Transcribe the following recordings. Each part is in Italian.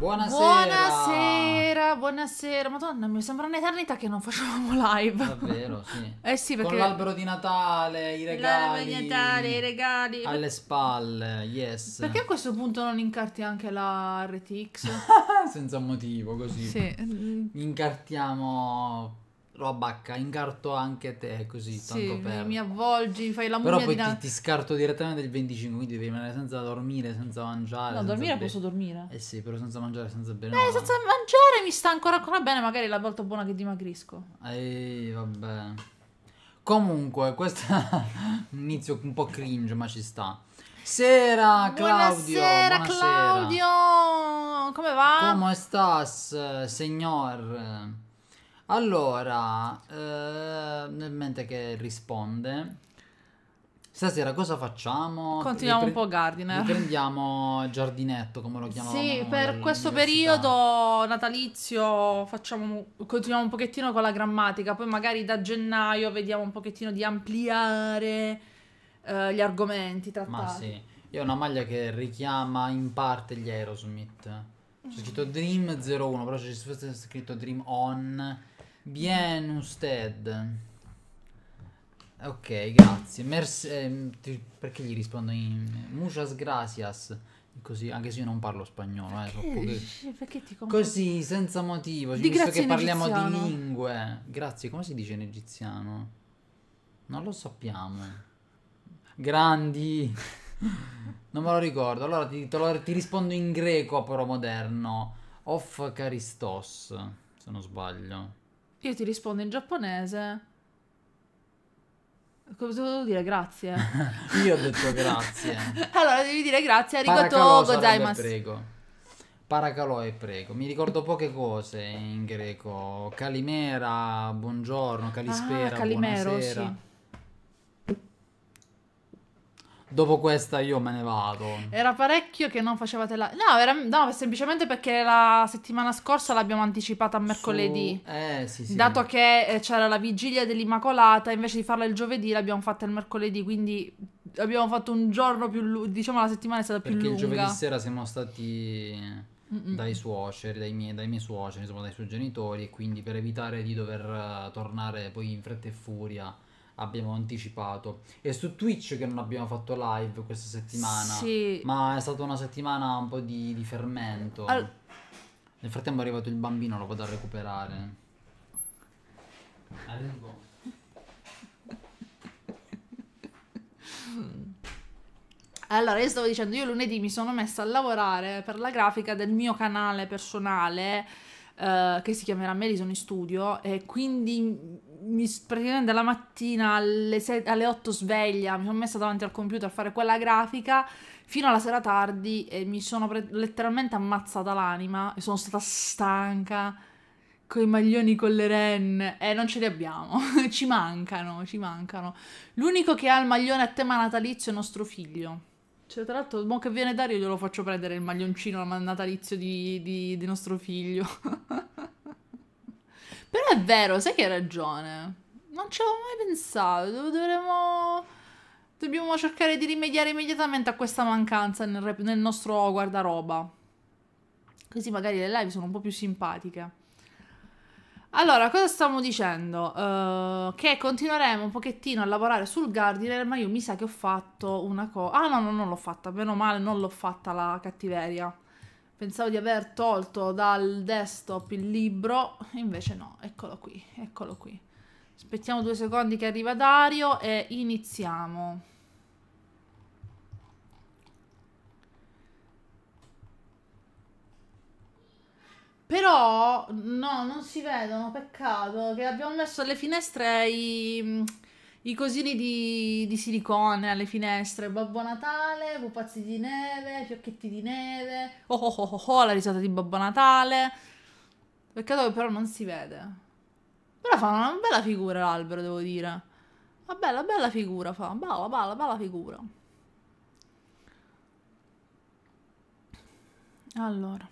Buonasera. Buonasera, buonasera. Madonna, mi sembra un'eternità che non facevamo live. Davvero, sì. Eh sì, perché Con l'albero di Natale, i regali. L'albero di Natale, i regali. Alle spalle, yes. Perché a questo punto non incarti anche la RTX? Senza motivo, così. sì. mm, Incartiamo robacca, incarto anche te, così, Sì, tanto per... mi avvolgi, fai la Però mummia poi di ti, ti scarto direttamente il 25, quindi devi rimanere senza dormire, senza mangiare. No, senza dormire be- posso dormire. Eh sì, però senza mangiare, senza bere. Eh, senza mangiare mi sta ancora ancora bene, magari la volta buona che dimagrisco. Ehi, vabbè. Comunque, questo inizio un po' cringe, ma ci sta. Sera, Claudio. buonasera, buonasera. Claudio. Come va? Come stas, signor? Allora, eh, nel mente che risponde, stasera cosa facciamo? Continuiamo un po' Gardiner. Riprendiamo il giardinetto, come lo chiamavamo Sì, per questo periodo natalizio facciamo, continuiamo un pochettino con la grammatica, poi magari da gennaio vediamo un pochettino di ampliare eh, gli argomenti trattati. Ma sì, io ho una maglia che richiama in parte gli Aerosmith. C'è scritto Dream 01, però c'è scritto Dream On. Bien usted. Ok, grazie. Merci, ehm, perché gli rispondo in muchas gracias? Così, anche se io non parlo spagnolo, eh, so Perché compro- Così, senza motivo. Di visto grazie che parliamo di egiziano. lingue. Grazie, come si dice in egiziano? Non lo sappiamo. Grandi. Non me lo ricordo. Allora ti, lo- ti rispondo in greco, però moderno. Of Caristos, se non sbaglio. Io ti rispondo in giapponese. Cosa devo dire? Grazie. Io ho detto grazie. allora devi dire grazie, arigato gozaimasu. prego. Paracalò e prego. Mi ricordo poche cose in greco. Calimera, buongiorno, calispera, Ah, Calimero, buonasera. sì. Dopo questa io me ne vado. Era parecchio che non facevate la... No, era... no, semplicemente perché la settimana scorsa l'abbiamo anticipata a mercoledì. Su- Eh, sì, sì. Dato che eh, c'era la vigilia dell'Immacolata, invece di farla il giovedì l'abbiamo fatta il mercoledì, quindi abbiamo fatto un giorno più lungo, diciamo la settimana è stata più Perché il lunga. giovedì sera siamo stati Mm-mm. dai suoceri, dai miei, dai miei suoceri, insomma dai suoi genitori e quindi per evitare di dover eh, tornare poi in fretta e furia abbiamo anticipato. E su Twitch che non abbiamo fatto live questa settimana. Sì. Ma è stata una settimana un po' di, di fermento. Al- Nel frattempo è arrivato il bambino, lo vado a recuperare. Arrivo. Allora, io stavo dicendo, io lunedì mi sono messa a lavorare per la grafica del mio canale personale eh, che si chiamerà Melison in Studio e quindi mi, praticamente la mattina alle, se- alle 8 sveglia mi sono messa davanti al computer a fare quella grafica fino alla sera tardi e mi sono pre- letteralmente ammazzata l'anima e sono stata stanca con i maglioni con le renne e non ce li abbiamo, ci mancano, ci mancano. L'unico che ha il maglione a tema natalizio è nostro figlio. Cioè, tra l'altro, mo che viene Dario glielo faccio prendere il maglioncino natalizio di, di- di nostro figlio. Però è vero, sai che hai ragione. Non ci avevo mai pensato. dov- Dovremmo... Dobbiamo cercare di rimediare immediatamente a questa mancanza nel, nel nostro guardaroba. Così magari le live sono un po' più simpatiche. Allora, cosa stiamo dicendo? Eh, che continueremo un pochettino a lavorare sul Gardiner, ma io mi sa che ho fatto una cosa... Ah no, no, non l'ho fatta, meno male non l'ho fatta la cattiveria. Pensavo di aver tolto dal desktop il libro, invece no, eccolo qui, eccolo qui. Aspettiamo due secondi che arriva Dario e iniziamo. Però, no, non si vedono, peccato, che abbiamo messo alle finestre i, i cosini di, di silicone alle finestre. Babbo Natale, pupazzi di neve, fiocchetti di neve. Oh oh oh oh, oh, la risata di Babbo Natale. Peccato che però non si vede. Però fa una bella figura l'albero, devo dire. Una bella, bella figura fa. Bella, bella, bella figura. Allora.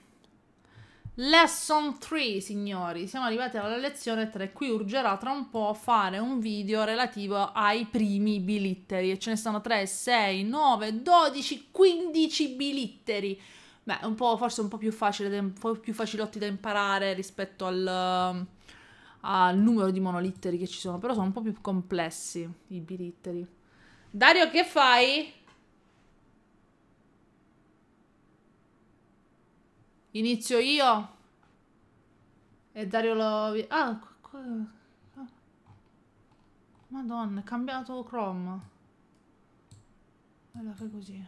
Lesson 3, signori. Siamo arrivati alla lezione 3. Qui urgerà tra un po' fare un video relativo ai primi bilitteri. E ce ne stanno 3, 6, 9, 12, 15 bilitteri. Beh, un po', forse un po' più facile, un po' più facilotti da imparare rispetto al, al numero di monolitteri che ci sono, però sono un po' più complessi i bilitteri. Dario, che fai? Inizio io? E Dario lo... Ah, ah. Madonna, è cambiato Chrome. La fai così.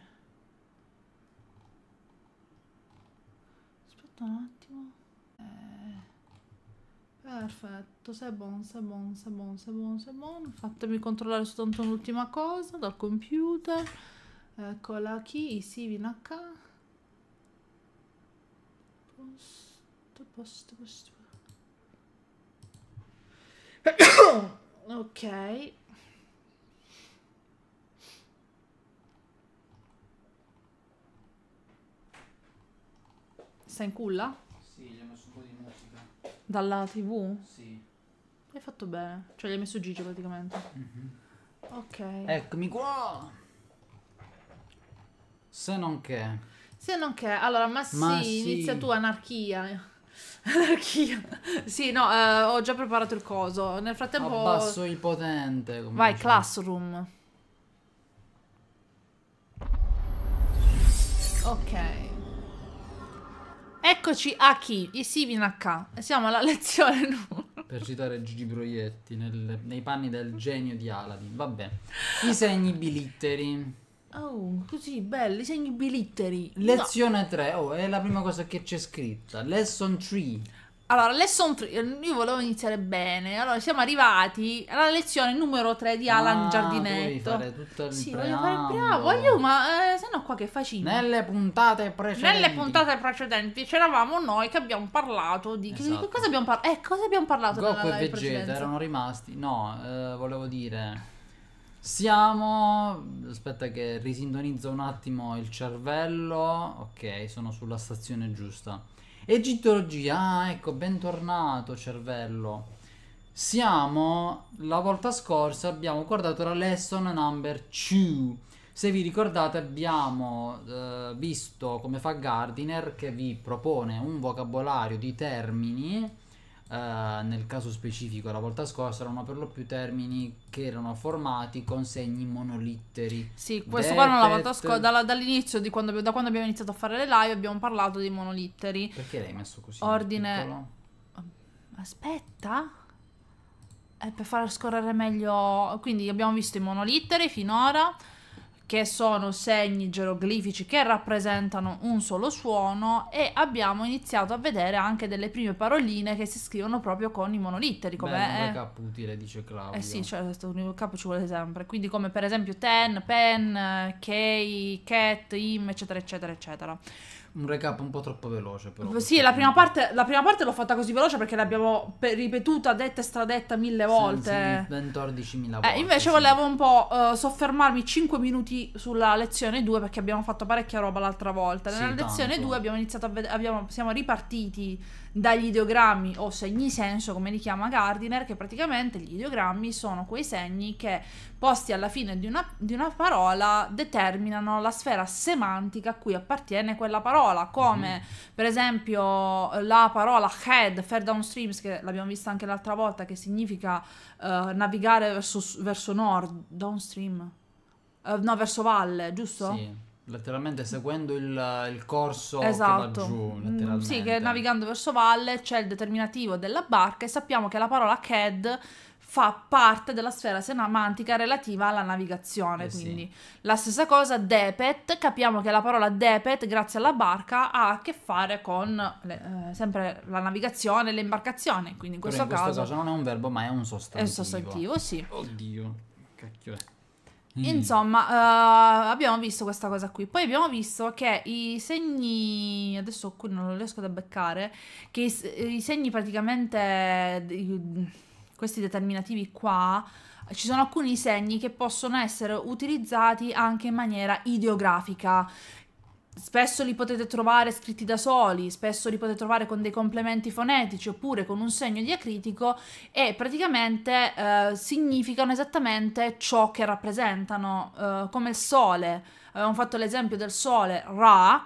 Aspetta un attimo. Eh, perfetto, c'est bon, c'est bon, c'est bon, c'est bon, c'est bon. Fatemi controllare soltanto un'ultima cosa dal computer. Eccola qui, sì, vieni a qua. Posto, posto, posto. Ok. Stai in culla? Sì, gli ho messo un po' di musica. Dalla tv? Sì. Hai fatto bene. Cioè, gli hai messo Gigi praticamente. Ok. Eccomi qua. Se non che. Se non che, allora, ma sì, Ma sì. inizia tu, anarchia. Anarchia. Sì, no, eh, ho già preparato il coso. Nel frattempo... Abbasso il potente. Vai, diciamo. Classroom. Ok. Eccoci a chi? I Sivin H. Siamo alla lezione numero... Per citare Gigi Proietti nel- nei panni del genio di Aladdin. Vabbè. I segni bilitteri. Oh, così belli, segni bilitteri. Lezione 3. Oh, è la prima cosa che c'è scritta. Lesson 3. Allora, lesson 3, io volevo iniziare bene. Allora, siamo arrivati alla lezione numero 3 di Alan Ah, Giardinetto. devi fare tutto il Sì, voglio fare il bravo. Io, ma eh, se no qua che facciamo? Nelle puntate precedenti. Nelle puntate precedenti c'eravamo noi che abbiamo parlato di... che- Esatto. Di cosa abbiamo parlato? Eh, cosa abbiamo parlato Goku e Vegeta erano rimasti. No, eh, volevo dire. Siamo. Aspetta, che risintonizzo un attimo il cervello. Ok, sono sulla stazione giusta. Egittologia. Ah, ecco, bentornato, cervello. Siamo. La volta scorsa abbiamo guardato la lesson number 2. Se vi ricordate, abbiamo eh, visto come fa Gardiner che vi propone un vocabolario di termini. Eh, nel caso specifico, la volta scorsa erano per lo più termini che erano formati con segni monolitteri. Sì, questo qua non la volta scorsa, dall'inizio, di quando, da quando abbiamo iniziato a fare le live, abbiamo parlato dei monolitteri. Perché l'hai messo così? Ordine-? Aspetta. È per far scorrere meglio. Quindi abbiamo visto i monolitteri finora, che sono segni geroglifici che rappresentano un solo suono, e abbiamo iniziato a vedere anche delle prime paroline che si scrivono proprio con i monolitteri. Come Bello, un è- recap utile, dice Claudio. Eh sì, cioè questo unico capo ci vuole sempre. Quindi come per esempio ten, pen, key, cat, im, eccetera, eccetera, eccetera. Un recap un po' troppo veloce, però. Sì, la prima parte, la prima parte l'ho fatta così veloce perché l'abbiamo pe- ripetuta, detta e stradetta mille volte. Ben 14.000 volte. Eh, invece sì. volevo un po' eh, soffermarmi 5 minuti sulla lezione 2 perché abbiamo fatto parecchia roba l'altra volta. Sì, Nella lezione tanto. 2 abbiamo iniziato a vedere, siamo ripartiti dagli ideogrammi o segni senso, come li chiama Gardiner, che praticamente gli ideogrammi sono quei segni che posti alla fine di una, di una parola determinano la sfera semantica a cui appartiene quella parola, come Mhm. per esempio la parola head, fair downstreams, che l'abbiamo vista anche l'altra volta, che significa eh, navigare verso, verso nord, downstream, Eh, no, verso valle, giusto? Sì, letteralmente seguendo il, il corso che Esatto. va giù, Mm, letteralmente. Sì, che navigando verso valle c'è il determinativo della barca e sappiamo che la parola CAD fa parte della sfera semantica relativa alla navigazione. Eh sì. quindi la stessa cosa, depet, capiamo che la parola depet, grazie alla barca, ha a che fare con le- eh, sempre la navigazione e le imbarcazioni. Quindi in questo, in questo caso, caso non è un verbo, ma è un è sostantivo. un sostantivo, sì. Oddio, cacchio è. Mm. Insomma, eh, abbiamo visto questa cosa qui. Poi abbiamo visto che i segni, adesso qui non riesco ad beccare, che i, i segni praticamente, questi determinativi qua, ci sono alcuni segni che possono essere utilizzati anche in maniera ideografica. Spesso li potete trovare scritti da soli, spesso li potete trovare con dei complementi fonetici oppure con un segno diacritico e praticamente eh, significano esattamente ciò che rappresentano, eh, come il sole. Avevamo fatto l'esempio del sole, Ra,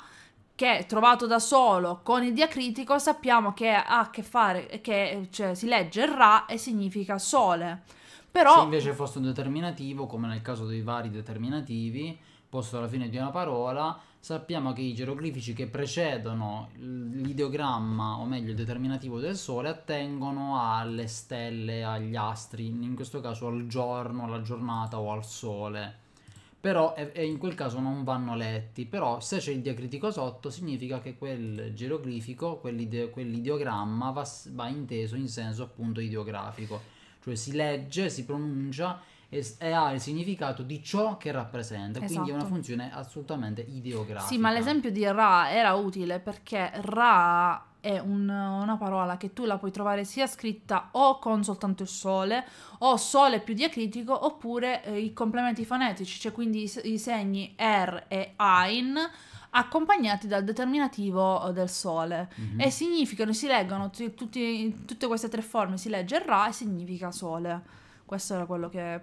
che trovato da solo con il diacritico sappiamo che ha a che fare, che cioè, si legge Ra e significa sole. Però... Se invece fosse un determinativo, come nel caso dei vari determinativi, posto alla fine di una parola, sappiamo che i geroglifici che precedono l'ideogramma, o meglio il determinativo del Sole, attengono alle stelle, agli astri, in questo caso al giorno, alla giornata o al Sole. Però in quel caso non vanno letti, però se c'è il diacritico sotto significa che quel geroglifico, quell'ide, quell'ideogramma va, va inteso in senso appunto ideografico, cioè si legge, si pronuncia e, ha il significato di ciò che rappresenta, esatto. quindi è una esatto. funzione assolutamente ideografica. Sì, ma l'esempio di Ra era utile perché Ra è un, una parola che tu la puoi trovare sia scritta o con soltanto il sole, o sole più diacritico, oppure eh, i complementi fonetici, cioè quindi i, i segni er e ein accompagnati dal determinativo del sole mm-hmm. e significano, si leggono t- tutti, tutte queste tre forme, si legge Ra e significa sole. Questo era quello che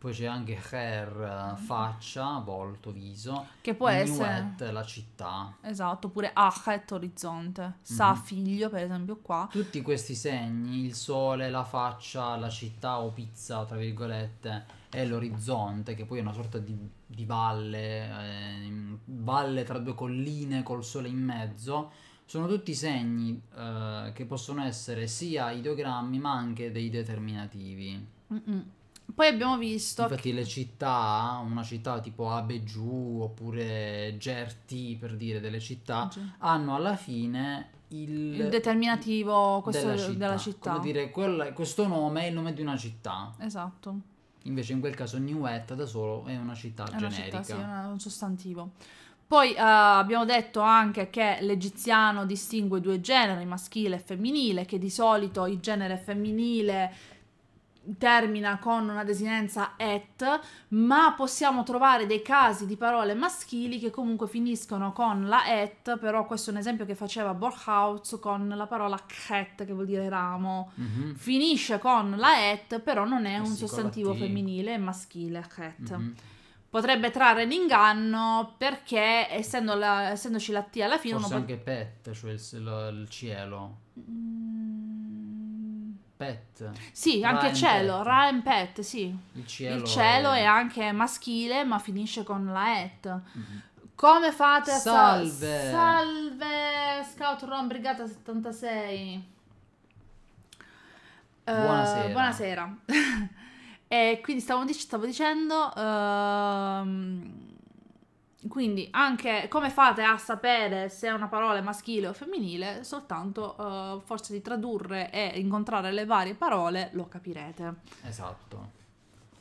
poi c'è anche Her, faccia, volto, viso. Che può essere... la città. Esatto, oppure Achet, orizzonte. Sa, mm-hmm. figlio, per esempio qua. Tutti questi segni, il sole, la faccia, la città o pizza, tra virgolette, e l'orizzonte, che poi è una sorta di, di valle, eh, valle tra due colline col sole in mezzo. Sono tutti segni eh, che possono essere sia ideogrammi ma anche dei determinativi. Mm-mm. Poi abbiamo visto. Infatti, le città, una città tipo Abegiù oppure Gerti per dire delle città, G. hanno alla fine il, il determinativo della città. della città. Come dire, quel, questo nome è il nome di una città. Esatto. Invece in quel caso Newet da solo è una città è generica. Una città, sì, è un sostantivo. Poi uh, abbiamo detto anche che l'egiziano distingue due generi, maschile e femminile, che di solito il genere femminile termina con una desinenza et, ma possiamo trovare dei casi di parole maschili che comunque finiscono con la et, però questo è un esempio che faceva Borchhaus con la parola chet, che vuol dire ramo. Mm-hmm. Finisce con la et, però non è un sostantivo femminile, è maschile, chet. Mm-hmm. Potrebbe trarre l'inganno perché essendo la, essendoci la T alla fine... Forse anche pot- pet, cioè il, il cielo. Mm Pet. Sì, Ra anche cielo, pet. Ra and Pet, sì. Il cielo, Il cielo è... è... anche maschile, ma finisce con la et. Mm-hmm. Come fate a Salve! Sa- salve, Scout Ron Brigata 76. Buonasera. Uh, buonasera. e quindi stavo, dic- stavo dicendo... Uh, quindi anche come fate a sapere se una parola è maschile o femminile? Soltanto uh, forse di tradurre e incontrare le varie parole lo capirete. Esatto.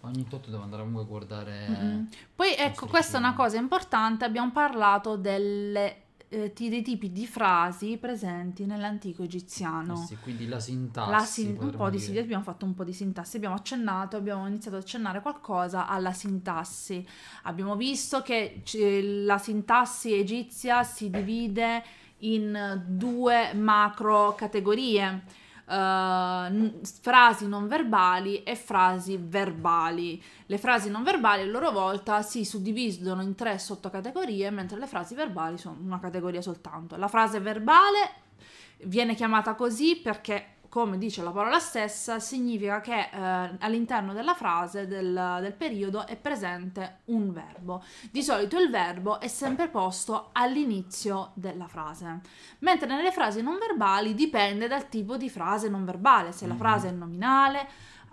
Ogni tanto devo andare comunque a guardare. Mm-hmm. Poi ecco, questa è una cosa importante. Abbiamo parlato delle eh, dei tipi di frasi presenti nell'antico egiziano. Eh sì, quindi la sintassi. La sin- un po' di, dire. abbiamo fatto un po' di sintassi, abbiamo accennato, abbiamo iniziato ad accennare qualcosa alla sintassi. Abbiamo visto che c- la sintassi egizia si divide in due macro categorie uh, frasi non verbali e frasi verbali. Le frasi non verbali a loro volta si suddividono in tre sottocategorie, mentre le frasi verbali sono una categoria soltanto. La frase verbale viene chiamata così perché come dice la parola stessa, significa che eh, all'interno della frase del, del, periodo è presente un verbo. Di solito il verbo è sempre posto all'inizio della frase, mentre nelle frasi non verbali dipende dal tipo di frase non verbale, se la mm-hmm. frase è nominale,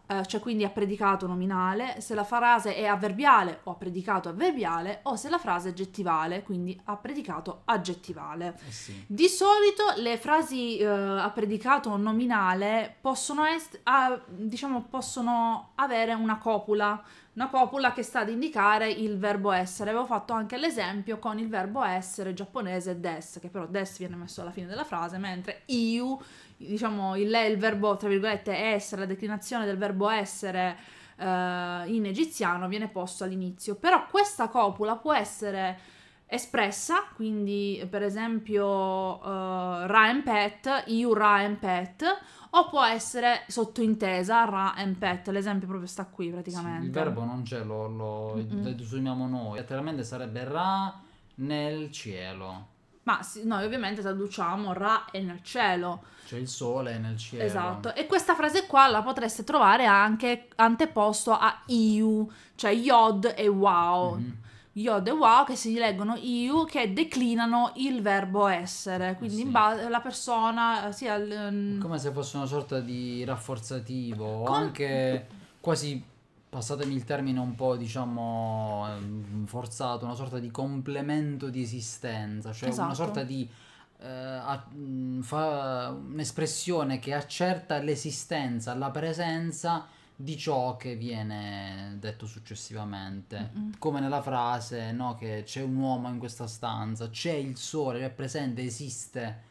eh, cioè quindi a predicato nominale, se la frase è avverbiale o a predicato avverbiale o se la frase è aggettivale, quindi a predicato aggettivale. Eh sì. Di solito le frasi eh, a predicato nominale possono, est- a, diciamo, possono avere una copula, una copula che sta ad indicare il verbo essere. Avevo fatto anche l'esempio con il verbo essere giapponese des, che però des viene messo alla fine della frase, mentre iu diciamo, il, il verbo, tra virgolette, essere, la declinazione del verbo essere uh, in egiziano viene posto all'inizio. Però questa copula può essere espressa, quindi per esempio uh, ra and pet, io ra and pet, o può essere sottointesa ra and pet, l'esempio proprio sta qui praticamente. Sì, il verbo non c'è, lo, lo desumiamo noi, letteralmente sarebbe ra nel cielo. Ma sì, noi ovviamente traduciamo Ra è nel cielo. Cioè il sole nel cielo. Esatto. E questa frase qua la potreste trovare anche anteposto a Iu, cioè Yod e Wow. Mhm. Yod e Wow che si leggono Iu che declinano il verbo essere. Quindi Sì. in base la persona sia il- Come se fosse una sorta di rafforzativo o Com- anche quasi, passatemi il termine un po' diciamo ehm, forzato, una sorta di complemento di esistenza, cioè una Esatto. sorta di eh, mh, fa un'espressione che accerta l'esistenza, la presenza di ciò che viene detto successivamente. Mm-mm. Come nella frase, no, che c'è un uomo in questa stanza, c'è il sole, è presente, esiste.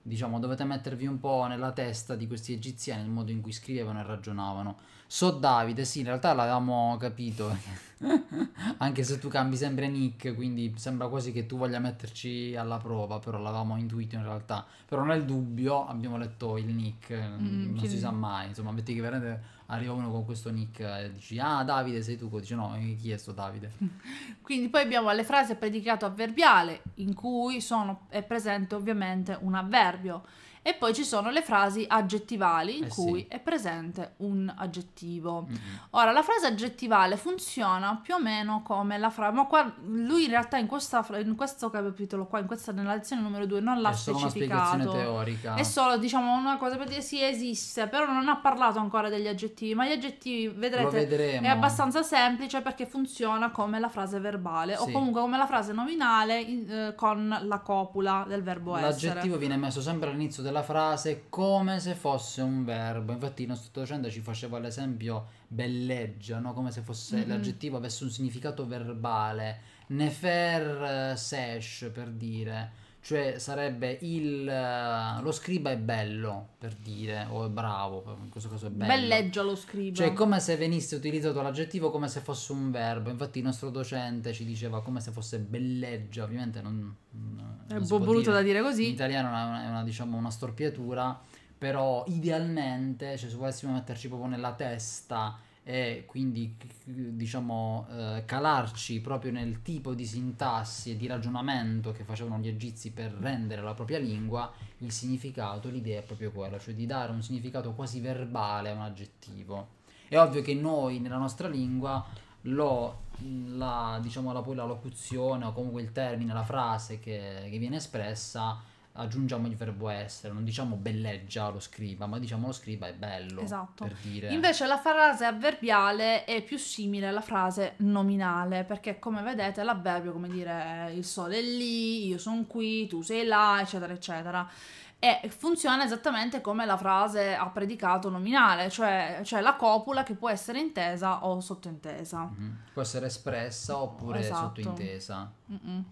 Diciamo, dovete mettervi un po' nella testa di questi egiziani, il modo in cui scrivevano e ragionavano. So Davide, sì, in realtà l'avevamo capito, anche se tu cambi sempre nick, quindi sembra quasi che tu voglia metterci alla prova, però l'avevamo intuito in realtà. Però nel dubbio abbiamo letto il nick, Mm, non si sa mai, insomma, metti che veramente arriva uno con questo nick e dici, ah Davide sei tu, dice no, chi è sto Davide? Quindi poi abbiamo le frasi predicato avverbiale in cui sono- è presente ovviamente un avverbio e poi ci sono le frasi aggettivali in Eh cui sì. è presente un aggettivo. Mm-mm. Ora, la frase aggettivale funziona più o meno come la frase, ma qua lui in realtà in, questa, in questo capitolo qua, in questa nella lezione numero 2 non l'ha È specificato. teorica. È solo diciamo una cosa per dire sì esiste, però non ha parlato ancora degli aggettivi, ma gli aggettivi vedrete è abbastanza semplice perché funziona come la frase verbale o Sì. comunque come la frase nominale in- eh, con la copula del verbo L'aggettivo essere. viene messo sempre all'inizio della frase come se fosse un verbo. Infatti, il nostro docente ci faceva l'esempio belleggia, no? come se fosse Mhm. l'aggettivo avesse un significato verbale. Nefer eh, sesh per dire, cioè sarebbe il eh, lo scriba è bello per dire, o è bravo, in questo caso è bello. Belleggia lo scrive. Cioè, è come se venisse utilizzato l'aggettivo come se fosse un verbo. Infatti, il nostro docente ci diceva come se fosse belleggia. Ovviamente, non, non è non brutto dire. da dire In così. italiano è una, è una, diciamo, una storpiatura. Però, idealmente, cioè, se volessimo metterci proprio nella testa e quindi, diciamo, eh, calarci proprio nel tipo di sintassi e di ragionamento che facevano gli egizi per rendere la propria lingua, il significato, l'idea è proprio quella, cioè di dare un significato quasi verbale a un aggettivo. È ovvio che noi nella nostra lingua lo, la, diciamo, la, poi la locuzione o comunque il termine, la frase che, che viene espressa, aggiungiamo il verbo essere, non diciamo belleggia lo scriba, ma diciamo lo scriba è bello. Esatto. Per dire. Invece la frase avverbiale è più simile alla frase nominale, perché come vedete l'avverbio, come dire il sole è lì, io sono qui, tu sei là, eccetera, eccetera. E funziona esattamente come la frase a predicato nominale, cioè, cioè la copula che può essere intesa o sottointesa. Mhm. Può essere espressa oppure Esatto. sottointesa. Mm-mm.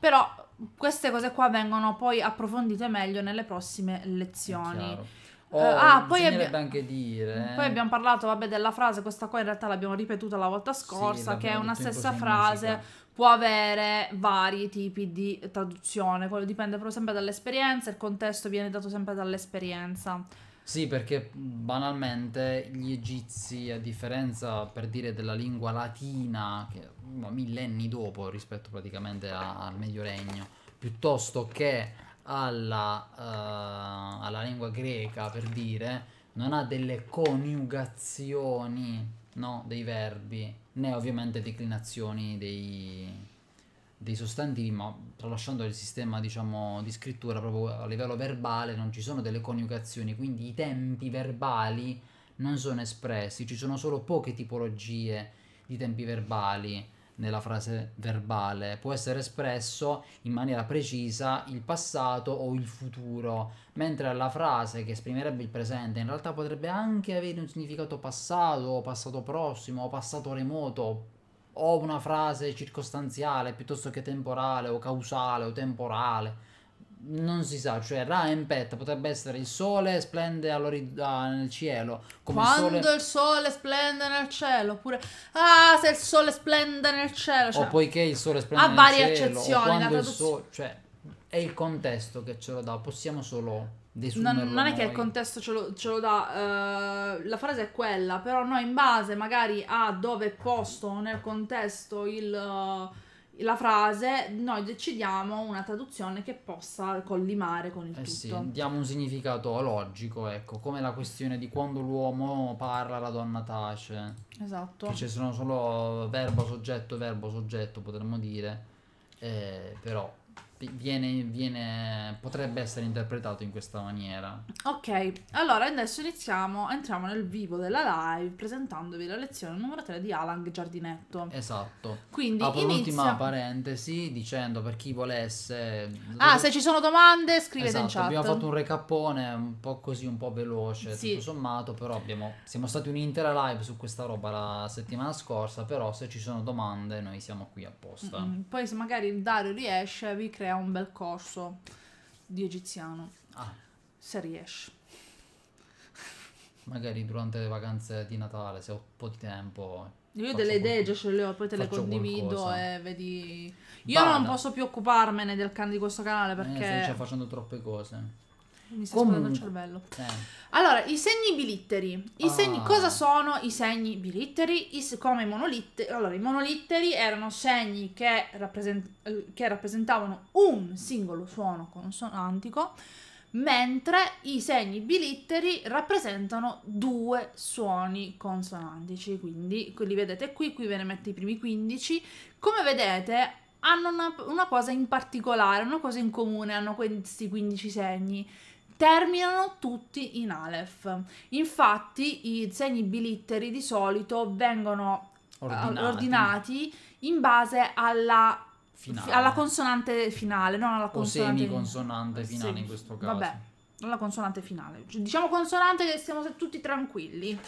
Però queste cose qua vengono poi approfondite meglio nelle prossime lezioni. Eh, Oh, ah, poi abbia- anche dire. eh. Poi abbiamo parlato, vabbè, della frase, questa qua in realtà l'abbiamo ripetuta la volta Sì, scorsa, che è una stessa frase, Musica. può avere vari tipi di traduzione, quello dipende proprio sempre dall'esperienza, il contesto viene dato sempre dall'esperienza. Sì, perché banalmente gli egizi, a differenza per dire della lingua latina, che millenni dopo rispetto praticamente a- al Medio Regno, piuttosto che alla, eh, alla lingua greca, per dire, non ha delle coniugazioni no, dei verbi, né ovviamente declinazioni dei, dei sostantivi, ma tralasciando il sistema, diciamo, di scrittura proprio a livello verbale, non ci sono delle coniugazioni, quindi i tempi verbali non sono espressi, ci sono solo poche tipologie di tempi verbali nella frase verbale. Può essere espresso in maniera precisa il passato o il futuro, mentre la frase che esprimerebbe il presente in realtà potrebbe anche avere un significato passato o passato prossimo o passato remoto o una frase circostanziale piuttosto che temporale o causale o temporale. Non si sa, cioè Ra Empet potrebbe essere il sole splende ah, nel cielo, come il Quando sole il sole splende nel cielo, oppure ah, se il sole splende nel cielo, cioè, o poiché il sole splende ha nel varie cielo, accezioni, o quando la il traduzio- sole, cioè è il contesto che ce lo dà, possiamo solo non, non è che il contesto ce lo, ce lo dà, eh, la frase è quella, però noi in base magari a dove è posto nel contesto il, eh, la frase, noi decidiamo una traduzione che possa collimare con il Eh tutto. sì, diamo un significato logico, ecco, come la questione di quando l'uomo parla, la donna tace, Esatto. che ci sono solo verbo, soggetto, verbo, soggetto, potremmo dire, eh, però viene, viene, potrebbe essere interpretato in questa maniera. Ok, allora adesso iniziamo, entriamo nel vivo della live presentandovi la lezione numero 3 di Alan Giardinetto. Esatto. Quindi Apro inizia... parentesi dicendo per chi volesse... Ah, se ci sono domande scrivete Esatto, in chat. abbiamo fatto un recapone un po' così, un po' veloce, Sì. tutto sommato, però abbiamo, siamo stati un'intera live su questa roba la settimana scorsa, però se ci sono domande noi siamo qui apposta. Mm, Poi se magari il Dario riesce vi crea un bel corso di egiziano, Ah, se riesce. magari durante le vacanze di Natale, se ho un po' di tempo. Io delle idee già ce le ho, poi te le condivido qualcosa. e vedi... Io non Vada. posso più occuparmene del can di questo canale Eh, stai perché già facendo troppe cose. Mi sta esplodendo il cervello. Eh, Allora, i segni bilitteri. I Ah. segni, cosa sono i segni bilitteri? I, come i monolitteri. Allora, i monolitteri erano segni che, rappresent- che rappresentavano un singolo suono consonantico, mentre i segni bilitteri rappresentano due suoni consonantici. Quindi, li vedete qui, qui ve ne mette i primi 15. Come vedete, hanno una, una cosa in particolare, una cosa in comune, hanno questi 15 segni terminano tutti in Aleph. Infatti i segni bilitteri di solito vengono eh, ordinati. ordinati in base alla, Finale. alla consonante finale, non alla o consonante semiconsonante finale Sì, in questo caso. Vabbè, non la consonante finale. Cioè, Diciamo consonante che stiamo tutti tranquilli.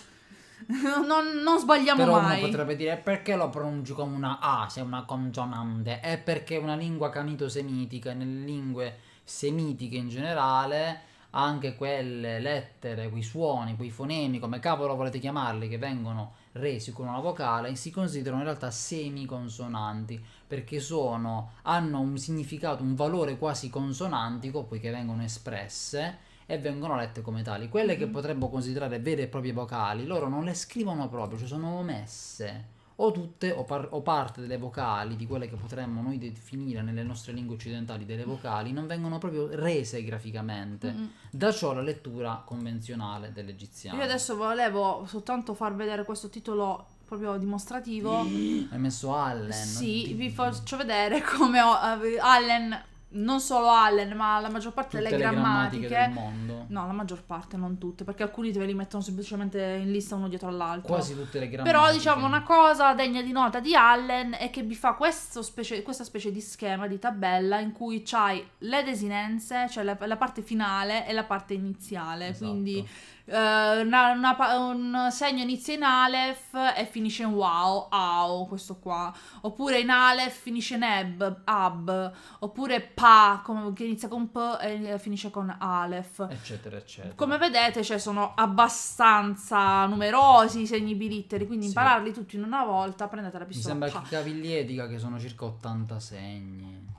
non, non sbagliamo Però mai. uno potrebbe dire perché lo pronunci come una A se è una consonante? È perché è una lingua canito-semitica nelle lingue semitiche in generale anche quelle lettere, quei suoni, quei fonemi, come cavolo volete chiamarli, che vengono resi con una vocale, si considerano in realtà semiconsonanti perché sono, hanno un significato, un valore quasi consonantico, poiché vengono espresse e vengono lette come tali. Quelle che Mhm. potremmo considerare vere e proprie vocali, loro non le scrivono proprio, cioè sono omesse. O tutte o, par- o parte delle vocali, di quelle che potremmo noi definire nelle nostre lingue occidentali delle vocali, non vengono proprio rese graficamente. Mm. Da ciò la lettura convenzionale dell'egiziano. Io adesso volevo soltanto far vedere questo titolo proprio dimostrativo. Hai messo Allen. Sì, vi faccio vedere come ho, eh, Allen, non solo Allen, ma la maggior parte Tutte delle le grammatiche grammatiche. del mondo. No, la maggior parte, non tutte, perché alcuni te li mettono semplicemente in lista uno dietro all'altro. Quasi tutte le grammatiche. Però diciamo una cosa degna di nota di Allen è che vi fa specie- questa specie di schema, di tabella in cui c'hai le desinenze, cioè la, la parte finale e la parte iniziale. Esatto. Quindi una- una pa- un segno inizia in Aleph e finisce in wow, au, questo qua. Oppure in Aleph finisce in eb, ab. Oppure pa, come- che inizia con p e finisce con Aleph. eccetera eccetera. Come vedete, cioè, sono abbastanza numerosi i segni bilitteri, quindi Sì. impararli tutti in una volta, prendete la Mi pistola. sembra pa. che Caviglieri dica che sono circa 80 segni.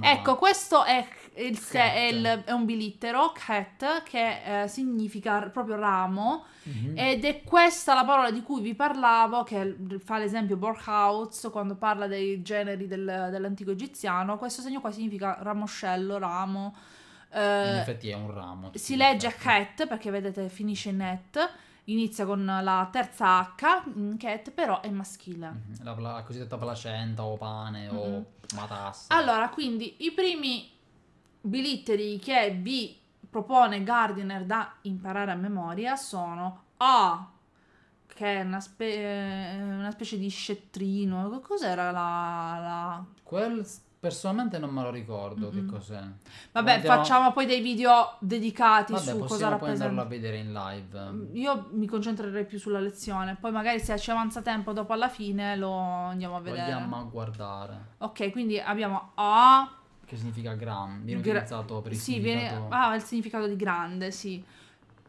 Ecco, questo è, il è il- è un bilittero, cat, che eh, significa proprio ramo, Mhm. ed è questa la parola di cui vi parlavo, che fa l'esempio Borchhaus quando parla dei generi del- dell'antico egiziano. Questo segno qua significa ramoscello, ramo. In eh, effetti è un ramo. si in legge cat perché vedete finisce in net, inizia con la terza H, mm, cat, però è maschile. Mhm. La, la cosiddetta placenta o pane o Mhm. matassa. Allora, quindi i primi bilitteri che vi propone Gardiner da imparare a memoria sono A, che è una, spe- una specie di scetrino. Cos'era la... la- Quel personalmente non me lo ricordo Mm-mm. che cos'è. Vabbè, Andiamo- facciamo poi dei video dedicati Vabbè, su cosa possiamo poi andarlo rappresenta. a vedere in live. Io mi concentrerei più sulla lezione, poi magari se ci avanza tempo dopo alla fine lo andiamo a vedere. Vogliamo a guardare. Ok, quindi abbiamo A, Che significa gram? Viene Gra- utilizzato per il sì, significato... viene, ah, il significato di grande, sì.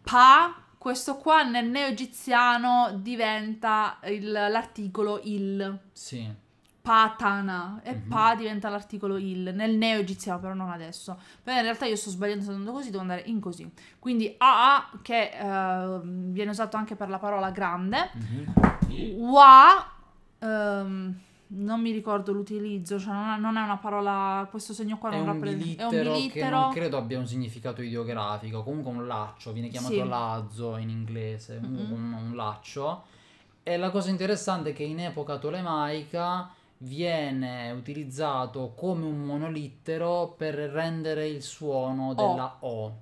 Pa, questo qua nel neo-egiziano diventa il- l'articolo il. Sì. Patana e Mhm. pa diventa l'articolo il nel neo-egiziano, però non adesso. Però in realtà io sto sbagliando, sto andando così, devo andare in così. Quindi AA, che eh, viene usato anche per la parola grande, Mhm. Wa, ehm, non mi ricordo l'utilizzo, cioè non, è, non è una parola, questo segno qua È non un, rappresenta, è un che bilittero, non credo abbia un significato ideografico, comunque un laccio, viene chiamato Sì. lazzo in inglese, Mm-mm. un, un laccio. E la cosa interessante è che in epoca tolemaica viene utilizzato come un monolittero per rendere il suono della O,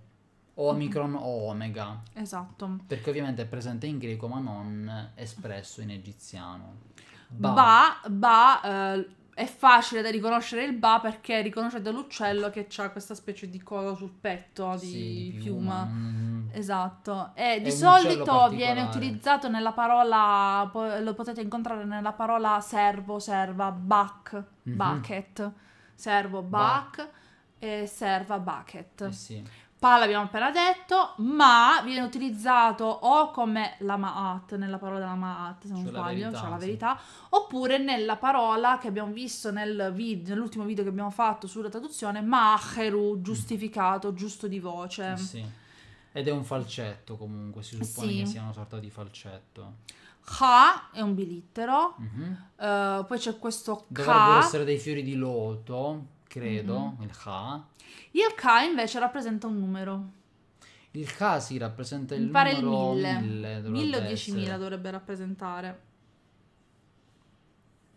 omicron o omega, esatto. perché ovviamente è presente in greco ma non espresso in egiziano. Ba. Ba, ba, eh, è facile da riconoscere il ba perché riconoscete l'uccello che ha questa specie di coda sul petto, di, Sì, piuma. mm, Esatto, e di un uccello solito viene utilizzato nella parola, lo potete incontrare nella parola servo, serva, buck, Mhm. bucket, servo, buck e serva, bucket. eh sì. Pa l'abbiamo appena detto, ma viene utilizzato o come la ma'at, nella parola della ma'at, se non Cioè la sbaglio, verità, cioè la sì. verità, oppure nella parola che abbiamo visto nel vid- nell'ultimo video che abbiamo fatto sulla traduzione, ma'acheru, giustificato, giusto di voce. Sì, sì. Ed è un falcetto comunque, si suppone Sì. che sia una sorta di falcetto. Kha è un bilittero, Mhm. eh, poi c'è questo Dovrebbero Ka. essere dei fiori di loto, credo, Mhm. il Ka. Il Ka invece rappresenta un numero. Il Ka si rappresenta il Mi pare il numero 1000. 1000, dovrebbe 1000 o essere. 10.000 dovrebbe rappresentare.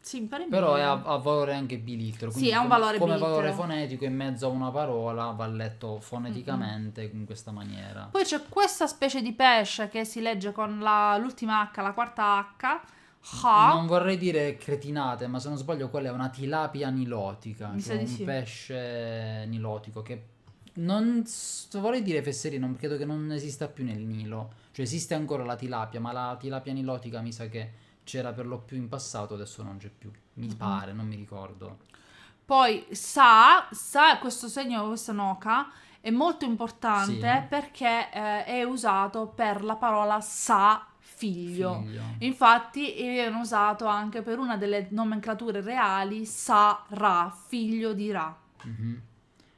Sì, pare Però è 1000. a, a valore anche bilittero. Sì, ha un come- valore Come bilittero. valore fonetico in mezzo a una parola va letto foneticamente in questa maniera. Poi c'è questa specie di pesce che si legge con la- l'ultima H, la quarta H. Ha. Non vorrei dire cretinate, ma se non sbaglio quella è una tilapia nilotica, Mi cioè un sì. pesce nilotico che non s- vorrei dire fesserino, non credo che non esista più nel Nilo. Cioè esiste ancora la tilapia, ma la tilapia nilotica mi sa che c'era per lo più in passato, adesso non c'è più. Mi Mhm. pare, non mi ricordo. Poi sa, sa, questo segno, questa noca, è molto importante Sì. perché eh, è usato per la parola sa, figlio. Figlio. Infatti viene usato anche per una delle nomenclature reali, sa, ra, figlio di ra. Mhm.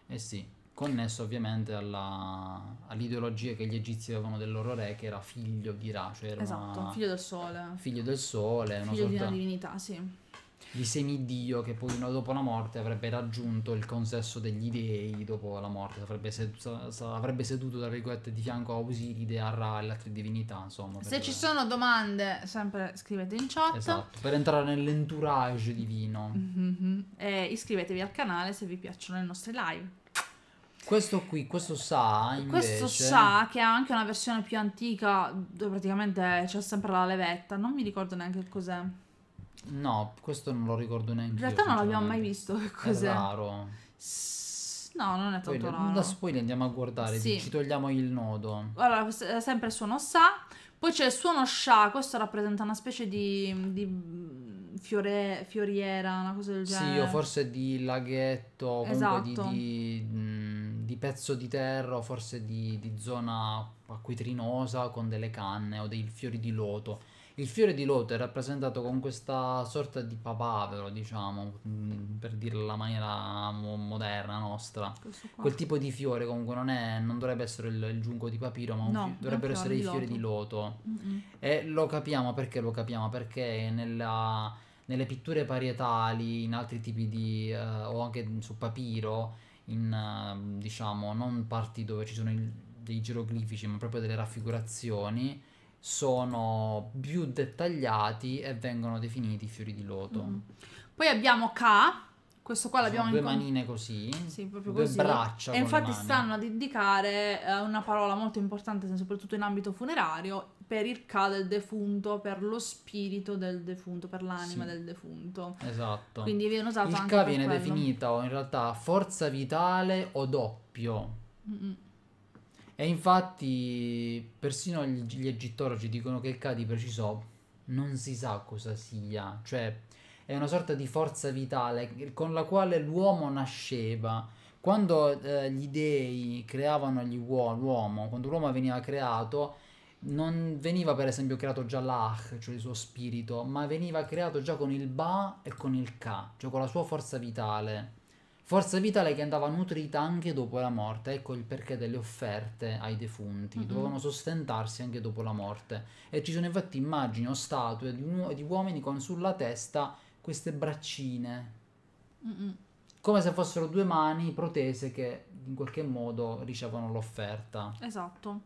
Eh sì, connesso ovviamente alla- all'ideologia che gli egizi avevano del loro re, che era figlio di Ra, cioè era Esatto, una- figlio del sole. figlio del sole, una Figlio di sorta una divinità, sì. Di semidio che poi dopo la morte avrebbe raggiunto il consesso degli dei dopo la morte, avrebbe, sed- sa- sa- avrebbe seduto tra virgolette di fianco a Osiride, a Ra e altre divinità, insomma. Se ci sono domande, sempre scrivete in chat. Esatto, per entrare nell'entourage divino. Mhm. E iscrivetevi al canale se vi piacciono le nostre live. Questo qui, questo sa invece... Questo sa che ha anche una versione più antica dove praticamente c'è sempre la levetta. Non mi ricordo neanche cos'è. In No, questo non lo ricordo neanche io, realtà non l'abbiamo mai visto. Cos'è? È raro. S- No, non è Poi tanto le- raro. adesso poi li andiamo a guardare, Sì. ci togliamo il nodo. Allora, è sempre suono sa. Poi c'è il suono sha. Questo rappresenta una specie di, di mm, fiore- fioriera, una cosa del Sì, genere. o forse di laghetto, o comunque di, Esatto. di, mh, di pezzo di terra, o forse di, di zona acquitrinosa con delle canne o dei fiori di loto. Il fiore di loto è rappresentato con questa sorta di papavero, diciamo, mh, per dirla alla maniera mo- moderna nostra. Quel tipo di fiore comunque non, è, non dovrebbe essere il, il giunco di papiro, ma No, fi- dovrebbero essere i fiori di loto. Mm-mm. E lo capiamo perché lo capiamo? Perché nella- nelle pitture parietali, in altri tipi di. eh, o anche su papiro, in eh, diciamo non parti dove ci sono il- dei geroglifici, ma proprio delle raffigurazioni, sono più dettagliati e vengono definiti fiori di loto. Mm. Poi abbiamo Ka. Questo qua l'abbiamo due manine così, Sì, proprio due così. braccia. E infatti stanno ad indicare eh, una parola molto importante, soprattutto in ambito funerario, per il Ka del defunto, per lo spirito del defunto, per l'anima Sì. del defunto. Esatto. Quindi viene usato Il anche K per viene quello. definito in realtà forza vitale o doppio. Mm-mm. E infatti persino gli, egittologi dicono che il K di preciso non si sa cosa sia, cioè è una sorta di forza vitale con la quale l'uomo nasceva. Quando eh, gli dei creavano gli uo- l'uomo, quando l'uomo veniva creato, non veniva per esempio creato già l'Ach, cioè il suo spirito, ma veniva creato già con il Ba e con il Ka, cioè con la sua forza vitale. Forza vitale che andava nutrita anche dopo la morte, ecco il perché delle offerte ai defunti, Mhm. dovevano sostentarsi anche dopo la morte. E ci sono infatti immagini o statue di, uo- di uomini con sulla testa queste braccine, Mm-mm. come se fossero due mani protese che in qualche modo ricevono l'offerta. Esatto.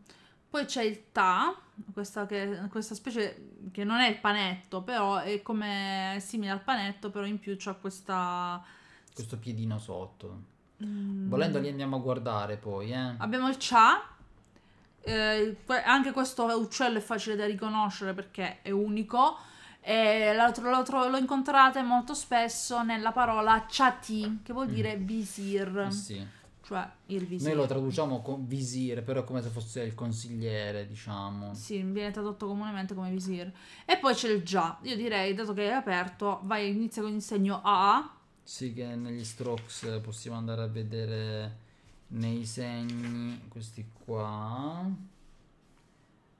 Poi c'è il ta, questa, che- questa specie che non è il panetto, però è come è simile al panetto, però in più c'ha questa... Questo piedino sotto. mm, Volendo li andiamo a guardare poi, eh. Abbiamo il cha, eh, anche questo uccello è facile da riconoscere perché è unico. E lo, tro- lo incontrate molto spesso nella parola chati, che vuol dire visir, Eh sì. cioè il visir. Noi lo traduciamo con visir, però è come se fosse il consigliere, diciamo. Sì, viene tradotto comunemente come visir. E poi c'è il già. Io direi, dato che è aperto, vai, inizia con il segno A. Sì, che negli strokes possiamo andare a vedere nei segni questi qua.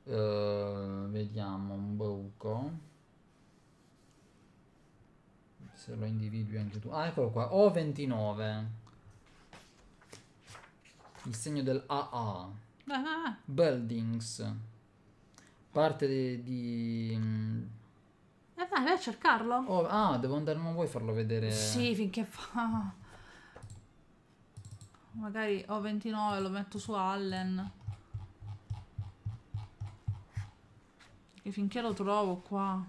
Eh, vediamo un buco. Se lo individui anche tu. Ah, eccolo qua. O29. Il segno del AA. Vai, vai. Buildings. Parte di... di- Eh, vai, vai a cercarlo. oh, ah, devo andare... Non vuoi farlo vedere? Sì, finché fa... Magari ho 29 lo metto su Allen. E finché lo trovo qua.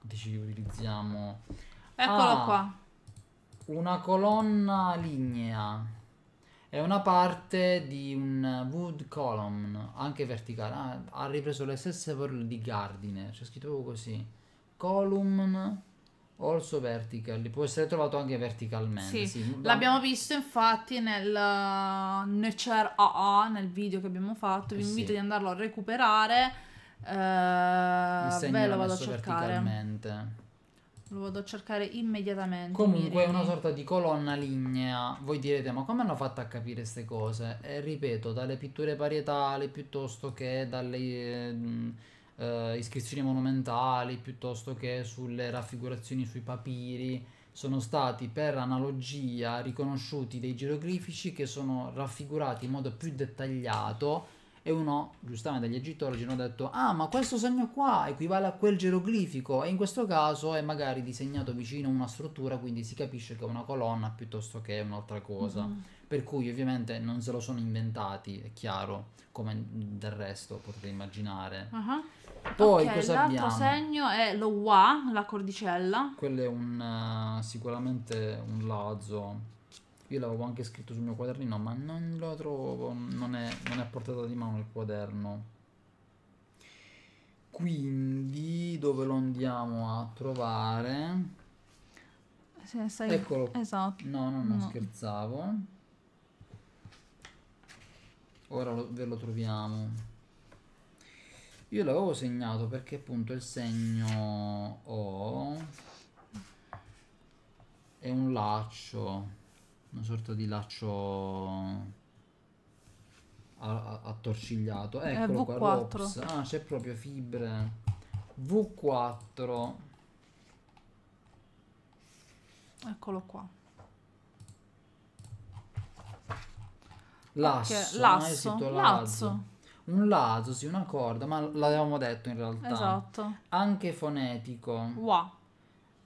Dici utilizziamo... Eccolo Ah. qua. Una colonna lignea è una parte di un wood column, anche verticale. Ah, ha ripreso le stesse parole di Gardiner, c'è scritto proprio così. Column also vertical, può essere trovato anche verticalmente. Sì, sì. L'abbiamo visto infatti nel uh, Nature AA, nel video che abbiamo fatto. Vi Eh sì. invito di andarlo a recuperare. Eh, ve lo vado a cercare. verticalmente. Lo vado a cercare immediatamente. Comunque è una sorta di colonna lignea. Voi direte, ma come hanno fatto a capire queste cose? E ripeto, dalle pitture parietali piuttosto che dalle eh, eh, iscrizioni monumentali, piuttosto che sulle raffigurazioni sui papiri, sono stati per analogia riconosciuti dei geroglifici che sono raffigurati in modo più dettagliato e uno, giustamente gli egittologi hanno detto, ah ma questo segno qua equivale a quel geroglifico e in questo caso è magari disegnato vicino a una struttura, quindi si capisce che è una colonna piuttosto che un'altra cosa. Mhm. Per cui ovviamente non se lo sono inventati, è chiaro, come del resto potete immaginare. Ah. Poi Ok, cosa l'altro abbiamo? segno è lo wa, la cordicella. Quello è un eh, sicuramente un lazzo. Io l'avevo anche scritto sul mio quadernino, ma non lo trovo, non è, non è a portata di mano il quaderno. Quindi dove lo andiamo a trovare? Se sai- Eccolo. Esatto. No, no, non No. scherzavo. Ora lo- ve lo troviamo. Io l'avevo segnato perché appunto il segno O è un laccio, una sorta di laccio attorcigliato. Eccolo qua, V4. ROPS. Ah, c'è proprio fibre. V4. Eccolo qua. Lasso, Ok, no? lasso, Esito lazzo. Un lazo, sì, una corda, ma l'avevamo detto in realtà. Esatto. Anche fonetico. Wa.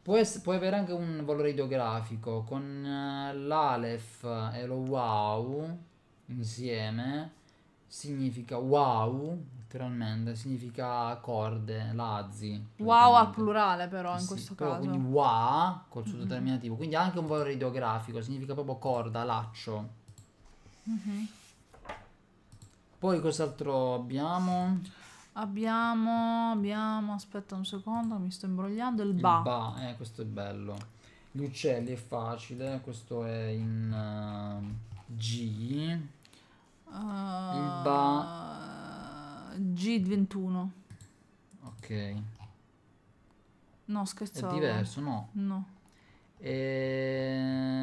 Può, ess- può avere anche un valore ideografico con eh, l'Alef e lo wow insieme significa wow, letteralmente, significa corde, lazzi. Wow al plurale però in Sì, questo però caso. Quindi wa col suo Mhm. determinativo, quindi anche un valore ideografico, significa proprio corda, laccio. Mhm. Poi cos'altro abbiamo? Abbiamo, abbiamo, aspetta un secondo, mi sto imbrogliando, il Il ba. ba, eh, questo è bello. Gli uccelli è facile, questo è in eh, G. Uh, ba- G21. Ok, No, è scherzavo. diverso, no? No. Ehm...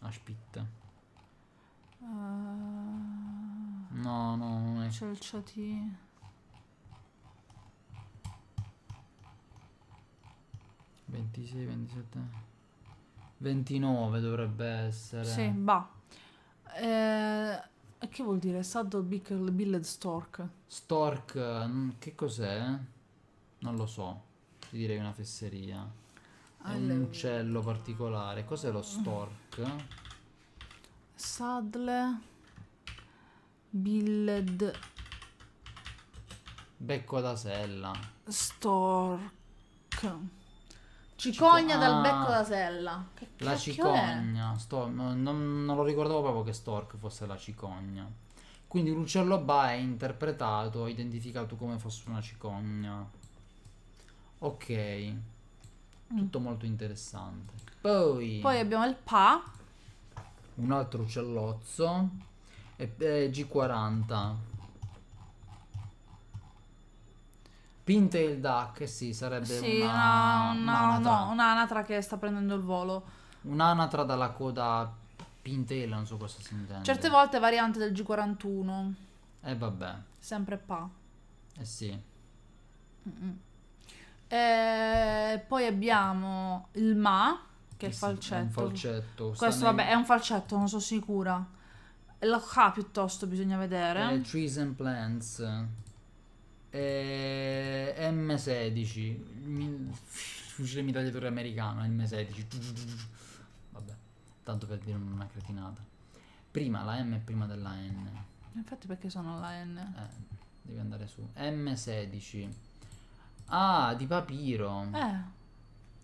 Aspetta. Uh, No, no, non è... c'è il chati. 26, 27... 29 dovrebbe essere. Sì, ba. Eh, che vuol dire? Saddle Bill- Billed Stork. Stork, mm, che cos'è? Non lo so, ti direi una fesseria. È un uccello particolare. Cos'è lo stork? Saddle Billed Becco da sella. Stork. Cicogna Cico- dal ah. becco da sella. Che La cicogna. Sto- non, non lo ricordavo proprio che stork fosse la cicogna. Quindi l'uccello ba è interpretato, identificato come fosse una cicogna. Ok. Tutto molto interessante. Poi, Poi abbiamo il Pa. un altro uccellozzo. È, è G40. Pintail duck, eh sì, sarebbe Sì, una, una, una, un'anatra. no, un'anatra che sta prendendo il volo. Un'anatra dalla coda pintail, non so cosa si intende. Certe volte variante del G41. Eh vabbè, Sempre Pa. eh sì. E poi abbiamo il Ma, che è il Sì, sì, è falcetto. Un falcetto. Questo vabbè è un falcetto, non sono sicura. La K piuttosto bisogna vedere. eh, Trees and Plants. Eh, M16. mi- Fucile mitragliatore americano, M16. Vabbè, tanto per dire una cretinata. Prima la M è prima della N. Infatti perché sono la N? Eh, devi andare su. M16. Ah, di papiro. Eh,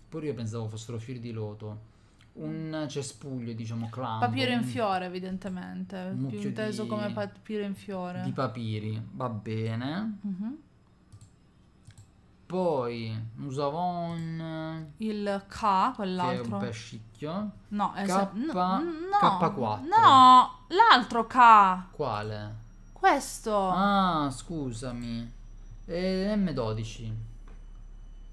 Pure io pensavo fossero fiori di loto. Un cespuglio, diciamo, clambo. papiro in fiore evidentemente. un Più inteso di- come papiro in fiore. Di papiri, va bene. Mhm. Poi usavon Il K, che è quell'altro. un pescicchio. No, è K- sa- n- no, K4. No, l'altro K. Quale? Questo. Ah, scusami. E M12.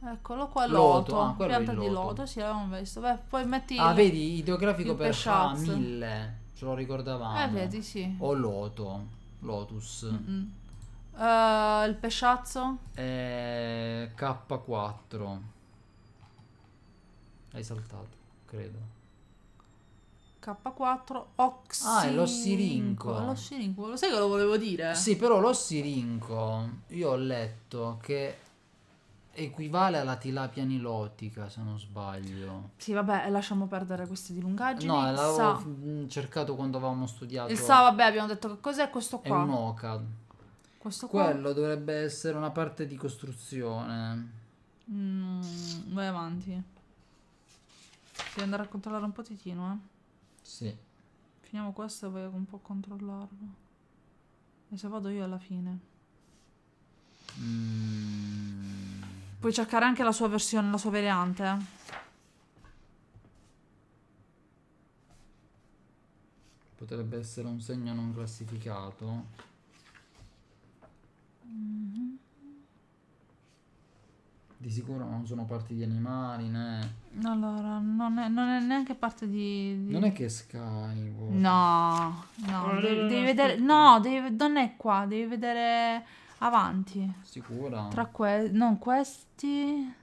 Eccolo qua, Loto, loto. ah, pianta di loto. loto, sì, l'avevamo visto. Beh, poi metti Ah, il- vedi, ideografico per pesciazzo. 1000. Ce lo ricordavamo. Eh, vedi, sì. O loto. Lotus. Mm. Eh, il pesciazzo? Eh, K4. Hai saltato, credo. K4 Oxy. Ah, è l'ossirinco. L'ossirinco. Lo sai che lo volevo dire? Sì, però l'ossirinco io ho letto che equivale alla tilapia nilotica, se non sbaglio. Sì, vabbè, lasciamo perdere queste dilungaggini. No, il l'avevo sa. cercato quando avevamo studiato. Il sa, vabbè, abbiamo detto che cos'è questo È qua. un OCAD. Questo qua. Quello dovrebbe essere una parte di costruzione. Mm, vai avanti. Devi andare a controllare un pochettino, eh. Sì. Finiamo questo e vai un po' a controllarlo. E se vado io alla fine. Mm, Puoi cercare anche la sua versione, la sua variante. eh. potrebbe essere un segno non classificato. Di sicuro non sono parti di animali, né. Allora, non è, non è neanche parte di... di- Non è che Sky. boh. No, no, devi, devi vedere... No, devi, non è qua, devi vedere avanti. Sicura? Tra que... Non, questi...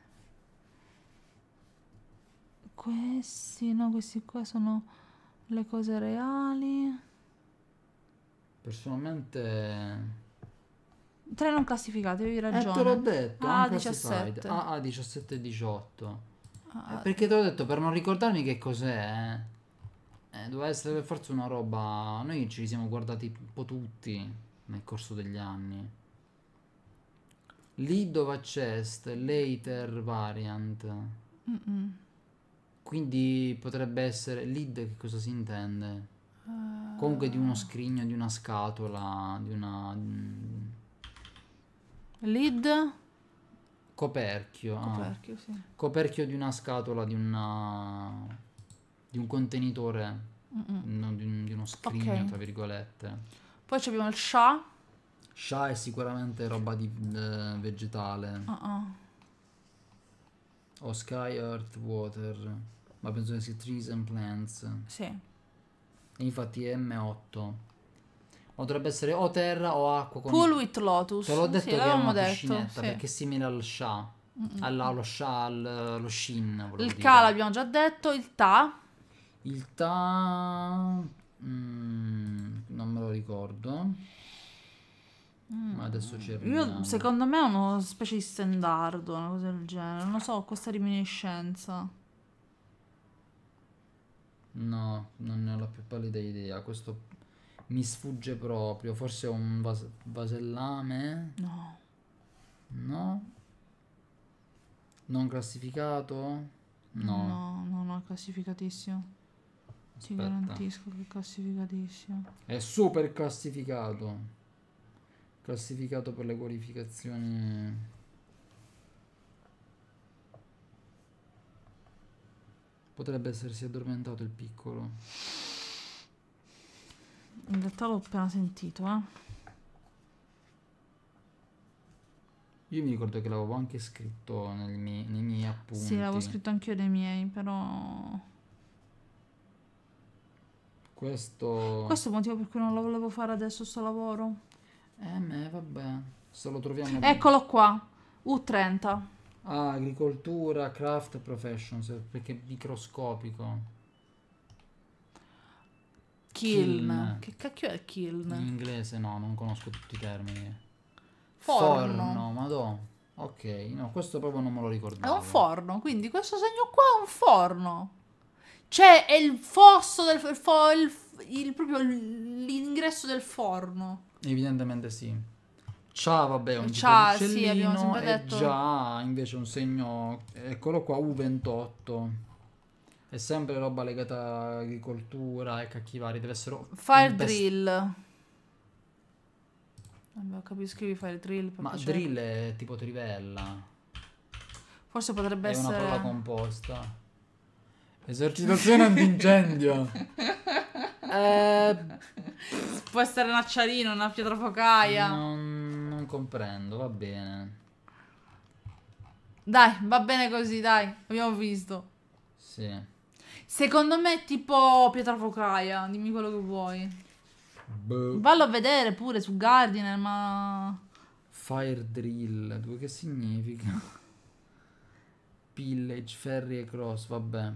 Questi, no, questi qua sono le cose reali. Personalmente. Tre non classificati, avevi Eh, ragione. te l'ho detto. Ah, unclassified. 17. Ah, ah, 17 e 18. Ah, Eh, perché te l'ho detto per non ricordarmi che cos'è. Eh, doveva essere per forza una roba. Noi ci siamo guardati un po' tutti nel corso degli anni. Lead of chest, later variant. mm-mm. Quindi potrebbe essere lead che cosa si intende? Eh, Comunque di uno scrigno, di una scatola, di una mm, Lead? coperchio. ah. Coperchio, sì. Coperchio di una scatola, di una di un contenitore, Mm-mm. non di, un- di uno scrigno, Ok. tra virgolette. Poi abbiamo il Sha. Sha è sicuramente roba di eh, vegetale. Ah, ah. O sky, earth, water. Ma penso che sia trees and plants. Sì. E infatti è M8. O dovrebbe essere o terra o acqua con Pool with Lotus. Te l'ho detto sì, che l'avevamo una detto. piscinetta sì. perché è simile al Sha. Alla- allo Sha, al- allo Shin. Il. Ka l'abbiamo già detto, il Ta. Il Ta... mm, non me lo ricordo. Ma adesso ci Io, secondo me è una specie di stendardo, una cosa del genere. Non lo so, questa reminiscenza. No, non ne ho la più pallida idea. Questo mi sfugge proprio. Forse è un vas- vasellame? No. No. Non classificato? No. No, no, no, è classificatissimo. Ti Aspetta. garantisco che è classificatissimo. È super classificato. Classificato per le qualificazioni. Potrebbe essersi addormentato il piccolo. In realtà l'ho appena sentito, eh. Io mi ricordo che l'avevo anche scritto nel mie- nei miei appunti. Sì, l'avevo scritto anch'io dei miei, però... Questo... Questo è il motivo per cui non lo volevo fare adesso sto lavoro. Eh, me, vabbè. Se lo troviamo... Eccolo qua. U30. Ah, agricoltura, craft, professions, perché è microscopico. Kiln. Kiln. Che cacchio è In kiln? inglese no, non conosco tutti i termini. Forno. Forno, madò. Ok, no, questo proprio non me lo È ricordavo. un forno, quindi questo segno qua è un forno. Cioè, è il fosso del fo- il, il- proprio l'ingresso del forno. Evidentemente sì. C'ha, vabbè, un C'ha, tipo di sì, uccellino sempre e già invece un segno, eccolo qua, U28. È sempre roba legata all'agricoltura e cacchi vari, deve essere... Fire drill. Vabbè, capisco, scrivi fire drill. Ma piacere. drill è tipo trivella, Forse potrebbe è una essere... parola composta. Esercitazione antincendio. eh, Può essere un acciarino, una pietra focaia. non, non comprendo, va bene. Dai, va bene così, dai. Abbiamo visto. Sì. Secondo me è tipo pietra focaia. Dimmi quello che vuoi. Boh. Vallo a vedere pure su Gardiner, ma... Fire drill, due che significa? Pillage, ferry e cross, vabbè.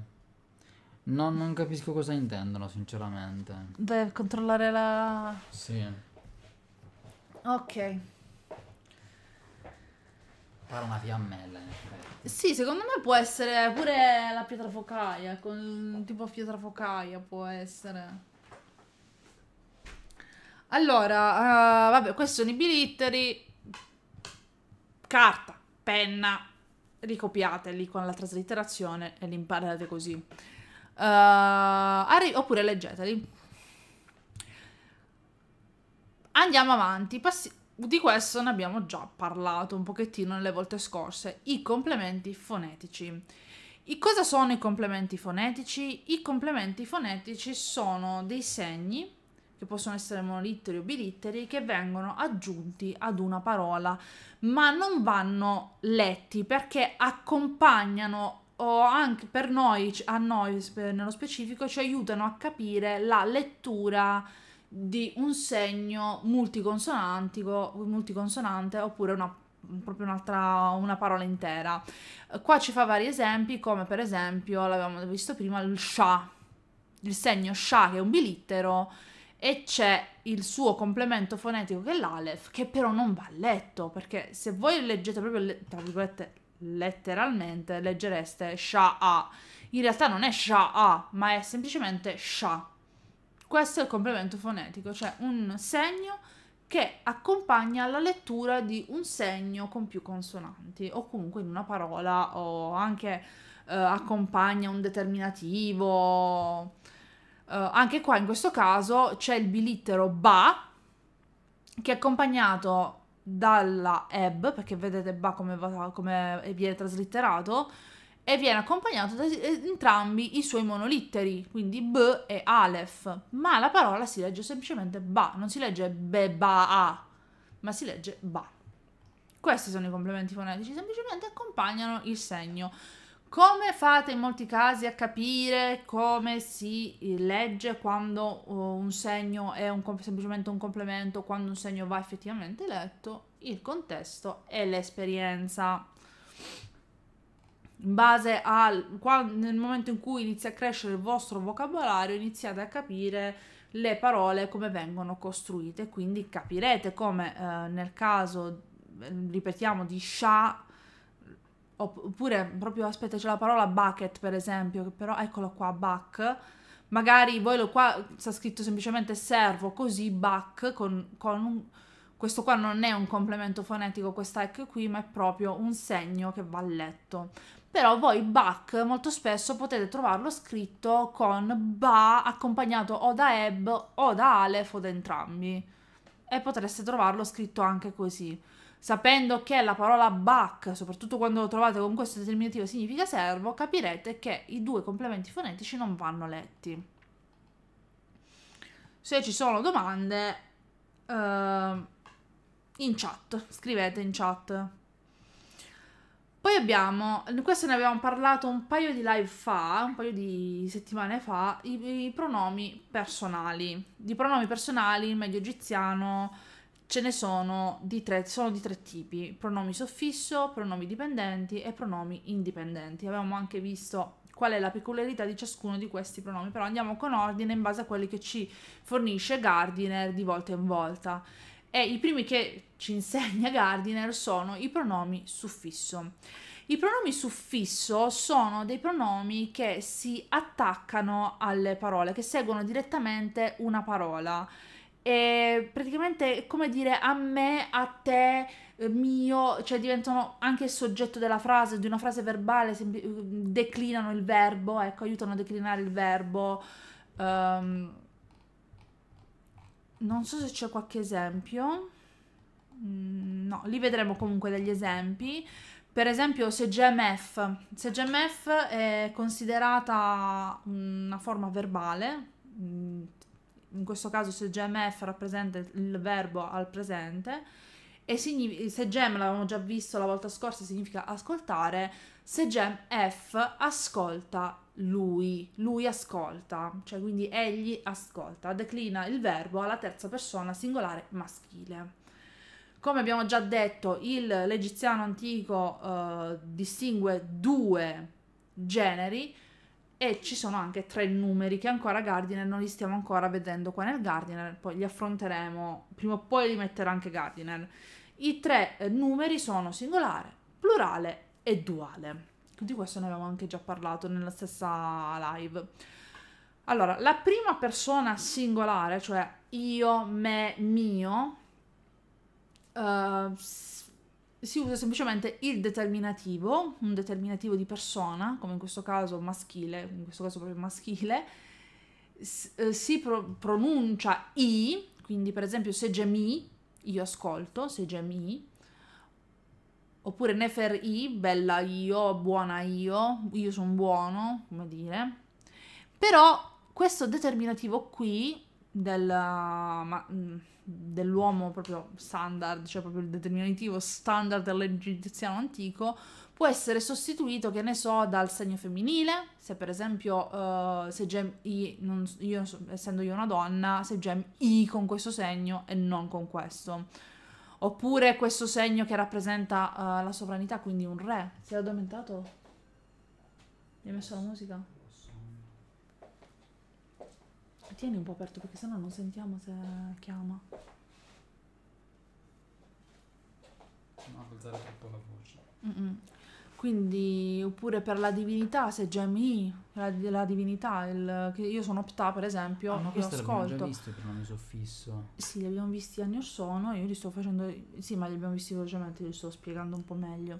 No, non capisco cosa intendono, sinceramente. Deve controllare la... Sì. Ok. Pare una fiammella, in effetti. Sì, secondo me può essere pure la pietra focaia, con tipo pietra focaia può essere. Allora, eh, vabbè, questi sono i bilitteri. Carta, penna, ricopiateli con la traslitterazione e li imparate così. Arri- oppure leggeteli. Andiamo avanti. Passi- di questo ne abbiamo già parlato un pochettino nelle volte scorse. I complementi fonetici. I cosa sono i complementi fonetici? I complementi fonetici sono dei segni che possono essere monolitteri o bilitteri che vengono aggiunti ad una parola, ma non vanno letti perché accompagnano o anche per noi, a noi nello specifico, ci aiutano a capire la lettura di un segno multiconsonantico, multiconsonante oppure una, proprio un'altra una parola intera. Qua ci fa vari esempi, come per esempio l'abbiamo visto prima il sha, il segno sha che è un bilittero e c'è il suo complemento fonetico che è l'alef, che però non va letto, perché se voi leggete proprio, le- tra virgolette, letteralmente, leggereste sha-a. In realtà non è sha-a, ma è semplicemente sha. Questo è il complemento fonetico, cioè un segno che accompagna la lettura di un segno con più consonanti, o comunque in una parola, o anche eh, accompagna un determinativo. Eh, anche qua in questo caso c'è il bilittero ba che è accompagnato dalla eb, perché vedete ba come, va- come viene traslitterato, e viene accompagnato da entrambi i suoi monolitteri, quindi b e alef, ma la parola si legge semplicemente ba, non si legge be ba a, ma si legge ba. Questi sono i complementi fonetici, semplicemente accompagnano il segno. Come fate in molti casi a capire come si legge quando uh, un segno è un semplicemente un complemento, quando un segno va effettivamente letto? Il contesto e l'esperienza. In base al qua- nel momento in cui inizia a crescere il vostro vocabolario, iniziate a capire le parole come vengono costruite, quindi capirete come eh, nel caso, ripetiamo, di sha, oppure proprio aspetta c'è la parola bucket per esempio, che però eccolo qua, buck, magari voi lo qua sta scritto semplicemente servo così, buck, con, con un, questo qua non è un complemento fonetico, questa ec qui, ma è proprio un segno che va letto. Però voi Bach molto spesso potete trovarlo scritto con Ba accompagnato o da Eb o da Aleph o da entrambi. E potreste trovarlo scritto anche così sapendo che la parola Bach soprattutto quando lo trovate con questo determinativo significa servo capirete che i due complementi fonetici non vanno letti se ci sono domande uh, in chat scrivete in chat poi abbiamo, questo ne abbiamo parlato un paio di live fa, un paio di settimane fa, i, i pronomi personali. Di pronomi personali in medio egiziano ce ne sono di tre, sono di tre tipi, pronomi soffisso, pronomi dipendenti e pronomi indipendenti. Avevamo anche visto qual è la peculiarità di ciascuno di questi pronomi, però andiamo con ordine in base a quelli che ci fornisce Gardiner di volta in volta e i primi che ci insegna Gardiner sono i pronomi suffisso. I pronomi suffisso sono dei pronomi che si attaccano alle parole, che seguono direttamente una parola. E praticamente è come dire a me, a te, eh, mio, cioè diventano anche il soggetto della frase, di una frase verbale, declinano il verbo, ecco, aiutano a declinare il verbo. Um, non so se c'è qualche esempio. Mm, no, li vedremo comunque degli esempi. Per esempio, se GMF, se GMF è considerata una forma verbale, mm, in questo caso se GMF rappresenta il verbo al presente, e se gem l'avevamo già visto la volta scorsa significa ascoltare, se gem F ascolta lui, lui ascolta, cioè quindi egli ascolta, declina il verbo alla terza persona singolare maschile. Come abbiamo già detto, il, l'egiziano antico uh, distingue due generi e ci sono anche tre numeri che ancora Gardiner non li stiamo ancora vedendo qua nel Gardiner, poi li affronteremo, prima o poi li metterà anche Gardiner. I tre eh, numeri sono singolare, plurale e duale. Di questo ne avevamo anche già parlato nella stessa live. Allora, la prima persona singolare, cioè io, me, mio, uh, si usa semplicemente il determinativo, un determinativo di persona, come in questo caso maschile, in questo caso proprio maschile, eh, si pro- pronuncia i, quindi per esempio se c'è mi, io ascolto, se c'è mi, Oppure Nefer I, bella io, buona io, io sono buono, come dire. Però questo determinativo qui del, ma, mm, dell'uomo proprio standard, cioè proprio il determinativo standard dell'egiziano antico, può essere sostituito, che ne so, dal segno femminile, se per esempio uh, se gem I, non, io, essendo io una donna, se gem I con questo segno e non con questo Oppure questo segno che rappresenta uh, la sovranità, quindi un re. Si è addormentato? Mi hai messo la musica? Tieni un po' aperto perché sennò non sentiamo se chiama. No, alzare troppo la voce. Mm-mm. Quindi, oppure per la divinità, se Gemi, la, la divinità, il, che io sono Ptah per esempio, ah, ma io ascolto. già visto i pronomi soffisso. Sì, li abbiamo visti anni or sono, io li sto facendo, sì, ma li abbiamo visti velocemente, li sto spiegando un po' meglio.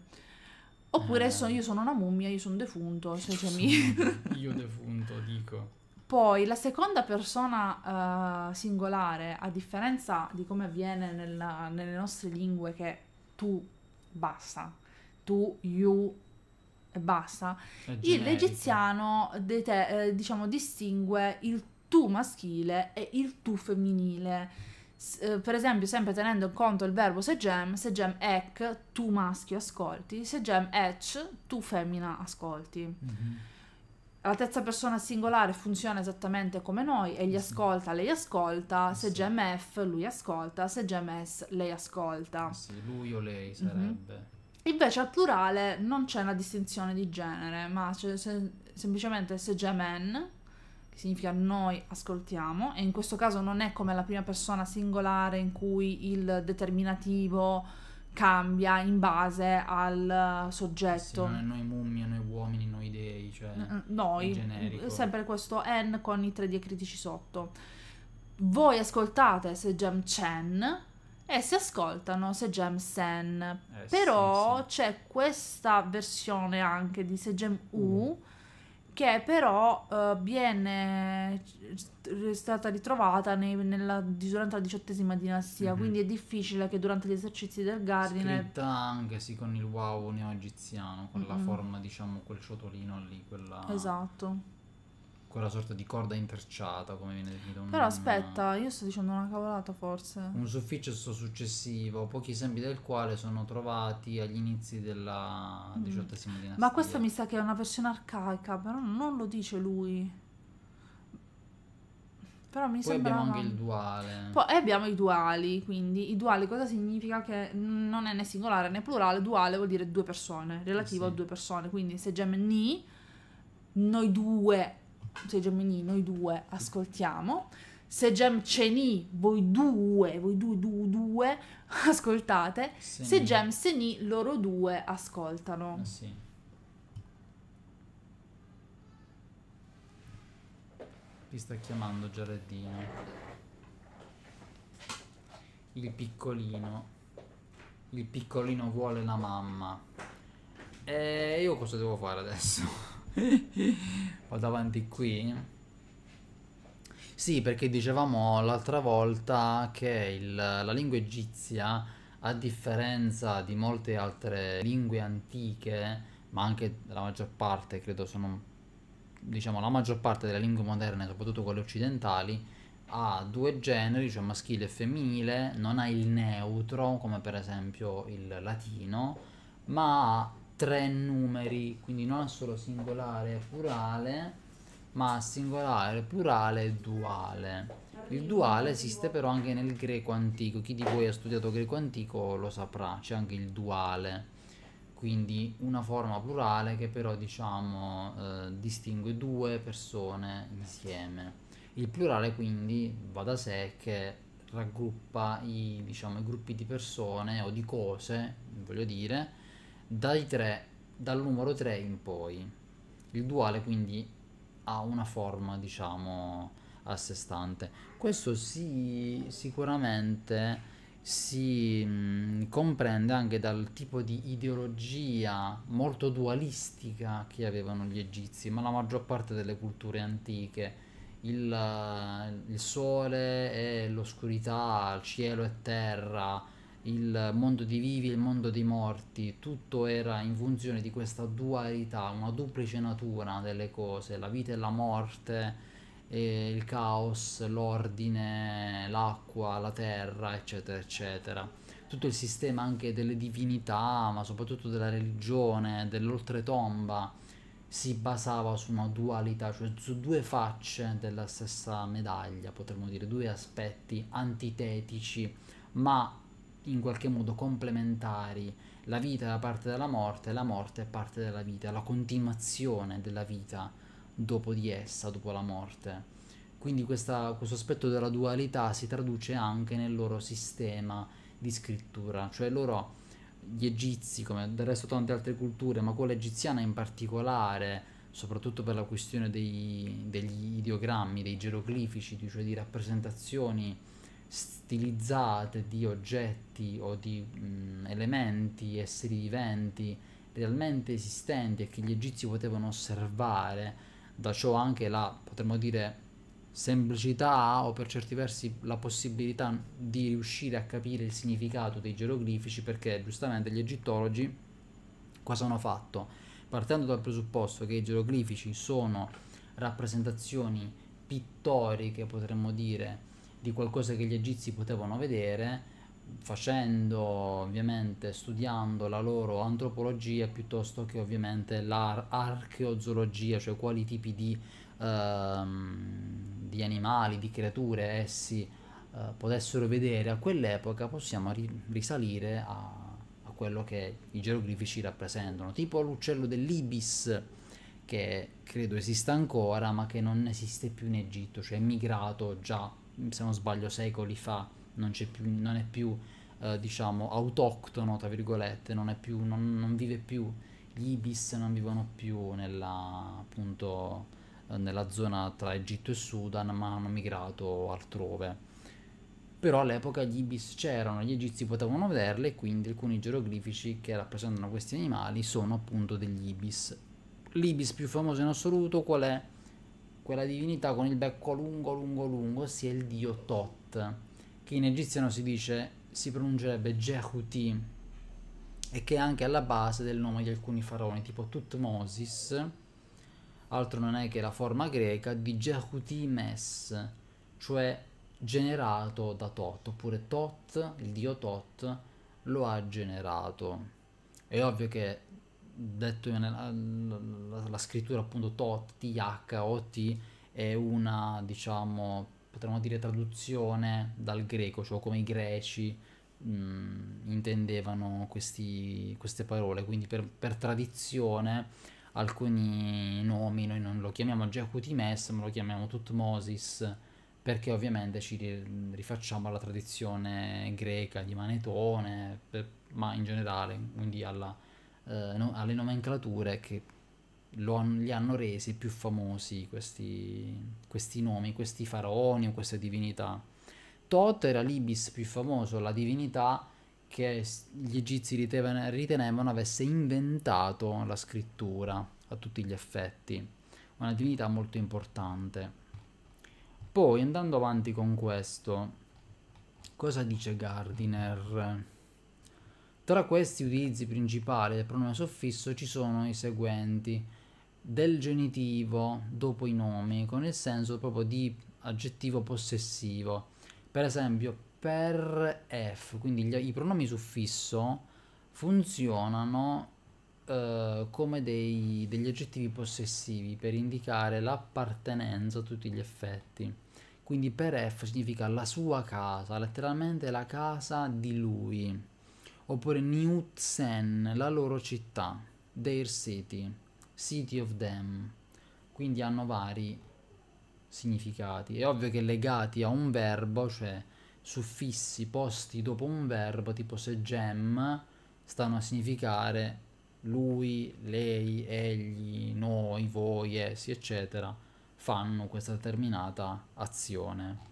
Oppure eh. so, io sono una mummia, io sono defunto, se mi... io defunto, dico. Poi la seconda persona uh, singolare, a differenza di come avviene nella, nelle nostre lingue, che tu basta, tu, you e basta. l'egiziano dete- eh, diciamo, distingue il tu maschile e il tu femminile. S- eh, per esempio, sempre tenendo in conto il verbo segem, segem ec, tu maschio ascolti, segem ec, tu femmina ascolti. Mm-hmm. La terza persona singolare funziona esattamente come noi, egli ascolta, lei ascolta, se gem F lui ascolta, se gem S lei ascolta. Sì, lui o lei sarebbe. Mm-hmm. Invece al plurale non c'è una distinzione di genere, ma c'è se- semplicemente se men, che significa noi ascoltiamo, e in questo caso non è come la prima persona singolare in cui il determinativo cambia in base al Sì, soggetto. è noi mummie, noi uomini, noi dei, cioè Mm, è Noi, sempre questo N con i tre diacritici sotto. Voi ascoltate Sejam Chen e si ascoltano Sejam Sen. Eh, Però sì, c'è questa versione anche di Sejam U U. che però eh, viene è stata ritrovata nei- nella- durante la diciottesima dinastia, Mhm. quindi è difficile che durante gli esercizi del. Gardiner Scritta anche sì con il wow neo-egiziano, con la Mm-mm. forma, diciamo, quel ciotolino lì, quella, Esatto. Quella sorta di corda intrecciata, come viene definito. un- Però aspetta, io sto dicendo una cavolata forse. Un suffisso successivo, pochi esempi del quale sono trovati agli inizi della Mm. diciottesima dinastia. Ma questa mi sa che è una versione arcaica, però non lo dice lui. Però mi Poi sembra... abbiamo anche il duale. Poi abbiamo i duali, quindi i duali cosa significa? Che non è né singolare né plurale, duale vuol dire due persone, relativo Sì. a due persone, quindi se Gemini, noi due, se Gemini, noi due ascoltiamo, se Gem Ceni, voi due, voi due, due, due, ascoltate, Sì. se Gem Seni, loro due ascoltano. Eh sì. Ti sta chiamando Giardino. Il piccolino. Il piccolino vuole la mamma. E io cosa devo fare adesso? Vado avanti qui. Sì, perché dicevamo l'altra volta che il- la lingua egizia, a differenza di molte altre lingue antiche, ma anche la maggior parte, credo sono, diciamo, la maggior parte delle lingue moderne, soprattutto quelle occidentali, ha due generi, cioè maschile e femminile, non ha il neutro, come per esempio il latino, ma ha tre numeri, quindi non solo singolare e plurale, ma singolare, plurale e duale. Il duale esiste però anche nel greco antico, chi di voi ha studiato greco antico lo saprà, c'è anche il duale, quindi una forma plurale che però diciamo eh, distingue due persone insieme. Il plurale quindi va da sé che raggruppa i, diciamo, i gruppi di persone o di cose, voglio dire, dai tre, dal numero 3 in poi. Il duale quindi ha una forma, diciamo, a sé stante. Questo si sicuramente si mh, comprende anche dal tipo di ideologia molto dualistica che avevano gli egizi, ma la maggior parte delle culture antiche. Il, il sole e l'oscurità, cielo e terra, il mondo dei vivi e il mondo dei morti, tutto era in funzione di questa dualità, una duplice natura delle cose, la vita e la morte, e il caos, l'ordine, l'acqua, la terra, eccetera, eccetera. Tutto il sistema anche delle divinità, ma soprattutto della religione, dell'oltretomba, si basava su una dualità, cioè su due facce della stessa medaglia, potremmo dire, due aspetti antitetici, ma in qualche modo complementari. La vita è parte della morte, la morte è parte della vita, la continuazione della vita dopo di essa, dopo la morte. Quindi questa- questo aspetto della dualità si traduce anche nel loro sistema di scrittura, cioè loro, gli egizi, come del resto tante altre culture, ma quella egiziana in particolare, soprattutto per la questione dei- degli ideogrammi, dei geroglifici, cioè di rappresentazioni stilizzate di oggetti o di mh, elementi, esseri viventi realmente esistenti e che gli egizi potevano osservare, da ciò anche la, potremmo dire, semplicità o per certi versi la possibilità di riuscire a capire il significato dei geroglifici perché giustamente gli egittologi cosa hanno fatto? Partendo dal presupposto che i geroglifici sono rappresentazioni pittoriche, potremmo dire, di qualcosa che gli egizi potevano vedere, facendo ovviamente, studiando la loro antropologia piuttosto che ovviamente l'archeozoologia, cioè quali tipi di, ehm, di animali, di creature essi eh, potessero vedere. A quell'epoca, possiamo ri- risalire a, a quello che i geroglifici rappresentano, tipo l'uccello dell'ibis che credo esista ancora, ma che non esiste più in Egitto, cioè è migrato già, se non sbaglio, secoli fa, non, più, non è più, eh, diciamo, autoctono, tra virgolette, non, più, non, non, vive più, gli Ibis non vivono più nella, appunto, eh, nella zona tra Egitto e Sudan, ma hanno migrato altrove. Però all'epoca gli ibis c'erano, gli egizi potevano vederle e quindi alcuni geroglifici che rappresentano questi animali sono appunto degli ibis. L'ibis più famoso in assoluto qual è? Quella divinità con il becco lungo, lungo, lungo, ossia il dio Tot, che in egiziano si dice, si pronuncerebbe Jehuti, e che è anche alla base del nome di alcuni faraoni, tipo Tutmosis, altro non è che la forma greca di Jehuti Mes, cioè generato da Tot, oppure Tot, il dio Tot, lo ha generato. È ovvio che detto nella, la, la, scrittura appunto Tot, T-H-O-T è una, diciamo, potremmo dire traduzione dal greco, cioè come i greci mh, mm, intendevano questi, queste parole, quindi per, per, tradizione alcuni nomi noi non lo chiamiamo Jacutimes, ma lo chiamiamo Tutmosis, perché ovviamente ci rifacciamo alla tradizione greca di Manetone, per, ma in generale, quindi alla, eh, no, alle nomenclature che lo, li hanno resi più famosi questi, questi nomi, questi faraoni o queste divinità. Tot era l'ibis più famoso, la divinità che gli egizi ritenevano avesse inventato la scrittura a tutti gli effetti, una divinità molto importante. Poi andando avanti con questo, cosa dice Gardiner? Tra questi utilizzi principali del pronome soffisso ci sono i seguenti. Del genitivo dopo i nomi, con il senso proprio di aggettivo possessivo. Per esempio, per F, quindi gli, i pronomi suffisso funzionano eh, come dei, degli aggettivi possessivi per indicare l'appartenenza a tutti gli effetti. Quindi per F significa la sua casa, letteralmente la casa di lui. Oppure Newtsen, la loro città, their city, city of them. Quindi hanno vari significati. È ovvio che legati a un verbo, cioè suffissi posti dopo un verbo, tipo se gem, stanno a significare lui, lei, egli, noi, voi, essi, eccetera fanno questa determinata azione.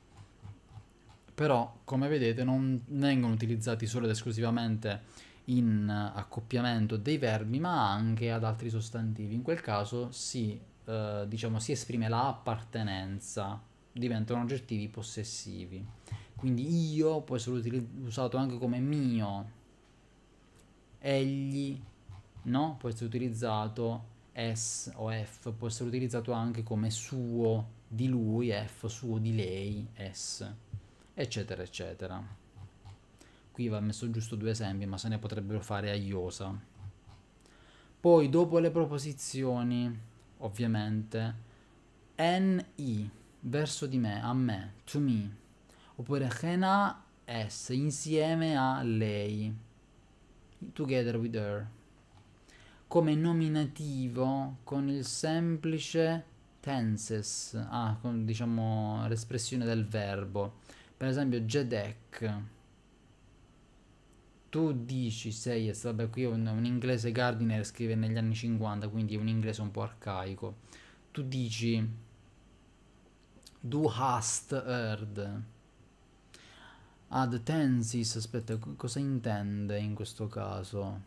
Però, come vedete, non vengono utilizzati solo ed esclusivamente in accoppiamento dei verbi, ma anche ad altri sostantivi. In quel caso si, eh, diciamo, si esprime l'appartenenza, diventano aggettivi possessivi. Quindi io può essere usato anche come mio, egli, no? Può essere utilizzato S o F può essere utilizzato anche come suo di lui, F, suo di lei, S, eccetera, eccetera. Qui va messo giusto due esempi, ma se ne potrebbero fare a iosa. Poi, dopo le proposizioni, ovviamente, N-I, verso di me, a me, to me, oppure Hena S, insieme a lei, together with her come nominativo con il semplice tenses, ah, con diciamo l'espressione del verbo. Per esempio, Jedek. Tu dici, sei, vabbè, qui un, un inglese Gardiner scrive negli anni 50, quindi è un inglese un po' arcaico. Tu dici, du hast heard. Ad tensis, aspetta, cosa intende in questo caso?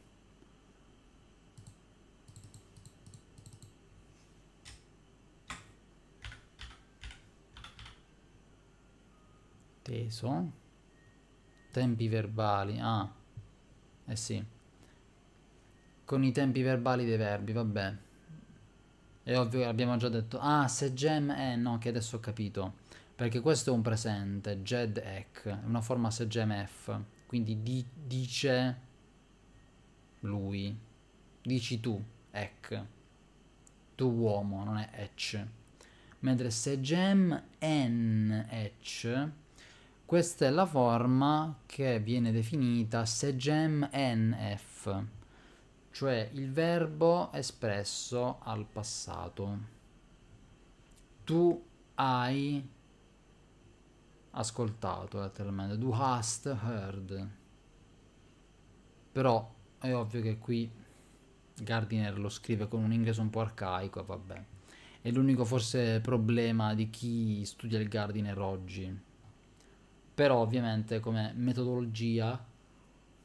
Teso. Tempi verbali. Ah. Eh sì. Con i tempi verbali dei verbi, vabbè. È ovvio che abbiamo già detto. Ah, se gem è... No, che adesso ho capito. Perché questo è un presente. Jed ek. È una forma se gem f. Quindi di, dice lui. Dici tu. Ek. Tu uomo, non è ec. Mentre se gem en ec questa è la forma che viene definita segem NF. cioè il verbo espresso al passato. Tu hai ascoltato letteralmente, tu hast heard. Però è ovvio che qui Gardiner lo scrive con un inglese un po' arcaico, vabbè. È l'unico forse problema di chi studia il Gardiner oggi. Però ovviamente come metodologia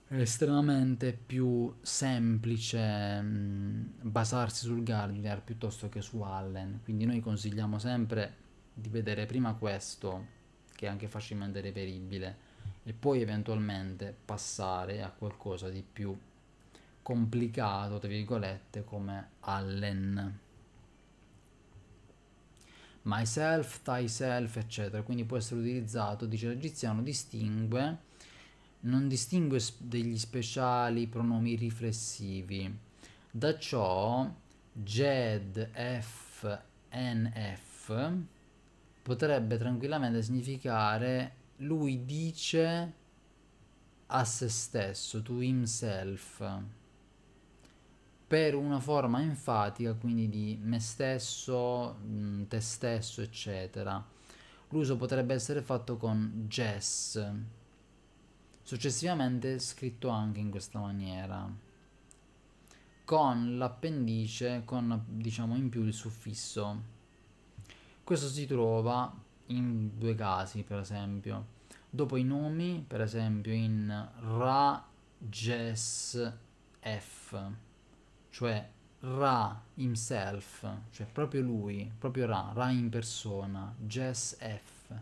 è estremamente più semplice mh, basarsi sul Gardiner piuttosto che su Allen. Quindi noi consigliamo sempre di vedere prima questo, che è anche facilmente reperibile, e poi eventualmente passare a qualcosa di più complicato, tra virgolette, come Allen. Myself, thyself, eccetera. Quindi può essere utilizzato, dice l'egiziano, distingue, non distingue degli speciali pronomi riflessivi. Da ciò, Jed, F, NF potrebbe tranquillamente significare lui dice a se stesso, to himself per una forma enfatica, quindi di me stesso, mm, te stesso, eccetera. L'uso potrebbe essere fatto con jess, successivamente scritto anche in questa maniera, con l'appendice, con diciamo in più il suffisso. Questo si trova in due casi, per esempio. Dopo i nomi, per esempio in Ra, Jess, F cioè Ra himself, cioè proprio lui, proprio Ra, Ra in persona, Jess F,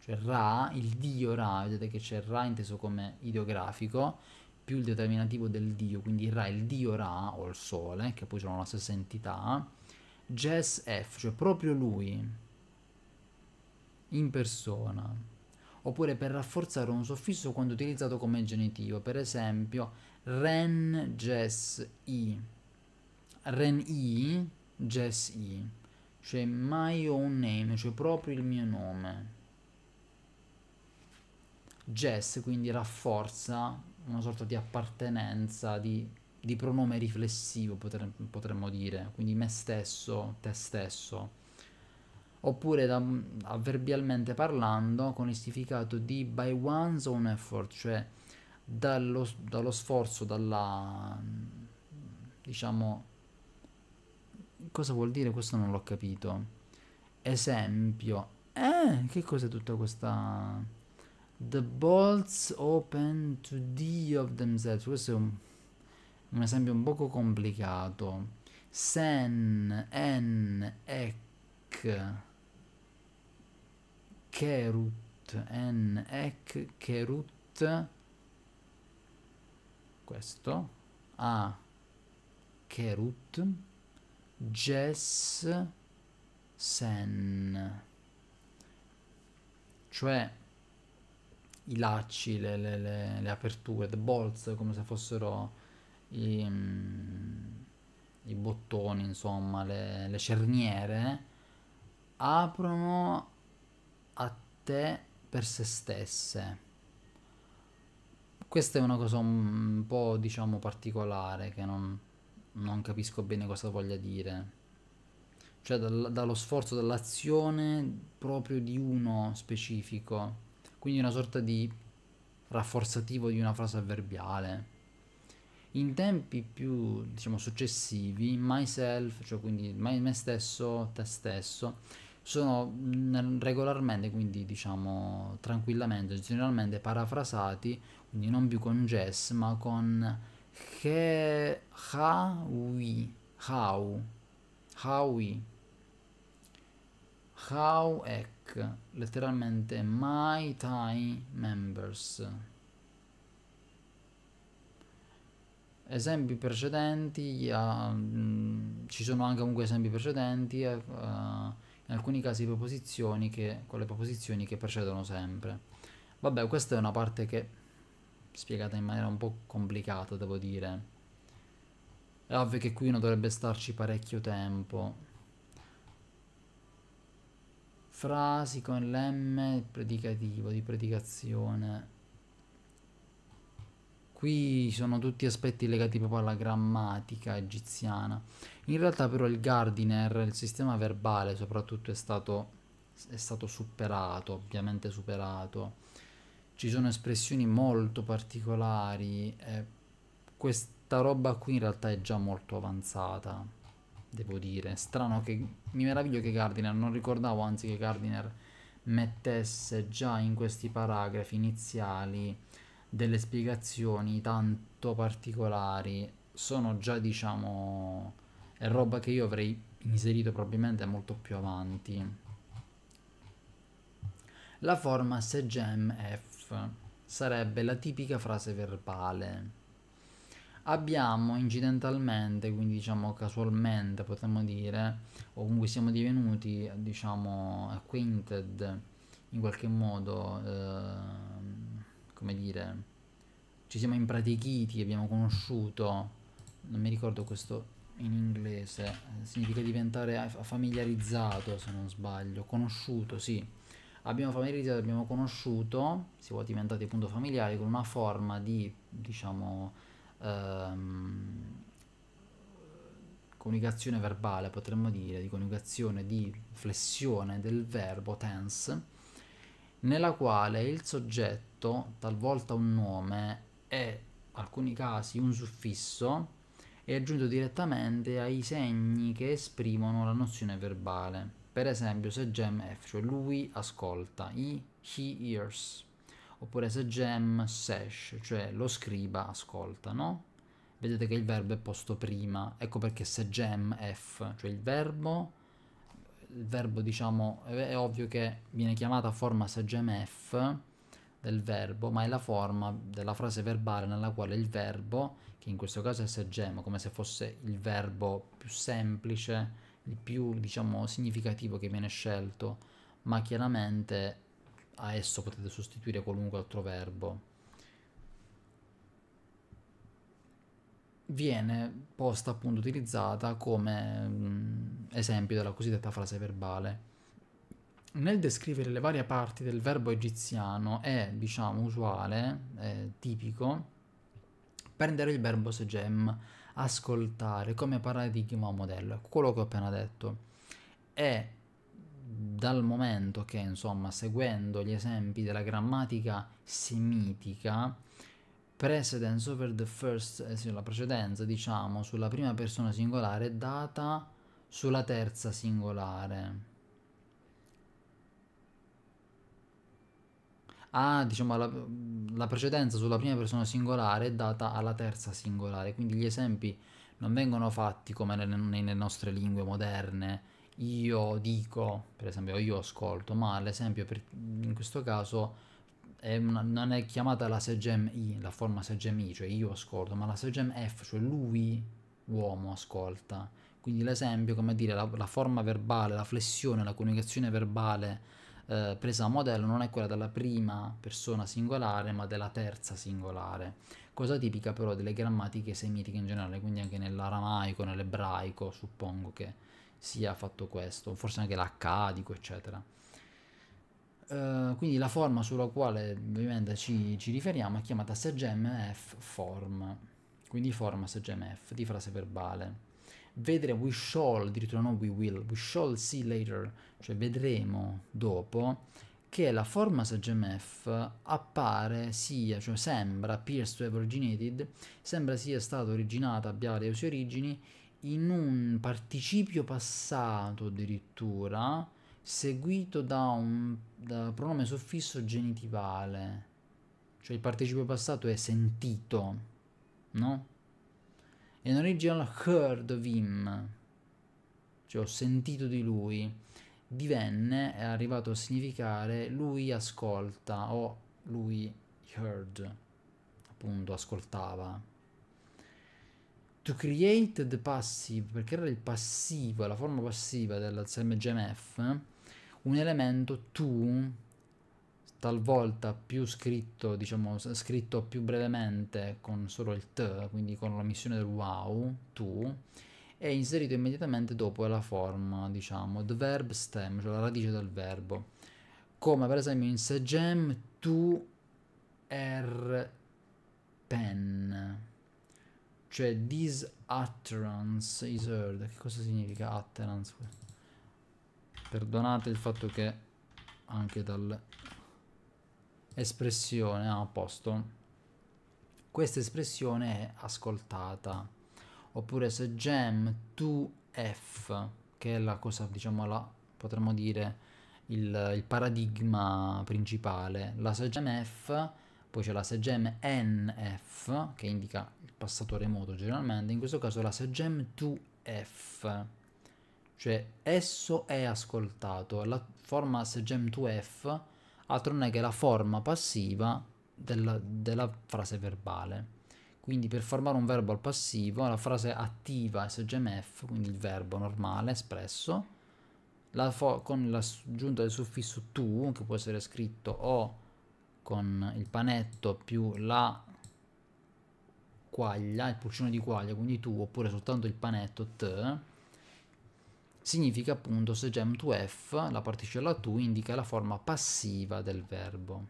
cioè Ra, il dio Ra, vedete che c'è Ra inteso come ideografico, più il determinativo del dio, quindi Ra, il dio Ra, o il sole, che poi sono la stessa entità, Jess F, cioè proprio lui, in persona. Oppure per rafforzare un suffisso quando utilizzato come genitivo, per esempio Ren Jess I Ren-I, Jess-I, cioè my own name, cioè proprio il mio nome. Jess quindi rafforza una sorta di appartenenza, di, di pronome riflessivo potre, potremmo dire, quindi me stesso, te stesso. Oppure da, avverbialmente parlando con il significato di by one's own effort, cioè dallo, dallo sforzo, dalla diciamo cosa vuol dire? Questo non l'ho capito. Esempio. Eh, che cos'è tutta questa... The bolts open to D of themselves. Questo è un, un esempio un poco complicato. Sen, en, ek, kerut, en, ek, kerut. Questo. A, kerut Jess Sen, cioè i lacci, le, le, le, le, aperture, the bolts, come se fossero i, mm, i bottoni, insomma, le, le cerniere, aprono a te per se stesse. Questa è una cosa un po', diciamo, particolare che non, non capisco bene cosa voglia dire. Cioè dal, dallo sforzo, dall'azione proprio di uno specifico. Quindi una sorta di rafforzativo di una frase avverbiale. In tempi più, diciamo, successivi, myself, cioè quindi me stesso, te stesso, sono regolarmente, quindi diciamo tranquillamente, generalmente parafrasati, quindi non più con Jess, ma con che Howie How Howie How Ek. Letteralmente My Time Members. Esempi precedenti uh, ci sono anche comunque esempi precedenti uh, in alcuni casi preposizioni che con le preposizioni che precedono sempre. Vabbè questa è una parte che spiegata in maniera un po' complicata, devo dire. È ovvio che qui uno dovrebbe starci parecchio tempo. Frasi con l'M predicativo, di predicazione. Qui sono tutti aspetti legati proprio alla grammatica egiziana. In realtà però il Gardiner, il sistema verbale soprattutto è stato, è stato superato, ovviamente superato. Ci sono espressioni molto particolari. Eh, questa roba qui in realtà è già molto avanzata, devo dire. Strano che mi meraviglio che Gardiner, non ricordavo anzi che Gardiner mettesse già in questi paragrafi iniziali delle spiegazioni tanto particolari sono già diciamo è roba che io avrei inserito probabilmente molto più avanti la forma segem Sarebbe la tipica frase verbale abbiamo incidentalmente quindi diciamo casualmente potremmo dire o comunque siamo divenuti diciamo acquainted in qualche modo eh, come dire, ci siamo impratichiti, abbiamo conosciuto, non mi ricordo questo in inglese, significa diventare familiarizzato se non sbaglio, conosciuto, sì. Abbiamo familiarizzato, abbiamo conosciuto, siamo diventati appunto familiari con una forma di, diciamo, ehm, coniugazione verbale, potremmo dire, di coniugazione, di flessione del verbo tense, nella quale il soggetto, talvolta un nome e alcuni casi un suffisso, è aggiunto direttamente ai segni che esprimono la nozione verbale. Per esempio, se gem F, cioè lui ascolta, i, he hears, oppure se gem sesh, cioè lo scriba ascolta, no? Vedete che il verbo è posto prima, ecco perché se gem F, cioè il verbo il verbo diciamo è, è ovvio che viene chiamata forma segem F del verbo ma è la forma della frase verbale nella quale il verbo che in questo caso è segem come se fosse il verbo più semplice il più diciamo significativo che viene scelto ma chiaramente a esso potete sostituire qualunque altro verbo viene posta appunto utilizzata come mh, esempio della cosiddetta frase verbale. Nel descrivere le varie parti del verbo egiziano è, diciamo, usuale, è tipico, prendere il verbo segem, ascoltare come paradigma modello, quello che ho appena detto. E dal momento che, insomma, seguendo gli esempi della grammatica semitica, precedence over the first, eh la precedenza diciamo sulla prima persona singolare è data sulla terza singolare. Ah, diciamo la, la precedenza sulla prima persona singolare è data alla terza singolare, quindi gli esempi non vengono fatti come nelle, nelle nostre lingue moderne. Io dico, per esempio, io ascolto, ma l'esempio per, in questo caso è una, non è chiamata la segem I, la forma segem I, cioè io ascolto, ma la segem F, cioè lui, uomo, ascolta. Quindi l'esempio, come dire, la, la forma verbale, la flessione, la coniugazione verbale eh, presa a modello non è quella della prima persona singolare, ma della terza singolare. Cosa tipica però delle grammatiche semitiche in generale, quindi anche nell'aramaico, nell'ebraico, suppongo che sia fatto questo, forse anche l'accadico, eccetera. Uh, quindi la forma sulla quale ovviamente ci, ci riferiamo è chiamata SGMF form, quindi forma SGMF di frase verbale. Vedere we shall, addirittura non we will, we shall see later, cioè vedremo dopo che la forma SGMF appare sia, cioè sembra, appears to have originated, sembra sia stata originata, abbia le sue origini in un participio passato addirittura seguito da un da pronome suffisso genitivale, cioè il participio passato è sentito, no? In original heard of him, cioè ho sentito di lui, divenne, è arrivato a significare lui ascolta o lui heard, appunto ascoltava. To create the passive, perché era il passivo, la forma passiva del SMGMF, un elemento tu talvolta più scritto, diciamo, scritto più brevemente con solo il t, quindi con l'omissione del wow, tu, è inserito immediatamente dopo la forma, diciamo, the verb stem, cioè la radice del verbo. Come per esempio in segem tu er pen. Cioè, this utterance is heard. Che cosa significa utterance? Perdonate il fatto che anche dall'espressione ah, a posto. Questa espressione è ascoltata. Oppure se gem 2F, che è la cosa, diciamo, la, potremmo dire il, il paradigma principale. La segem F, poi c'è la segem NF, che indica il passato remoto generalmente, in questo caso la segem 2F, cioè esso è ascoltato. La forma segem 2F altro non è che la forma passiva della, della frase verbale. Quindi per formare un verbo al passivo, la frase attiva è segem F, quindi il verbo normale espresso, la con l'aggiunta del suffisso tu, che può essere scritto o con il panetto più la quaglia, il pulcino di quaglia, quindi tu, oppure soltanto il panetto t, significa appunto se gem to f, la particella tu indica la forma passiva del verbo.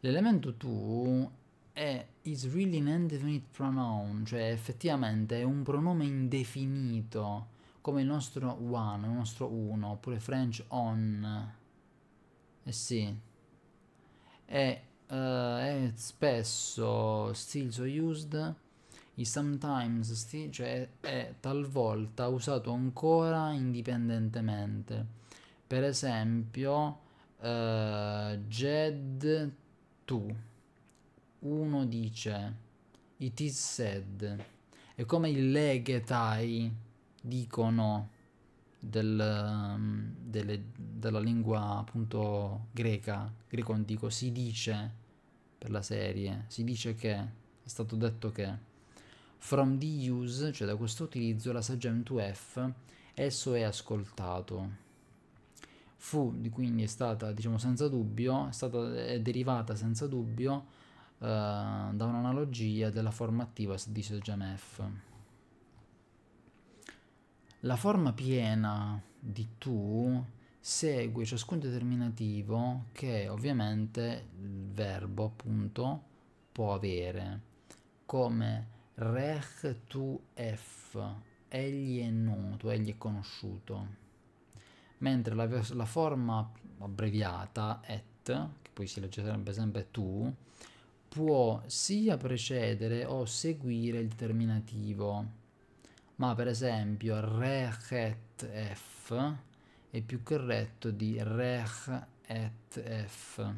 L'elemento to è is really an indefinite pronoun, cioè effettivamente è un pronome indefinito come il nostro one, il nostro uno, oppure French on. Eh sì. È, uh, è spesso still so used, is sometimes still, cioè è talvolta usato ancora indipendentemente. Per esempio, uh, Jed tu. Uno dice it is said. È come il legetai dicono del, um, delle, della lingua appunto greca, greco antico, si dice per la serie, si dice che, è stato detto che from the use, cioè da questo utilizzo, la Sagem 2F, esso è ascoltato. Fu, quindi è stata, diciamo senza dubbio, è, stata, è derivata senza dubbio da un'analogia della forma attiva di Sagem F. La forma piena di tu segue ciascun determinativo che ovviamente il verbo appunto può avere come rech tu f egli è noto, egli è conosciuto mentre la, la forma abbreviata et che poi si leggerebbe sempre tu può sia precedere o seguire il determinativo ma per esempio rechet f è più corretto di rech et f.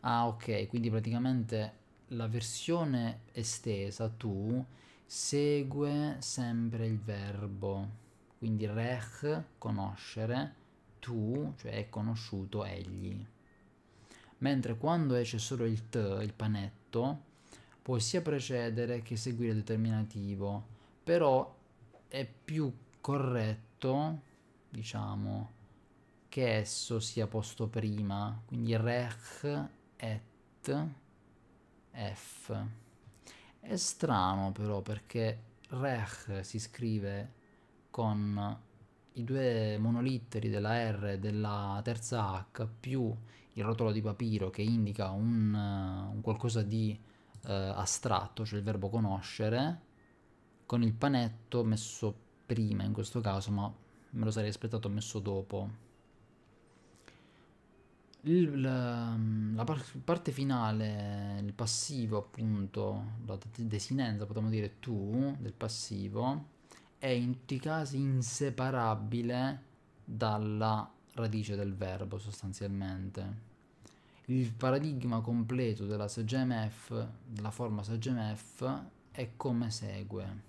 Ah ok, quindi praticamente la versione estesa tu segue sempre il verbo, quindi rech conoscere, tu, cioè è conosciuto egli. Mentre quando c'è solo il t, il panetto, può sia precedere che seguire il determinativo, però è più corretto, diciamo, che esso sia posto prima, quindi rech et f. È strano però perché rech si scrive con i due monolitteri della R e della terza H più il rotolo di papiro che indica un, un qualcosa di eh, astratto, cioè il verbo conoscere, con il panetto messo prima in questo caso, ma me lo sarei aspettato messo dopo. Il, la, la parte finale, il passivo appunto, la desinenza, potremmo dire tu, del passivo, è in tutti i casi inseparabile dalla radice del verbo sostanzialmente il paradigma completo della SGMF, della forma SGMF, è come segue.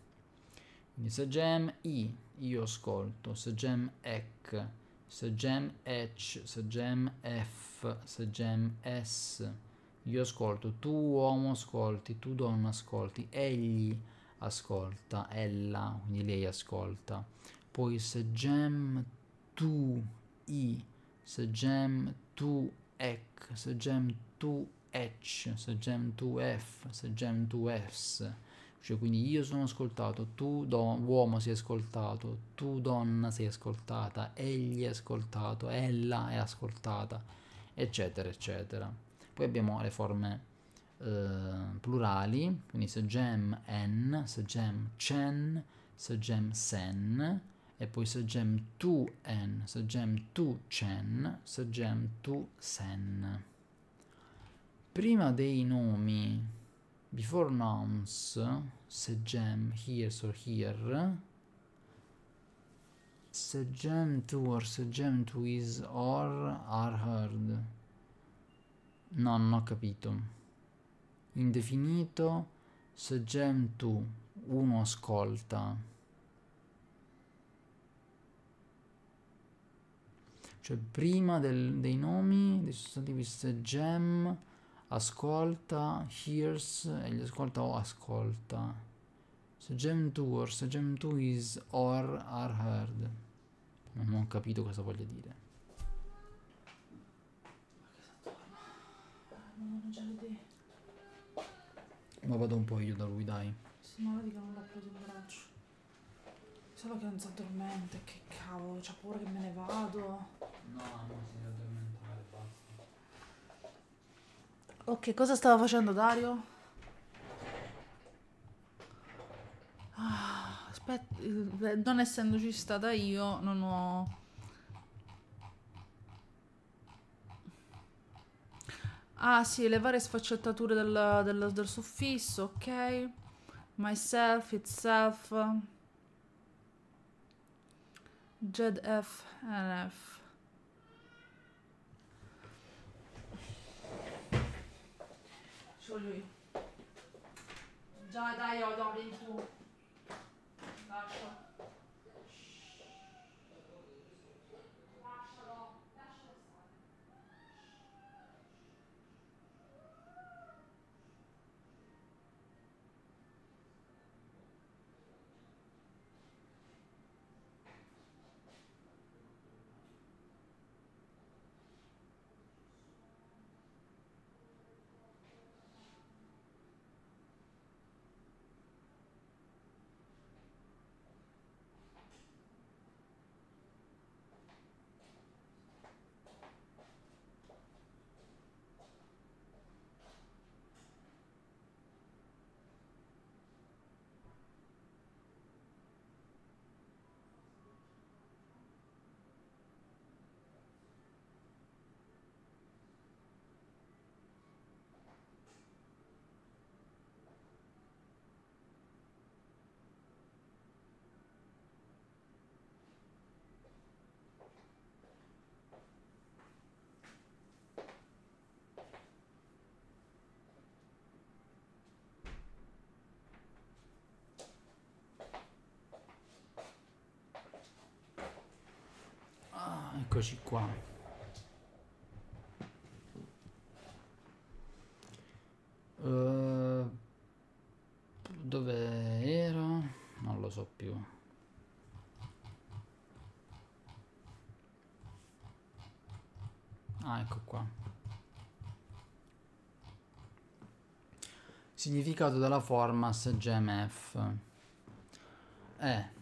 Quindi SGM I, io ascolto, SGM EC, SGM EC, SGM F, SGM S, io ascolto, tu uomo ascolti, tu donna ascolti, egli ascolta, ella, quindi lei ascolta. Poi SGM tu I, SGM tu ec, segem tu ec, segem tu f, segem tu s. Cioè, quindi io sono ascoltato, tu don, uomo sei ascoltato, tu donna sei ascoltata, egli è ascoltato, ella è ascoltata, eccetera, eccetera. Poi abbiamo le forme eh, plurali, quindi Segem En, Segem Chen, Segem Sen, e poi Segem Tu En, Segem Tu Chen, Segem Tu Sen. Prima dei nomi, before nouns, Segem Here's or Here, Segem To or Segem To Is or Are Heard. No, non ho capito indefinito Segem tu, uno ascolta. Cioè prima del, dei nomi, dei sostantivi segem, ascolta, hears, e gli ascolta o ascolta. Segem tu or segem tu is or are heard. Non ho capito cosa voglia dire. Ma vado un po' io da lui, dai. Sì, ma vedi che non l'ho preso in braccio. Solo che non si addormenta, che cavolo, c'ha paura che me ne vado. No, non si deve addormentare, basta. Ok, cosa stava facendo Dario? Ah, aspetta, eh, non essendoci stata io, non ho... Ah sì, le varie sfaccettature del, del, del suffisso, ok. Myself, itself. Jed F, NF. Ci voglio io. Già, dai, Eccoci qua. Uh, dove ero? Non lo so più. Ah, ecco qua. Significato della forma SGMF. Eh,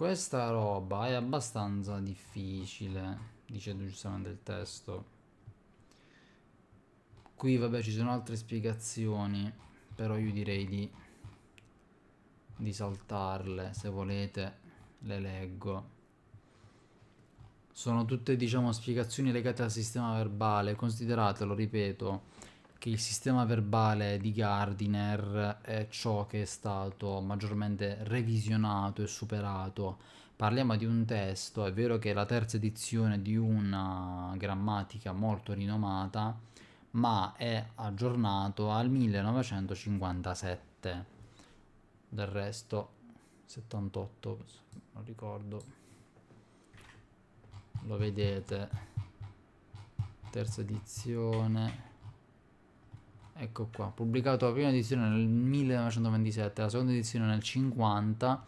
questa roba è abbastanza difficile, dice giustamente il testo. Qui vabbè ci sono altre spiegazioni, però io direi di, di saltarle, se volete le leggo. Sono tutte diciamo spiegazioni legate al sistema verbale, consideratelo, ripeto, che il sistema verbale di Gardiner è ciò che è stato maggiormente revisionato e superato. Parliamo di un testo, è vero che è la terza edizione di una grammatica molto rinomata, ma è aggiornato al 1957. Del resto 78, non ricordo. Lo vedete. Terza edizione ecco qua, pubblicato la prima edizione nel 1927, la seconda edizione nel 50,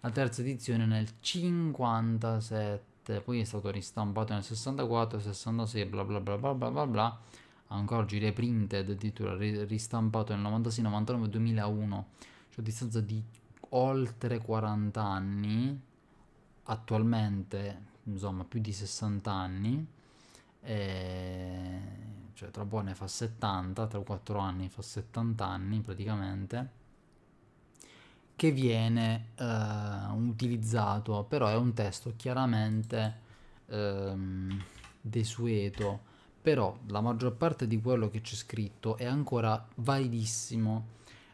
la terza edizione nel 57, poi è stato ristampato nel 64, 66, bla bla bla bla bla bla bla, ancora oggi reprinted, addirittura ristampato nel 96, 99, 2001, cioè a distanza di oltre 40 anni, attualmente insomma più di 60 anni, e cioè tra poco ne fa 70, tra 4 anni fa 70 anni praticamente, che viene eh, utilizzato, però è un testo chiaramente ehm, desueto, però la maggior parte di quello che c'è scritto è ancora validissimo,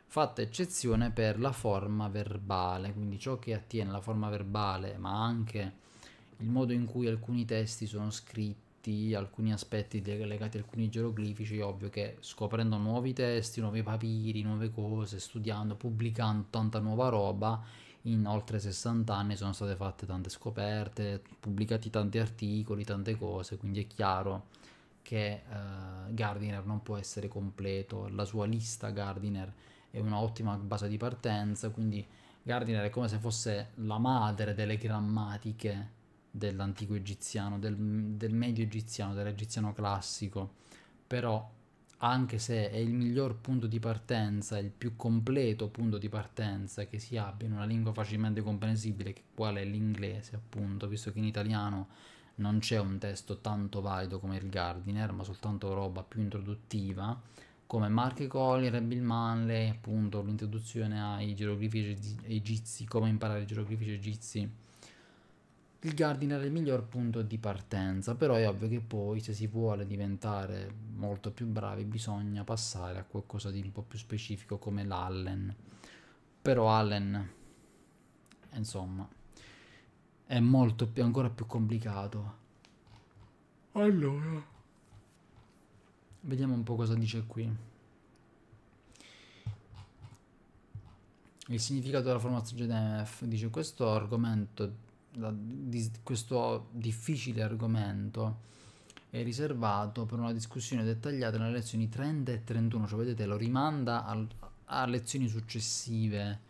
fatta eccezione per la forma verbale, quindi ciò che attiene alla forma verbale, ma anche il modo in cui alcuni testi sono scritti, alcuni aspetti legati a alcuni geroglifici, ovvio che scoprendo nuovi testi, nuovi papiri, nuove cose, studiando, pubblicando tanta nuova roba, in oltre 60 anni sono state fatte tante scoperte, pubblicati tanti articoli, tante cose, quindi è chiaro che uh, Gardiner non può essere completo, la sua lista Gardiner è un'ottima base di partenza, quindi Gardiner è come se fosse la madre delle grammatiche dell'antico egiziano, del, del medio egiziano, dell'egiziano classico, però anche se è il miglior punto di partenza, il più completo punto di partenza che si abbia in una lingua facilmente comprensibile, quale è l'inglese appunto, visto che in italiano non c'è un testo tanto valido come il Gardiner, ma soltanto roba più introduttiva, come Mark Collier e Bill Manley, appunto l'introduzione ai geroglifici egizi, come imparare i geroglifici egizi il Gardiner è il miglior punto di partenza, però è ovvio che poi se si vuole diventare molto più bravi bisogna passare a qualcosa di un po' più specifico come l'Allen. Però Allen, insomma, è molto più, ancora più complicato. Allora, vediamo un po' cosa dice qui. Il significato della formazione GDMF dice questo argomento di questo difficile argomento è riservato per una discussione dettagliata nelle lezioni 30 e 31, cioè vedete lo rimanda al, a lezioni successive,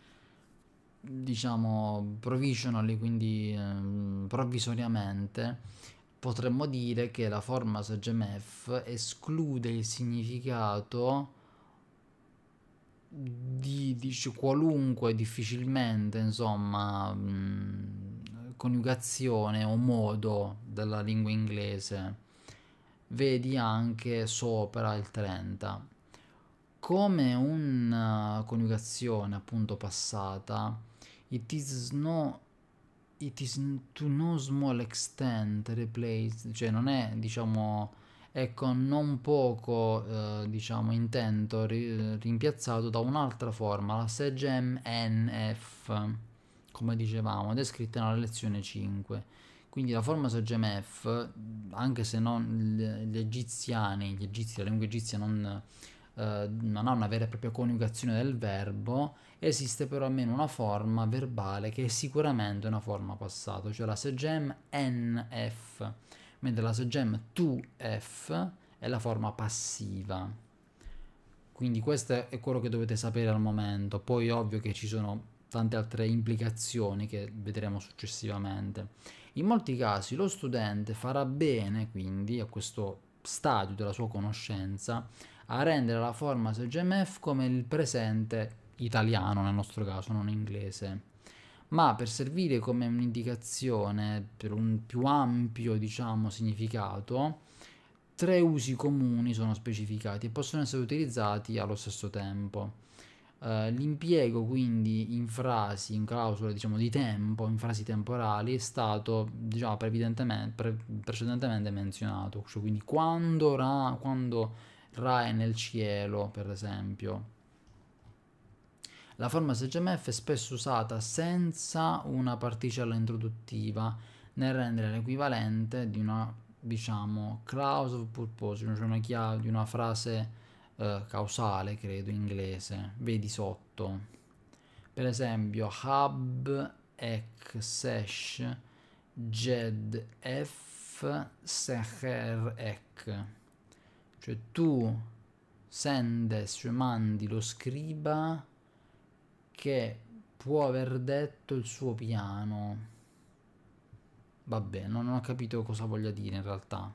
diciamo provisionally, quindi ehm, provvisoriamente, potremmo dire che la forma SGMF esclude il significato di, di qualunque difficilmente, insomma, mh, coniugazione o modo della lingua inglese vedi anche sopra il 30 come una coniugazione appunto passata it is no it is to no small extent replaced cioè non è diciamo è con non poco eh, diciamo intento ri- rimpiazzato da un'altra forma la segem nf come dicevamo, ed è scritta nella lezione 5. Quindi la forma SGMF, anche se non gli egiziani, gli egizi, la lingua egizia non, eh, non ha una vera e propria coniugazione del verbo, esiste però almeno una forma verbale che è sicuramente una forma passata, cioè la SGM NF, mentre la SGM 2F è la forma passiva. Quindi questo è quello che dovete sapere al momento. Poi ovvio che ci sono tante altre implicazioni che vedremo successivamente. In molti casi lo studente farà bene quindi a questo stadio della sua conoscenza a rendere la forma SGMF come il presente italiano nel nostro caso, non inglese. Ma per servire come un'indicazione per un più ampio, diciamo, significato, tre usi comuni sono specificati e possono essere utilizzati allo stesso tempo. Uh, l'impiego quindi in frasi, in clausole diciamo di tempo, in frasi temporali è stato diciamo previdentemente, pre- precedentemente menzionato, cioè quindi quando Ra, quando Ra è nel cielo per esempio. La forma SGMF è spesso usata senza una particella introduttiva nel rendere l'equivalente di una diciamo clause of purpose, cioè una chiave di una frase uh, causale, credo, inglese. Vedi sotto. Per esempio, hub sesh jed f seher ec. Cioè tu sendes, cioè mandi lo scriba che può aver detto il suo piano. Vabbè, non ho capito cosa voglia dire in realtà.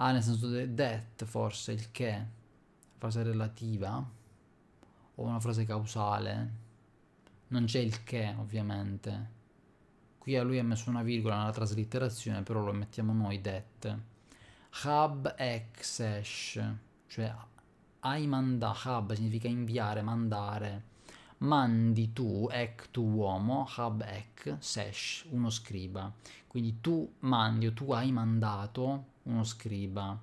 Ah, nel senso de- that forse, il che, frase relativa o una frase causale. Non c'è il che, ovviamente. Qui a lui ha messo una virgola nella traslitterazione, però lo mettiamo noi that. hab ek sesh, cioè hai mandato, hab significa inviare, mandare, mandi tu, ek tu uomo, hab ek sesh, uno scriba. Quindi tu mandi o tu hai mandato uno scriba.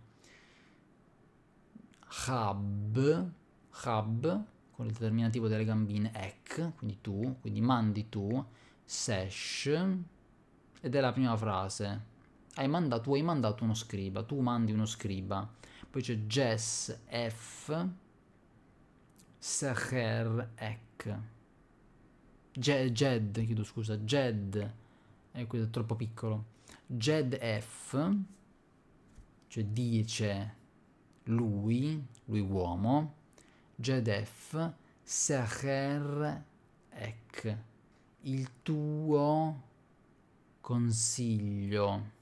Hab, hab, con il determinativo delle gambine, ek, quindi tu, quindi mandi tu, sesh, ed è la prima frase. Hai mandato, tu hai mandato uno scriba, tu mandi uno scriba. Poi c'è Jess F, Seher Ek. Jed, chiedo scusa, Jed, eh, è troppo piccolo. Jed F, cioè dice lui, lui uomo, Jed F, Seher Ek, il tuo consiglio.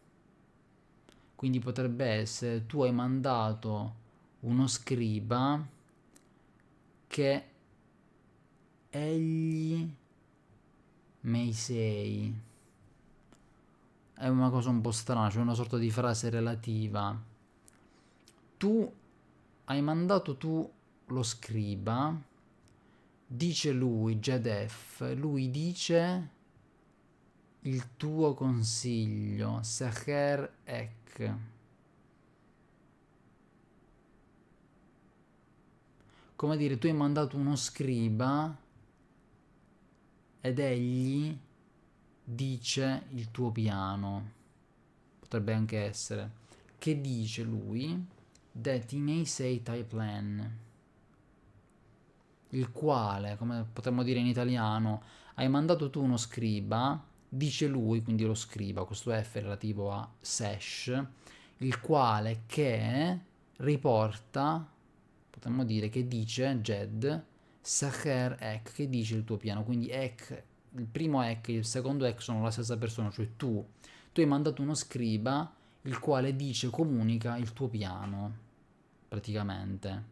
Quindi potrebbe essere tu hai mandato uno scriba che egli mei sei. È una cosa un po' strana, cioè una sorta di frase relativa. Tu hai mandato tu lo scriba, dice lui, Jedef, lui dice il tuo consiglio, Seher Ek. Come dire, tu hai mandato uno scriba ed egli dice il tuo piano. Potrebbe anche essere. Che dice lui? That he may say thy plan. Il quale, come potremmo dire in italiano, hai mandato tu uno scriba dice lui, quindi lo scriba, questo F relativo a Sesh, il quale che riporta, potremmo dire che dice Jed, Sacher Ek, che dice il tuo piano, quindi Ek, il primo Ek e il secondo Ek sono la stessa persona, cioè tu, tu hai mandato uno scriba, il quale dice, comunica il tuo piano, praticamente.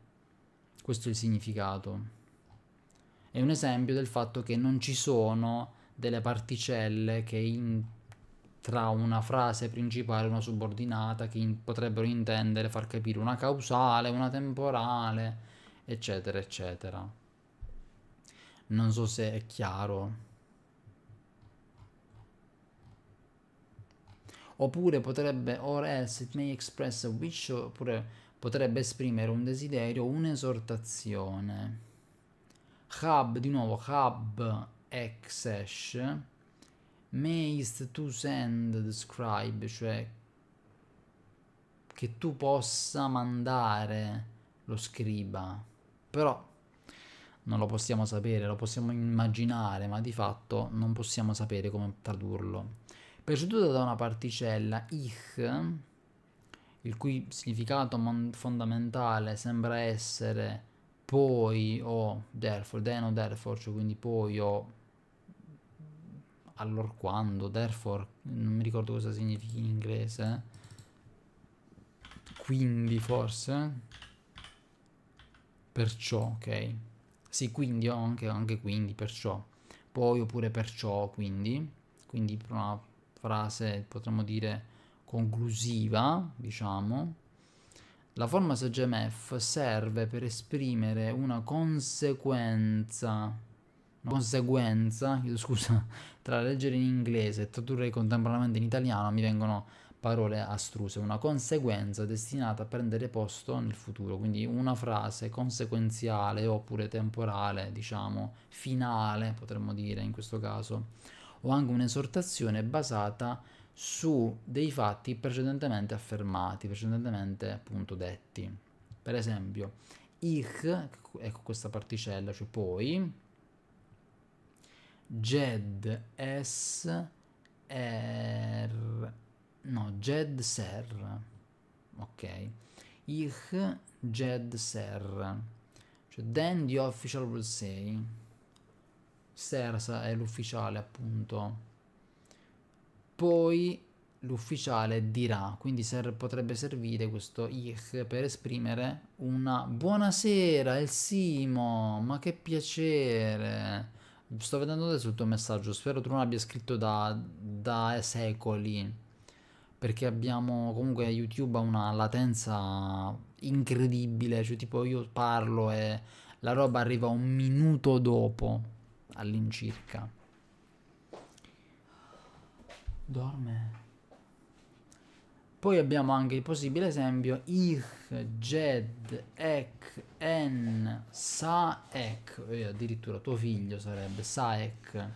Questo è il significato. È un esempio del fatto che non ci sono delle particelle che in, tra una frase principale e una subordinata che in, potrebbero intendere far capire una causale, una temporale, eccetera, eccetera. Non so se è chiaro. Oppure potrebbe, or else it may express a wish, oppure potrebbe esprimere un desiderio, un'esortazione. Hub, di nuovo, hub xhash mayst to send the scribe, cioè che tu possa mandare lo scriba. Però non lo possiamo sapere, lo possiamo immaginare, ma di fatto non possiamo sapere come tradurlo. Preceduta da una particella ich, il cui significato fondamentale sembra essere poi o therefore, then o therefore, cioè quindi poi o allorquando, therefore, non mi ricordo cosa significa in inglese, quindi forse, perciò, ok, sì, quindi o anche, anche quindi, perciò, poi oppure perciò, quindi, quindi una frase potremmo dire conclusiva, diciamo, la forma SGMF serve per esprimere una conseguenza conseguenza, scusa, tra leggere in inglese e tradurre contemporaneamente in italiano mi vengono parole astruse, una conseguenza destinata a prendere posto nel futuro, quindi una frase conseguenziale oppure temporale, diciamo, finale, potremmo dire in questo caso, o anche un'esortazione basata su dei fatti precedentemente affermati, precedentemente appunto detti. Per esempio, ich, ecco questa particella, cioè poi, Jed S R no Jed Ser ok Ich Jed Ser cioè then the official will say Ser è l'ufficiale appunto poi l'ufficiale dirà quindi ser, potrebbe servire questo ich per esprimere una buonasera El Simo ma che piacere Sto vedendo adesso il tuo messaggio, spero tu non abbia scritto da, da secoli. perché abbiamo comunque YouTube ha una latenza incredibile, cioè tipo io parlo e la roba arriva un minuto dopo all'incirca. Dorme. Poi abbiamo anche il possibile esempio ich, jed, ek, en, saek, eh, addirittura tuo figlio sarebbe saek.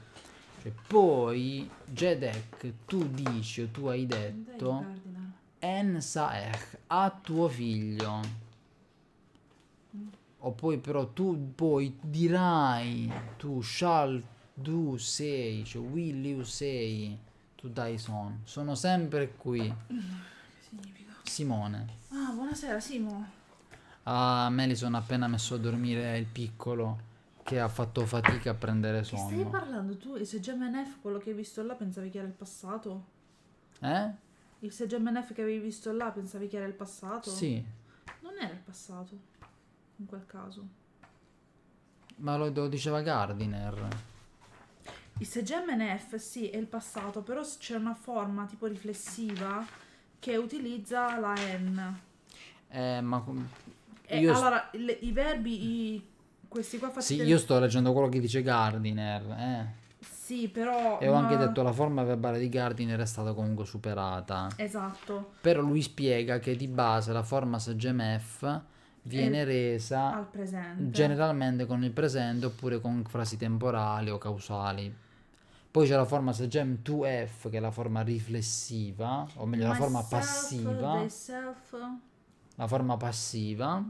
Cioè, poi jedek tu dici o tu hai detto en saek a tuo figlio. O poi però tu poi dirai, tu shall do sei, cioè will you say, tu dai son. Sono sempre qui. significa? Simone. Ah, buonasera Simo. A Melison ha appena messo a dormire il piccolo che ha fatto fatica a prendere Che stai sonno. parlando tu? Il SGMNF, quello che hai visto là, pensavi che era il passato? Eh? Il SGMNF che avevi visto là, pensavi che era il passato? Sì, Non era il passato, in quel caso. ma lo, lo diceva Gardiner. Il SGMNF sì, è il passato, però c'è una forma tipo riflessiva che utilizza la N. Eh, ma E io, allora, il- i verbi, i- questi qua fatti sì, io sto leggendo quello che dice Gardiner. Eh. Sì, però... E ho anche ma- detto la forma verbale di Gardiner è stata comunque superata. Esatto, Però lui spiega che di base la forma SGMF viene resa al presente. generalmente con il presente oppure con frasi temporali o causali. Poi c'è la forma SGM 2F che è la forma riflessiva, o meglio la forma passiva. La forma passiva.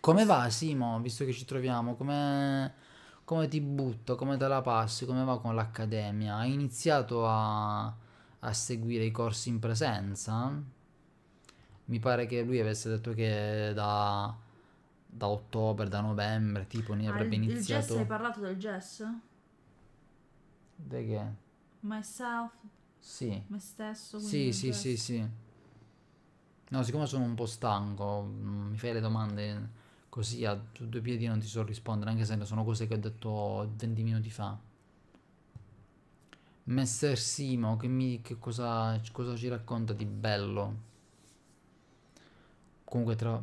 Come va Simo, visto che ci troviamo? Come, come ti butto? Come te la passi? Come va con l'accademia? Hai iniziato a, a seguire i corsi in presenza? Mi pare che lui avesse detto che da, da ottobre, da novembre, tipo, ne Ah, avrebbe il, il jazz, iniziato... hai parlato del jazz? De che? Myself, Sì. me stesso. Sì, sì, jazz. sì, sì. No, siccome sono un po' stanco, mm, mi fai le domande così a due piedi non ti so rispondere, anche se sono cose che ho detto 20 minuti fa. Messer Simo, che, mi, che cosa, cosa ci racconta di bello? Comunque tra...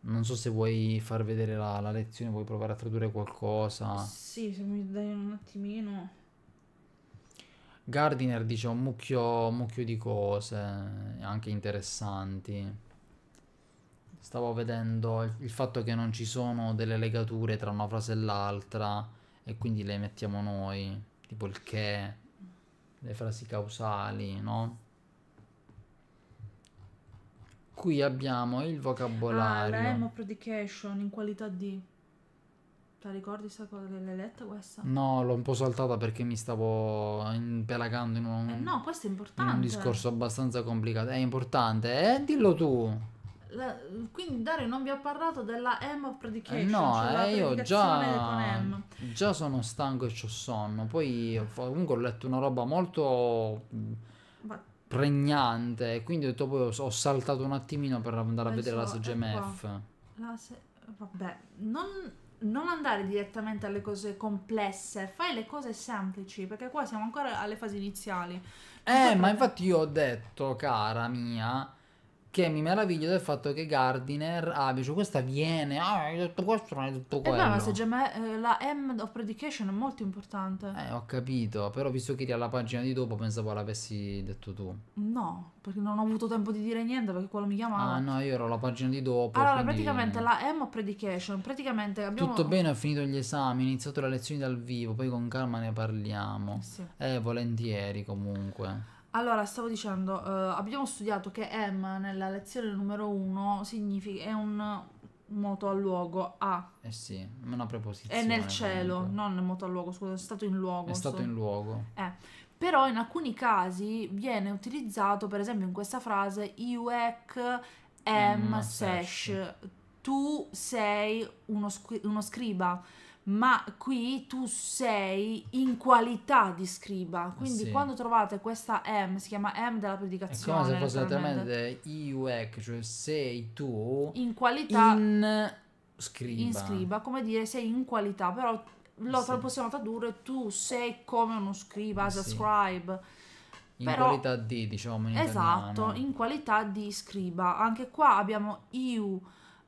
Non so se vuoi far vedere la, la lezione, vuoi provare a tradurre qualcosa. Sì, se mi dai un attimino. Gardiner dice un mucchio, un mucchio di cose anche interessanti. Stavo vedendo il, il fatto che non ci sono delle legature tra una frase e l'altra e quindi le mettiamo noi, tipo il che, le frasi causali, no? Qui abbiamo il Ah, la vocabolario. emo predication in qualità di... Te la ricordi questa cosa? L'hai letta questa? No, l'ho un po' saltata perché mi stavo impelagando in un, Eh, no, questo è in importante. un discorso abbastanza complicato. È importante, eh? Dillo tu. La- quindi Dario non vi ha parlato della M of Eh, predication, no, cioè eh, io già, già sono stanco e ho sonno. Poi comunque ho letto una roba molto pregnante. Quindi poi ho, saltato un attimino per andare a Adesso vedere la SGMF. la se- vabbè, non, non andare direttamente alle cose complesse, fai le cose semplici, perché qua siamo ancora alle fasi iniziali. Eh, ma infatti io ho detto, cara mia, che mi meraviglio del fatto che Gardiner abbia, cioè questa viene, ah, hai detto questo, non hai detto E beh, quello. ma se già me- eh, la M of predication è molto importante. Eh, ho capito, però visto che eri alla pagina di dopo pensavo l'avessi detto tu. No, perché non ho avuto tempo di dire niente perché quello mi chiamava. Ah no, io ero alla pagina di dopo. allora, quindi- praticamente la M of predication, praticamente abbiamo... Tutto bene, ho finito gli esami, ho iniziato le lezioni dal vivo, poi con calma ne parliamo. Eh sì. Eh, volentieri comunque. Allora, stavo dicendo, eh, abbiamo studiato che M nella lezione numero uno significa, è un moto al luogo a, Eh sì, è una preposizione. è nel cielo, comunque. non nel moto al luogo, scusa, è stato in luogo. È stato sto- in luogo. Eh, Però in alcuni casi viene utilizzato, per esempio in questa frase, IUEC M sesh. Tu sei uno, uno scriba, ma qui tu sei in qualità di scriba. Quindi sì. quando trovate questa M, si chiama M della È predicazione. come se fosse letteralmente. IUEC, cioè sei tu in qualità in scriba. in scriba, come dire sei in qualità, però lo Sì. possiamo tradurre tu sei come uno scriba, as a Sì. scribe. In Però- qualità di, diciamo in Esatto, italiano. in qualità di scriba. Anche qua abbiamo io,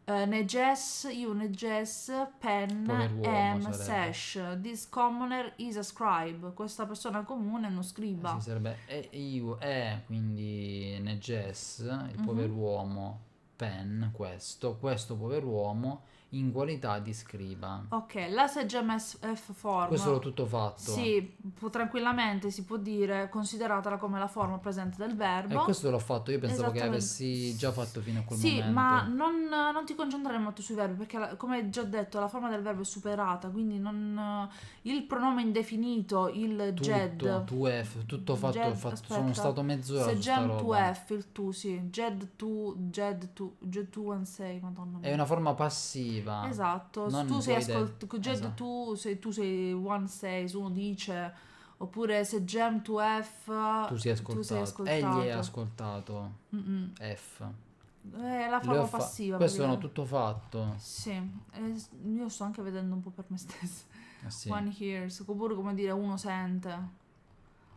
eh, Neges, io, Neges, Pen, Pover'uomo M, sarebbe. Sesh. This commoner is a scribe. Questa persona comune è uno scriba. Eh, Sì, sarebbe e io è quindi Neges, il Mhm. pover'uomo Pen, questo, questo pover'uomo in qualità di scriba. Ok, la SGMF form. Questo l'ho tutto fatto. Sì, può- tranquillamente si può dire consideratela come la forma presente del E verbo. questo l'ho fatto, io pensavo che avessi già fatto fino a quel Sì, momento. ma non, non ti concentrare molto sui verbi perché, la- come già detto, la forma del verbo è superata, quindi non, il pronome indefinito, il tutto, jed, tu F, tutto fatto, Jed, fatto- aspetta. sono stato mezz'ora to roba. F, il tu, sì, jed to, jed to, jed to and say, madonna mia. È una forma passiva. Esatto, non tu sei vuoi de- ascoltato, jed esatto. tu, sei, tu sei one says, uno dice, oppure se gem to F, Tu sei ascoltato. tu sei Egli è ascoltato. ascoltato. Mm-mm. F. È la Le forma fa- passiva. Questo praticamente. tutto fatto. Sì, eh, io sto anche vedendo un po' per me stessa. Eh sì. One hears, oppure come dire uno sente.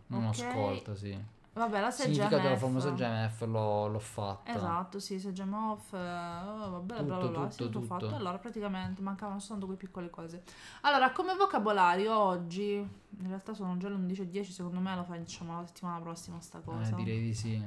Non ok. ascolta, sì. Vabbè, la Significato della SGMF. forma SGMF l'ho, l'ho fatta. Esatto, sì, SGM off, eh, vabbè, Tutto, bla bla bla, tutto, tutto fatto. Allora, praticamente mancavano soltanto quelle piccole cose. Allora, come vocabolario oggi, in realtà sono già le 11.10, secondo me lo facciamo la settimana prossima sta cosa. Eh, direi di sì.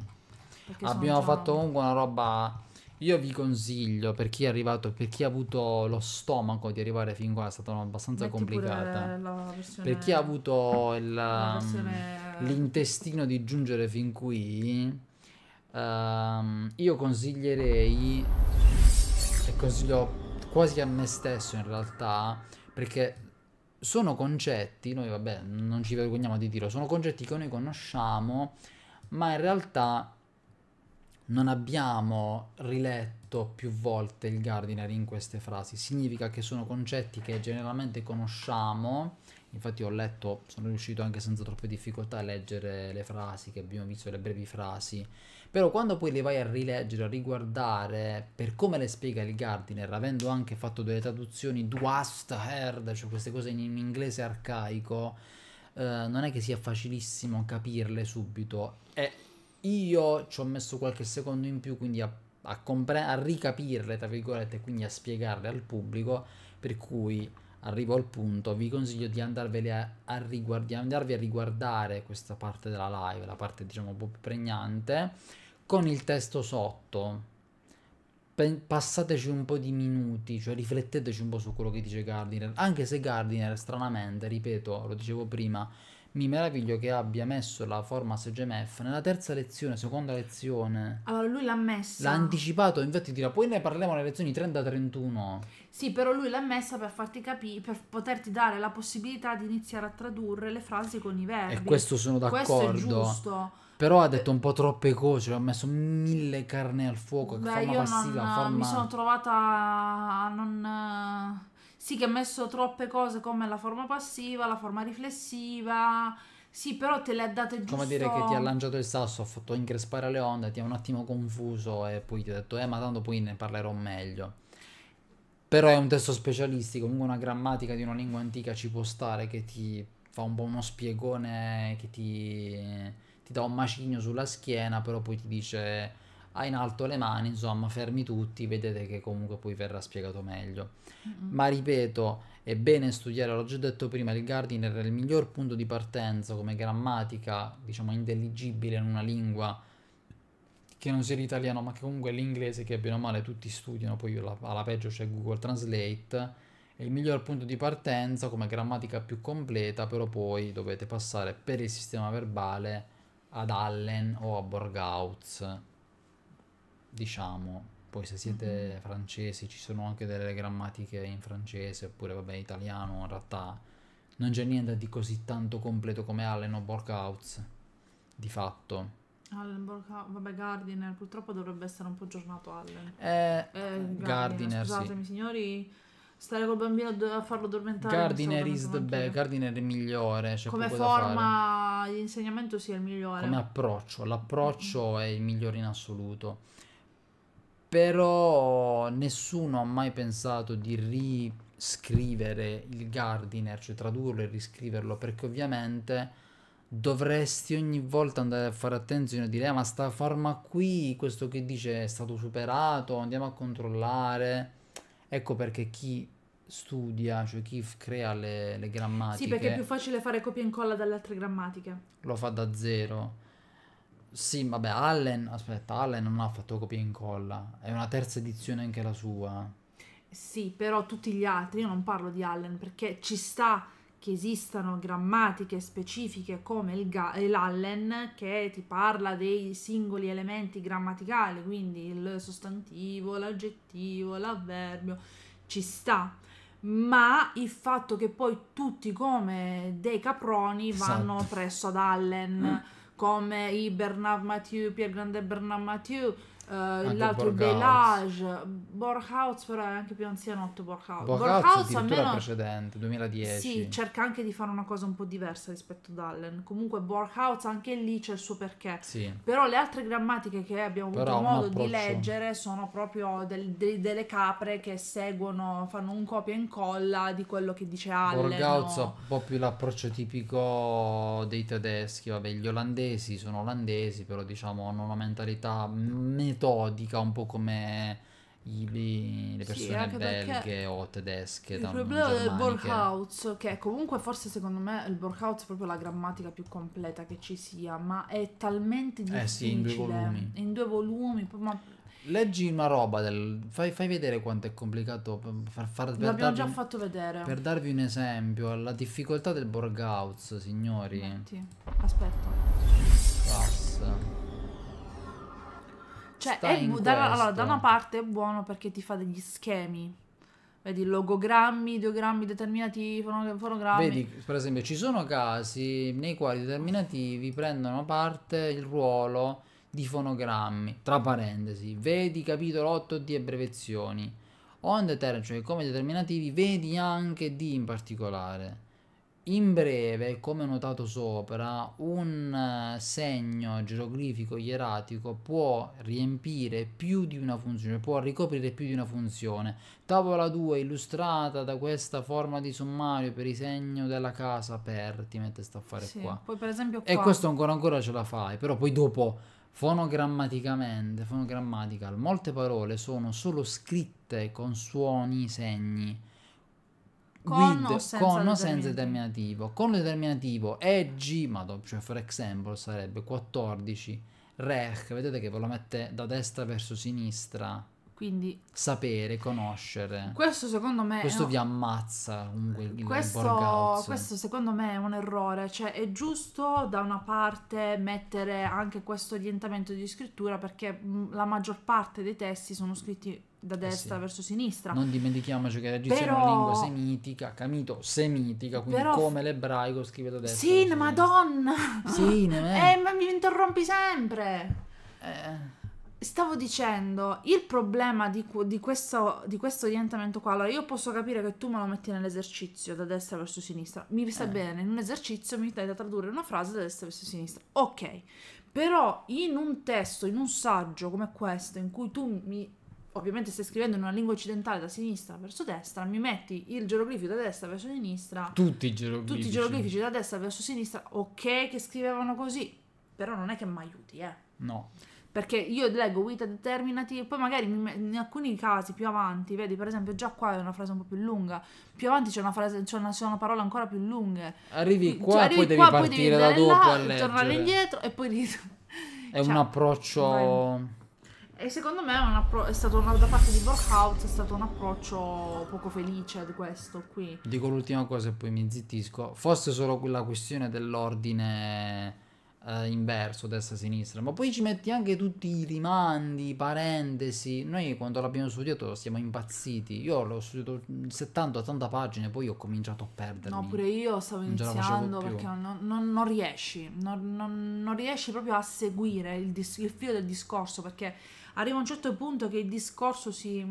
perché Abbiamo fatto comunque una roba. Io vi consiglio per chi è arrivato, per chi ha avuto lo stomaco di arrivare fin qua, è stata abbastanza Metti complicata. la versione- Per chi ha avuto il, la um, versione- l'intestino di giungere fin qui, ehm, io consiglierei, e consiglio quasi a me stesso in realtà, perché sono concetti, noi vabbè non ci vergogniamo di dirlo, sono concetti che noi conosciamo, ma in realtà non abbiamo riletto più volte il Gardiner in queste frasi. Significa che sono concetti che generalmente conosciamo. Infatti ho letto, sono riuscito anche senza troppe difficoltà a leggere le frasi che abbiamo visto, le brevi frasi. Però quando poi le vai a rileggere, a riguardare per come le spiega il Gardiner, avendo anche fatto delle traduzioni do hast heard, cioè queste cose in, in inglese arcaico, eh, non è che sia facilissimo capirle subito. E io ci ho messo qualche secondo in più, quindi a, a, a ricapirle, tra virgolette, e quindi a spiegarle al pubblico, per cui arrivo al punto, vi consiglio di andarvele a, a riguard- di andarvi a riguardare questa parte della live, la parte diciamo un po' più pregnante, con il testo sotto. Passateci un po' di minuti, cioè rifletteteci un po' su quello che dice Gardiner, anche se Gardiner stranamente, ripeto, lo dicevo prima, mi meraviglio che abbia messo la forma SGMF nella terza lezione, seconda lezione. Allora, lui l'ha messa. L'ha anticipato, infatti dirà, poi ne parliamo nelle lezioni 30-31. Sì, però lui l'ha messa per farti capire, per poterti dare la possibilità di iniziare a tradurre le frasi con i verbi. E questo sono Questo è d'accordo. giusto. Però ha detto un po' troppe cose, ha messo mille carne al fuoco, Beh, forma passiva, non, forma... mi sono trovata a non... Sì, che ha messo troppe cose come la forma passiva, la forma riflessiva. Sì, però te le ha date giusto. Come dire che ti ha lanciato il sasso, ha fatto increspare le onde, ti ha un attimo confuso e poi ti ha detto, eh ma tanto poi ne parlerò meglio. Però è un testo specialistico, comunque una grammatica di una lingua antica ci può stare che ti fa un po' uno spiegone, che ti, ti dà un macigno sulla schiena, però poi ti dice hai in alto le mani, insomma fermi tutti, vedete che comunque poi verrà spiegato meglio. Mm-mm. Ma ripeto, è bene studiare, l'ho già detto prima, il Gardiner è il miglior punto di partenza come grammatica, diciamo, intelligibile in una lingua che non sia l'italiano, ma che comunque l'inglese che bene o male tutti studiano, poi alla, alla peggio c'è Google Translate, è il miglior punto di partenza come grammatica più completa, però poi dovete passare per il sistema verbale ad Allen o a Borghaus, diciamo. Poi se siete francesi ci sono anche delle grammatiche in francese, oppure vabbè italiano, in realtà non c'è niente di così tanto completo come Allen o Borghaus, di fatto. Allen Borca- vabbè, Gardiner, purtroppo dovrebbe essere un po' aggiornato Allen. Eh, Eh, Gardiner, sì. scusatemi signori, stare col bambino a farlo addormentare. Gardiner is the best, Gardiner è il migliore, c'è Come forma di insegnamento sì è il migliore. Come approccio, l'approccio è il migliore in assoluto. Però nessuno ha mai pensato di riscrivere il Gardiner, cioè tradurlo e riscriverlo, perché ovviamente dovresti ogni volta andare a fare attenzione e dire "Eh, ma sta forma qui, questo che dice è stato superato, andiamo a controllare. Ecco perché chi studia, cioè chi crea le, le Sì, grammatiche perché è più facile fare copia e incolla dalle altre grammatiche. lo fa da zero. Sì, vabbè, Allen, aspetta, Allen non ha fatto copia e incolla, è una terza edizione anche la sua. Sì, però tutti gli altri, io non parlo di Allen perché ci sta che esistano grammatiche specifiche come il ga- l'Allen che ti parla dei singoli elementi grammaticali, quindi il sostantivo, l'aggettivo, l'avverbio, ci sta. Ma il fatto che poi tutti come dei caproni vanno Esatto. presso ad Allen, come i Bernard Mathieu, Pierre Grande Bernard Mathieu, eh, l'altro il Borghaus. Però è anche più anzianotto Borghaus. Borghaus almeno precedente, 2010. sì, cerca anche di fare una cosa un po' diversa rispetto ad Allen. Comunque Borghaus anche lì c'è il suo perché. Sì. Però le altre grammatiche che abbiamo avuto Però ha un modo di leggere sono proprio del- de- delle capre che seguono, fanno un copia e incolla di quello che dice Allen. Borghaus ha o- un po' più l'approccio tipico dei tedeschi, vabbè, gli olandesi sono olandesi, però diciamo hanno una mentalità metodica, un po' come i- i- le Sì, persone perché belghe o tedesche, Il problema del. Borghaus, che comunque forse secondo me il Borghaus è proprio la grammatica più completa che ci sia, ma è talmente difficile. Eh sì, in due volumi. In due volumi, ma Leggi una roba del... Fai, fai vedere quanto è complicato far, far- l'abbiamo darvi, già fatto vedere. per darvi un esempio, la difficoltà del Borghaus, signori. Metti. Aspetta. Class. Cioè, è bu- da, allora, da una parte è buono perché ti fa degli schemi. Vedi, logogrammi, ideogrammi determinativi, fono- fonogrammi. Vedi, per esempio, ci sono casi nei quali i determinativi prendono parte il ruolo di fonogrammi, tra parentesi, vedi capitolo 8 di abbreviazioni. On determin, cioè come determinativi, vedi anche di in particolare. In breve, come notato sopra, un eh, segno geroglifico ieratico può riempire più di una funzione, può ricoprire più di una funzione. Tavola 2 illustrata da questa forma di sommario per i segno della casa per ti mette sta a fare Sì, qua. Poi per esempio qua. E questo ancora ancora ce la fai, però poi dopo fonogrammaticamente, fonogrammatical, molte parole sono solo scritte con suoni, segni. Con With- o senza con o senza determinativo. Con determinativo EG, ma do- cioè for example sarebbe 14. Rech, vedete che ve lo mette da destra verso sinistra. Quindi Sapere, conoscere. questo secondo me... Questo no, vi ammazza comunque il, questo, questo secondo me è un errore, cioè è giusto da una parte mettere anche questo orientamento di scrittura perché mh, la maggior parte dei testi sono scritti da destra Eh sì. verso sinistra. Non dimentichiamoci che l'egiziano è Però- una lingua semitica, capito? Semitica, quindi Però- come l'ebraico scrive da destra. Sì, madonna! Sì, Eh, ma mi interrompi sempre! eh. Stavo dicendo, il problema di, di questo, di questo orientamento qua, allora io posso capire che tu me lo metti nell'esercizio da destra verso sinistra, mi sta Eh. bene, in un esercizio mi dai da tradurre una frase da destra verso sinistra, ok, però in un testo, in un saggio come questo, in cui tu mi, ovviamente stai scrivendo in una lingua occidentale da sinistra verso destra, mi metti il geroglifico da destra verso sinistra, Tutti i geroglifici. tutti i geroglifici da destra verso sinistra, ok che scrivevano così, però non è che mi aiuti, eh. No. Perché io leggo with a determinative, poi magari in alcuni casi più avanti, vedi per esempio già qua è una frase un po' più lunga, più avanti c'è una frase, c'è una, c'è una parola ancora più lunghe. Arrivi Cioè, qua e arrivi poi devi qua, partire da dopo là, a leggere. tornare indietro e poi È un cioè, approccio... E secondo me appro- è stato una- da parte di Borkhout è stato un approccio poco felice di questo qui. Dico l'ultima cosa e poi mi zittisco. Fosse solo quella questione dell'ordine eh, inverso, destra-sinistra, ma poi ci metti anche tutti i rimandi, i parentesi. Noi quando l'abbiamo studiato siamo impazziti. Io l'ho studiato 70-80 pagine, poi ho cominciato a perdermi. No, pure io stavo Non iniziando perché non, non- non riesci, non riesci proprio a seguire il, dis- il filo del discorso perché arriva un certo punto che il discorso si,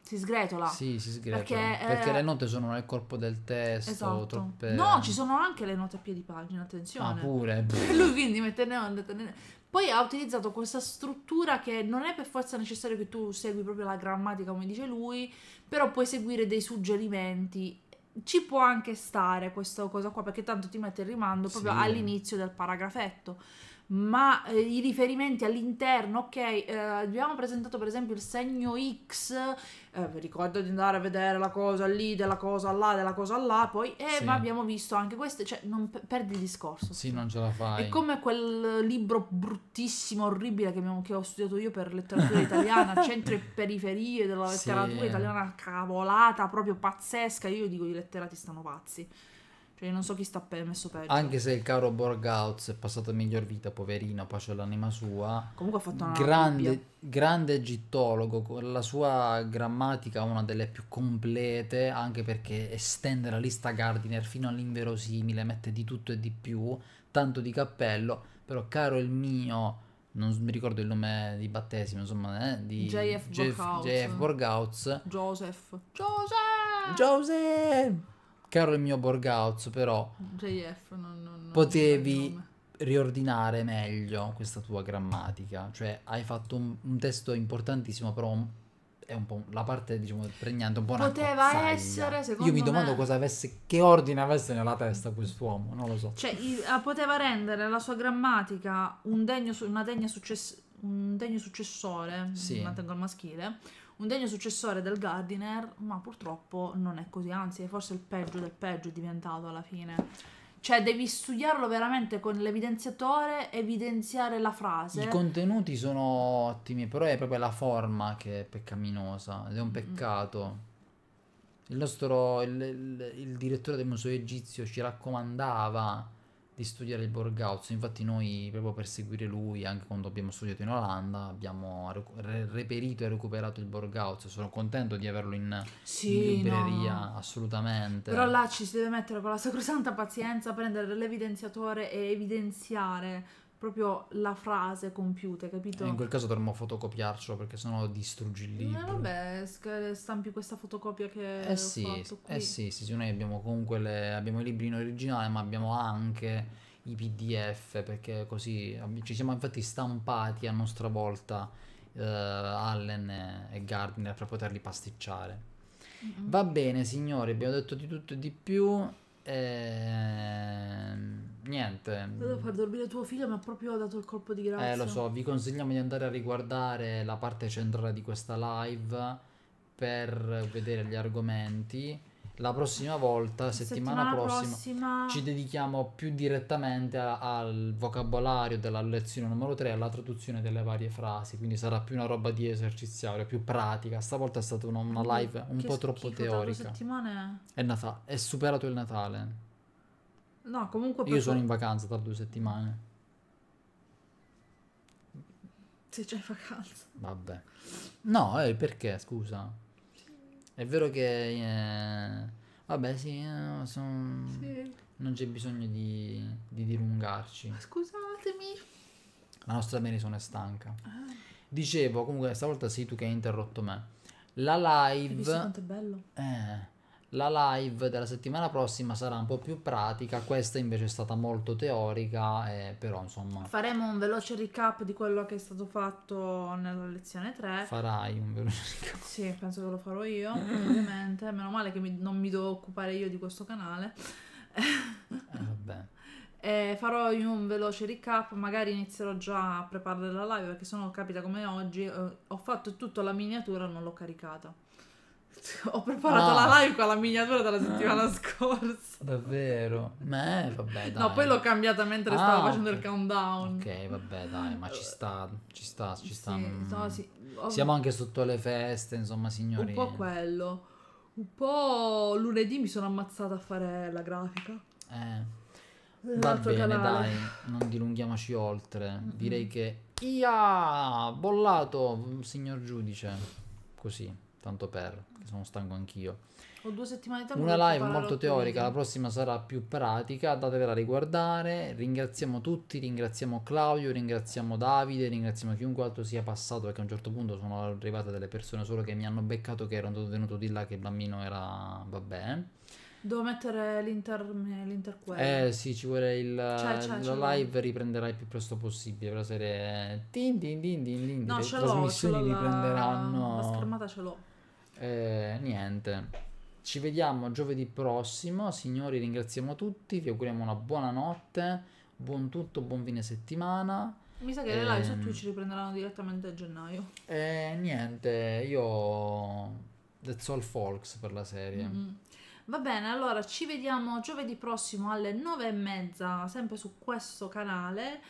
si sgretola. Sì, si sgretola. Perché, Perché, eh, le note sono nel corpo del testo, Esatto. troppe... No, ci sono anche le note a piedi pagina, Ah, attenzione. pure. E lui quindi mette neon, mette- Poi ha utilizzato questa struttura che non è per forza necessario che tu segui proprio la grammatica come dice lui, però puoi seguire dei suggerimenti. ci può anche stare questa cosa qua perché tanto ti mette il rimando proprio Sì. all'inizio del paragrafetto ma eh, i riferimenti all'interno ok eh, abbiamo presentato per esempio il segno X eh, vi ricordo di andare a vedere la cosa lì della cosa là della cosa là poi eh Sì. ma abbiamo visto anche queste cioè non pe- perdi il discorso Sì, non ce la fai. è come quel libro bruttissimo, orribile che, abbiamo- che ho studiato io per letteratura italiana, centro e periferie della Sì. letteratura italiana, cavolata proprio pazzesca. Io dico i letterati stanno pazzi. Cioè, io non so chi sta pe- messo peggio. Anche se il caro Borgauz è passato a miglior vita, poverino, pace all'anima sua. Comunque ha fatto una Grande, grande egittologo, con la sua grammatica una delle più complete, anche perché estende la lista Gardiner fino all'inverosimile, mette di tutto e di più, tanto di cappello, però caro il mio, non mi ricordo il nome di battesimo, insomma, eh, di J.F. Borghaus. J.F. Borgauz. Joseph. Joseph! Joseph! Caro il mio Borgauz, però JF, non, non- Potevi- riordinare meglio questa tua grammatica, cioè hai fatto un, un testo importantissimo, però un- è un po' la parte diciamo pregnante, un po' una Poteva cozzaglia. essere, secondo Io mi domando me- cosa avesse, che ordine avesse nella testa quest'uomo, non lo so. Cioè, ah, poteva rendere la sua grammatica un degno, una degna success- un degno successore, Sì. mantengo il maschile, un degno successore del Gardiner, ma purtroppo non è così, anzi è forse il peggio del peggio è diventato alla fine. Cioè, devi studiarlo veramente con l'evidenziatore, evidenziare la frase. I contenuti sono ottimi, però è proprio la forma che è peccaminosa ed è un peccato. Il nostro il, il- il direttore del museo egizio ci raccomandava di studiare il Borgauz, infatti noi proprio per seguire lui, anche quando abbiamo studiato in Olanda, abbiamo reperito e recuperato il Borgauz, sono contento di averlo in, in sì, libreria, no. assolutamente. Però là ci si deve mettere con la sacrosanta pazienza, prendere l'evidenziatore e evidenziare proprio la frase compiuta, capito? E in quel caso dovremmo fotocopiarcelo perché sennò distruggi il Eh, libro. vabbè, sc- stampi questa fotocopia che Eh sì, eh sì, sì, sì, noi abbiamo comunque le- abbiamo i libri in originale, ma abbiamo anche i PDF perché così ci siamo infatti stampati a nostra volta eh, Allen e- Gardner per poterli pasticciare. Mm-mm. Va bene, signori, abbiamo detto di tutto e di più. Ehm, niente. Devo far dormire tuo figlio, mi ha proprio dato il colpo di grazia. Eh, lo so, vi consigliamo di andare a riguardare la parte centrale di questa live per vedere gli argomenti. La prossima volta, settimana, prossima, prossima ci dedichiamo più direttamente a- al vocabolario della lezione numero 3, alla traduzione delle varie frasi, quindi sarà più una roba di eserciziario, più pratica. Stavolta è stata una, una live un Che po' troppo teorica. È, Nata- è superato il Natale. No, comunque... Io sono in vacanza tra due settimane. Se c'è vacanza. Vabbè. No, eh, perché, scusa? È vero che... eh, vabbè, sì, eh, son- Sì. non c'è bisogno di, di dilungarci. Scusatemi. La nostra Mason è stanca. Ah, Dicevo, comunque, stavolta sei tu che hai interrotto me. La hai visto live... quanto è bello? Eh, la live della settimana prossima sarà un po' più pratica, questa invece è stata molto teorica, eh, però insomma Faremo un veloce recap di quello che è stato fatto nella lezione 3. farai un veloce recap. Sì, penso che lo farò io, ovviamente. Meno male che mi- non mi devo occupare io di questo canale. Eh, vabbè. E farò io un veloce recap, magari inizierò già a preparare la live perché sennò capita come oggi, eh, ho fatto tutto la miniatura, non l'ho caricata. Ho preparato Ah. la live con la miniatura della settimana scorsa. Davvero? Ma eh, vabbè, dai. No, poi l'ho cambiata mentre Ah, stavo facendo ok. il countdown. Ok, vabbè, dai, ma ci sta, ci sta, ci sta. Sì, mm. no, sì. Siamo anche sotto le feste, insomma, signori. Un po' quello. Un po' lunedì mi sono ammazzata a fare la grafica. Eh, va bene, canale. dai, non dilunghiamoci oltre. Direi che ia bollato, signor giudice. Così, tanto per, sono stanco anch'io. Ho due settimane di tempo Una live molto teorica, la prossima sarà più pratica, datevela a riguardare. Ringraziamo tutti, ringraziamo Claudio, ringraziamo Davide, ringraziamo chiunque altro sia passato perché a un certo punto sono arrivate delle persone solo che mi hanno beccato che erano venuto di là che il bambino era vabbè. Devo mettere l'inter... l'interquel. Eh sì, ci vuole il C'è, c'è, la live riprenderà il più presto possibile per la serie tin tin tin tin tin, no, le ce l'ho, ce l'ho la- riprenderanno. La schermata ce l'ho. Eh, niente. Ci vediamo giovedì prossimo, signori, ringraziamo tutti, vi auguriamo una buona notte, buon tutto, buon fine settimana. Mi sa che le live su Ehm. Twitch riprenderanno direttamente a gennaio. E niente, io... That's all folks per la serie. Mm. Va bene, allora ci vediamo giovedì prossimo alle nove e mezza, sempre su questo canale,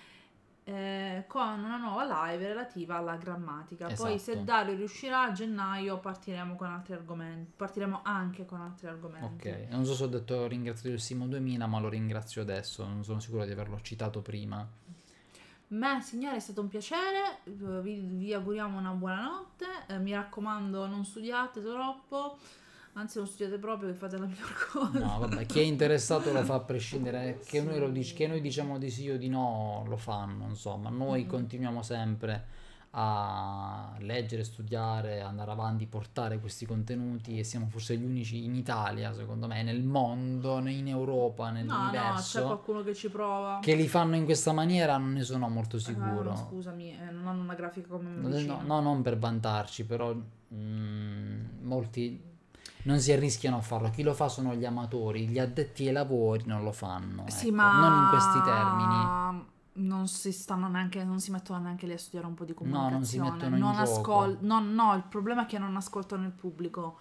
eh, con una nuova live relativa alla grammatica. Poi se Esatto. Dario riuscirà a gennaio partiremo con altri argomenti, partiremo anche con altri argomenti. Ok, non so se ho detto ringrazio il Simo 2000, ma lo ringrazio adesso, non sono sicuro di averlo citato prima. Me, signore, è stato un piacere, vi, vi auguriamo una buona notte, eh, mi raccomando non studiate troppo, anzi non studiate proprio che fate la miglior cosa. No, vabbè, chi è interessato lo fa a prescindere, che, noi, lo dic- che noi diciamo di sì o di no lo fanno, insomma, noi Mhm. continuiamo sempre a leggere, studiare, andare avanti, portare questi contenuti e siamo forse gli unici in Italia, secondo me, nel mondo, in Europa, No, no, c'è nell'universo, qualcuno che ci prova. che li fanno in questa maniera, non ne sono molto Ah, sicuro. no, scusami, eh, non hanno una grafica come me No, vicino. no, non per vantarci, però mm, molti non si arrischiano a farlo. Chi lo fa sono gli amatori, gli addetti ai lavori non lo fanno. Sì, ecco, ma Non in questi termini. Non si stanno neanche, non si mettono neanche lì a studiare un po' di No, non si comunicazione. mettono in non gioco. ascol- no, no, il problema è che non ascoltano il pubblico.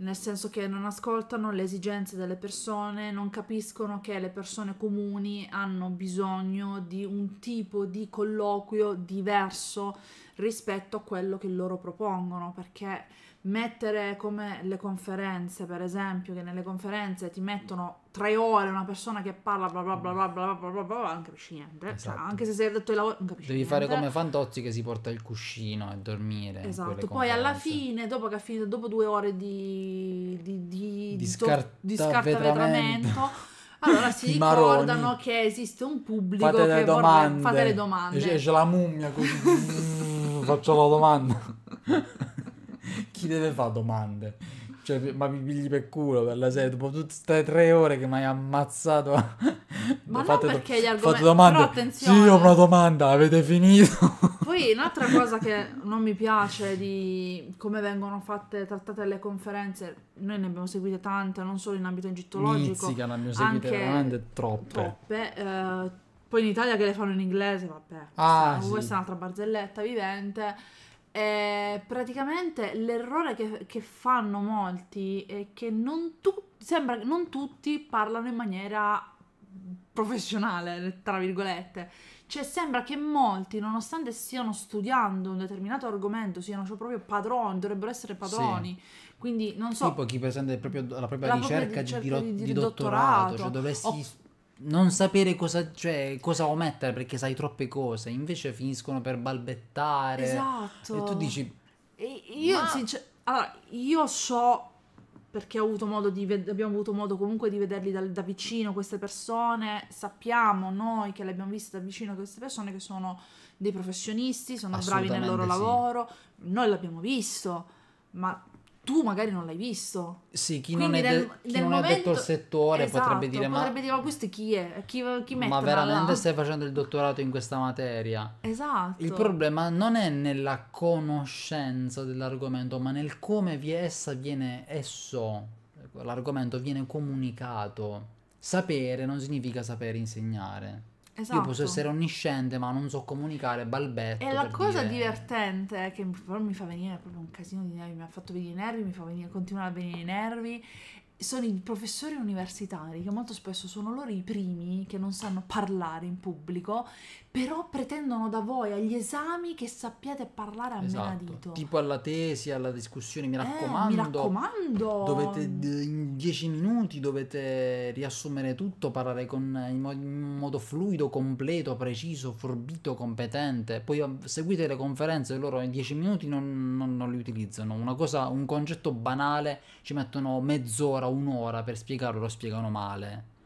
Nel senso che non ascoltano le esigenze delle persone, non capiscono che le persone comuni hanno bisogno di un tipo di colloquio diverso rispetto a quello che loro propongono, perché mettere come le conferenze, per esempio, che nelle conferenze ti mettono tre ore una persona che parla bla bla bla bla bla bla bla, bla non capisci niente. Cioè, esatto. Cioè, anche se sei addetto ai lavori, non capisci Devi niente. fare come Fantozzi che si porta il cuscino e dormire. Esatto, poi alla fine, dopo che ha finito, dopo due ore di, di, di, di, di scartavetramento... Allora si ricordano che esiste un pubblico fate che vorrebbe... Fate le domande. C'è, c'è la mummia così... Faccio la domanda. Chi deve fare domande? Cioè, ma mi pigli per culo per la serie dopo tutte queste tre ore che mi hai ammazzato. Ma non Fate perché gli argomenti- domande. però attenzione. Sì, ho una domanda, avete finito? Poi un'altra cosa che non mi piace di come vengono fatte trattate le conferenze, noi ne abbiamo seguite tante, non solo in ambito egittologico, Inizi che ne abbiamo seguite veramente troppe. troppe. eh, poi in Italia che le fanno in inglese, vabbè, Ah, questa, sì. questa è un'altra barzelletta vivente. E praticamente l'errore che, che fanno molti è che non, tu- sembra che non tutti parlano in maniera professionale, tra virgolette. Cioè sembra che molti, nonostante stiano studiando un determinato argomento, siano cioè proprio padroni, dovrebbero essere padroni. Quindi non so, tipo chi presenta proprio- la propria La propria ricerca, ricerca di, di- di di dottorato, dottorato. cioè dovresti O- non sapere cosa, cioè, cosa omettere perché sai troppe cose, invece finiscono per balbettare. esatto. E tu dici, E io, Ma- sincer- allora, io so perché ho avuto modo di ved- abbiamo avuto modo comunque di vederli dal- da vicino queste persone, sappiamo noi che le abbiamo viste da vicino queste persone che sono dei professionisti, sono bravi nel loro sì. lavoro, noi l'abbiamo visto, ma tu magari non l'hai visto. sì, chi non è, Quindi de- nel- chi non è detto momento- il settore Esatto, potrebbe dire, ma, potrebbe dire, ma questo chi è? Chi, chi mette ma là? veramente stai facendo il dottorato in questa materia? Esatto. Il problema non è nella conoscenza dell'argomento, ma nel come vi- essa viene, esso, l'argomento viene comunicato. Sapere non significa sapere insegnare. Esatto. Io posso essere onnisciente, ma non so comunicare, balbetto. E la cosa dire- divertente che però mi fa venire proprio un casino di nervi, mi ha fatto venire i nervi, mi fa venire, continuare a venire i nervi, sono i professori universitari che molto spesso sono loro i primi che non sanno parlare in pubblico, però pretendono da voi agli esami che sappiate parlare a Esatto. menadito. Tipo alla tesi, alla discussione, mi Eh, raccomando. mi raccomando. Dovete in 10 minuti dovete riassumere tutto, parlare con, in, mo- in modo fluido, completo, preciso, forbito, competente. Poi eh, seguite le conferenze, loro in 10 minuti non, non- non li utilizzano. Una cosa, un concetto banale ci mettono mezz'ora, un'ora per spiegarlo, lo spiegano male.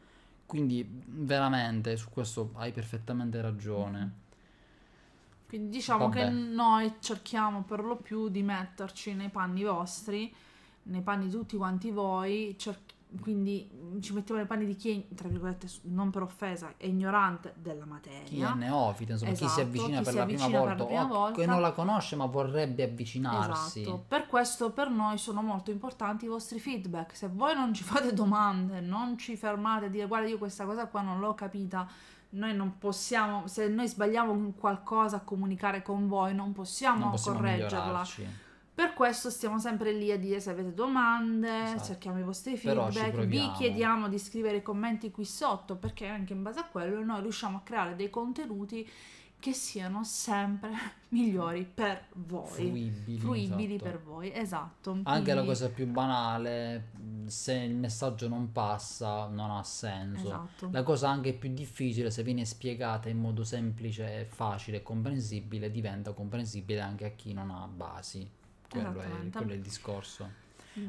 Quindi veramente su questo hai perfettamente ragione. Quindi diciamo Vabbè. che noi cerchiamo per lo più di metterci nei panni vostri, nei panni di tutti quanti voi, cer- quindi mm, ci mettiamo nei panni di chi, tra virgolette, non per offesa, è ignorante della materia. Chi è neofita, insomma, chi si Esatto, avvicina chi per si la prima avvicina per volta la prima volta. che non la conosce ma vorrebbe avvicinarsi. Esatto, per questo per noi sono molto importanti i vostri feedback. Se voi non ci fate domande, non ci fermate a dire guarda io questa cosa qua non l'ho capita, noi non possiamo, se noi sbagliamo in qualcosa a comunicare con voi, non possiamo, non possiamo correggerla. migliorarci. Per questo stiamo sempre lì a dire se avete domande, Esatto. cerchiamo i vostri feedback, vi chiediamo di scrivere i commenti qui sotto perché anche in base a quello noi riusciamo a creare dei contenuti che siano sempre migliori per voi, Fruibili, fruibili esatto. per voi, esatto. Anche la Quindi- cosa più banale, se il messaggio non passa, non ha senso. Esatto. La cosa anche più difficile, se viene spiegata in modo semplice, facile e comprensibile, diventa comprensibile anche a chi non ha basi. Quello è, quello è il discorso.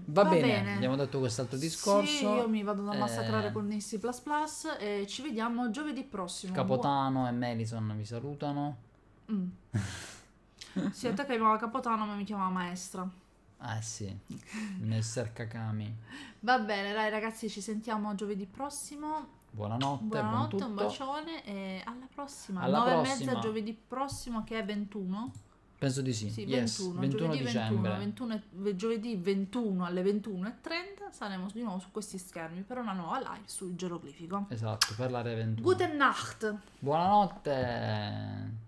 Va, bene, abbiamo detto quest'altro discorso. Sì, io mi vado da massacrare Eh, con i C++ e ci vediamo giovedì prossimo. Capotano e Melison vi salutano. Mm. Sì, a te che chiamava Capotano, ma mi chiamava maestra. Eh sì, Messer Kakami. Va bene, dai ragazzi, ci sentiamo giovedì prossimo. Buonanotte, Buonanotte, buon un bacione e alla prossima. Alla 9 e prossima. mezza giovedì prossimo che è 21. Penso di sì. Sì, yes. 21, 21 dicembre. 21, 21, giovedì 21 alle 21.30 saremo di nuovo su questi schermi per una nuova live sul geroglifico. Esatto, per la 21. Gute Nacht. Buonanotte.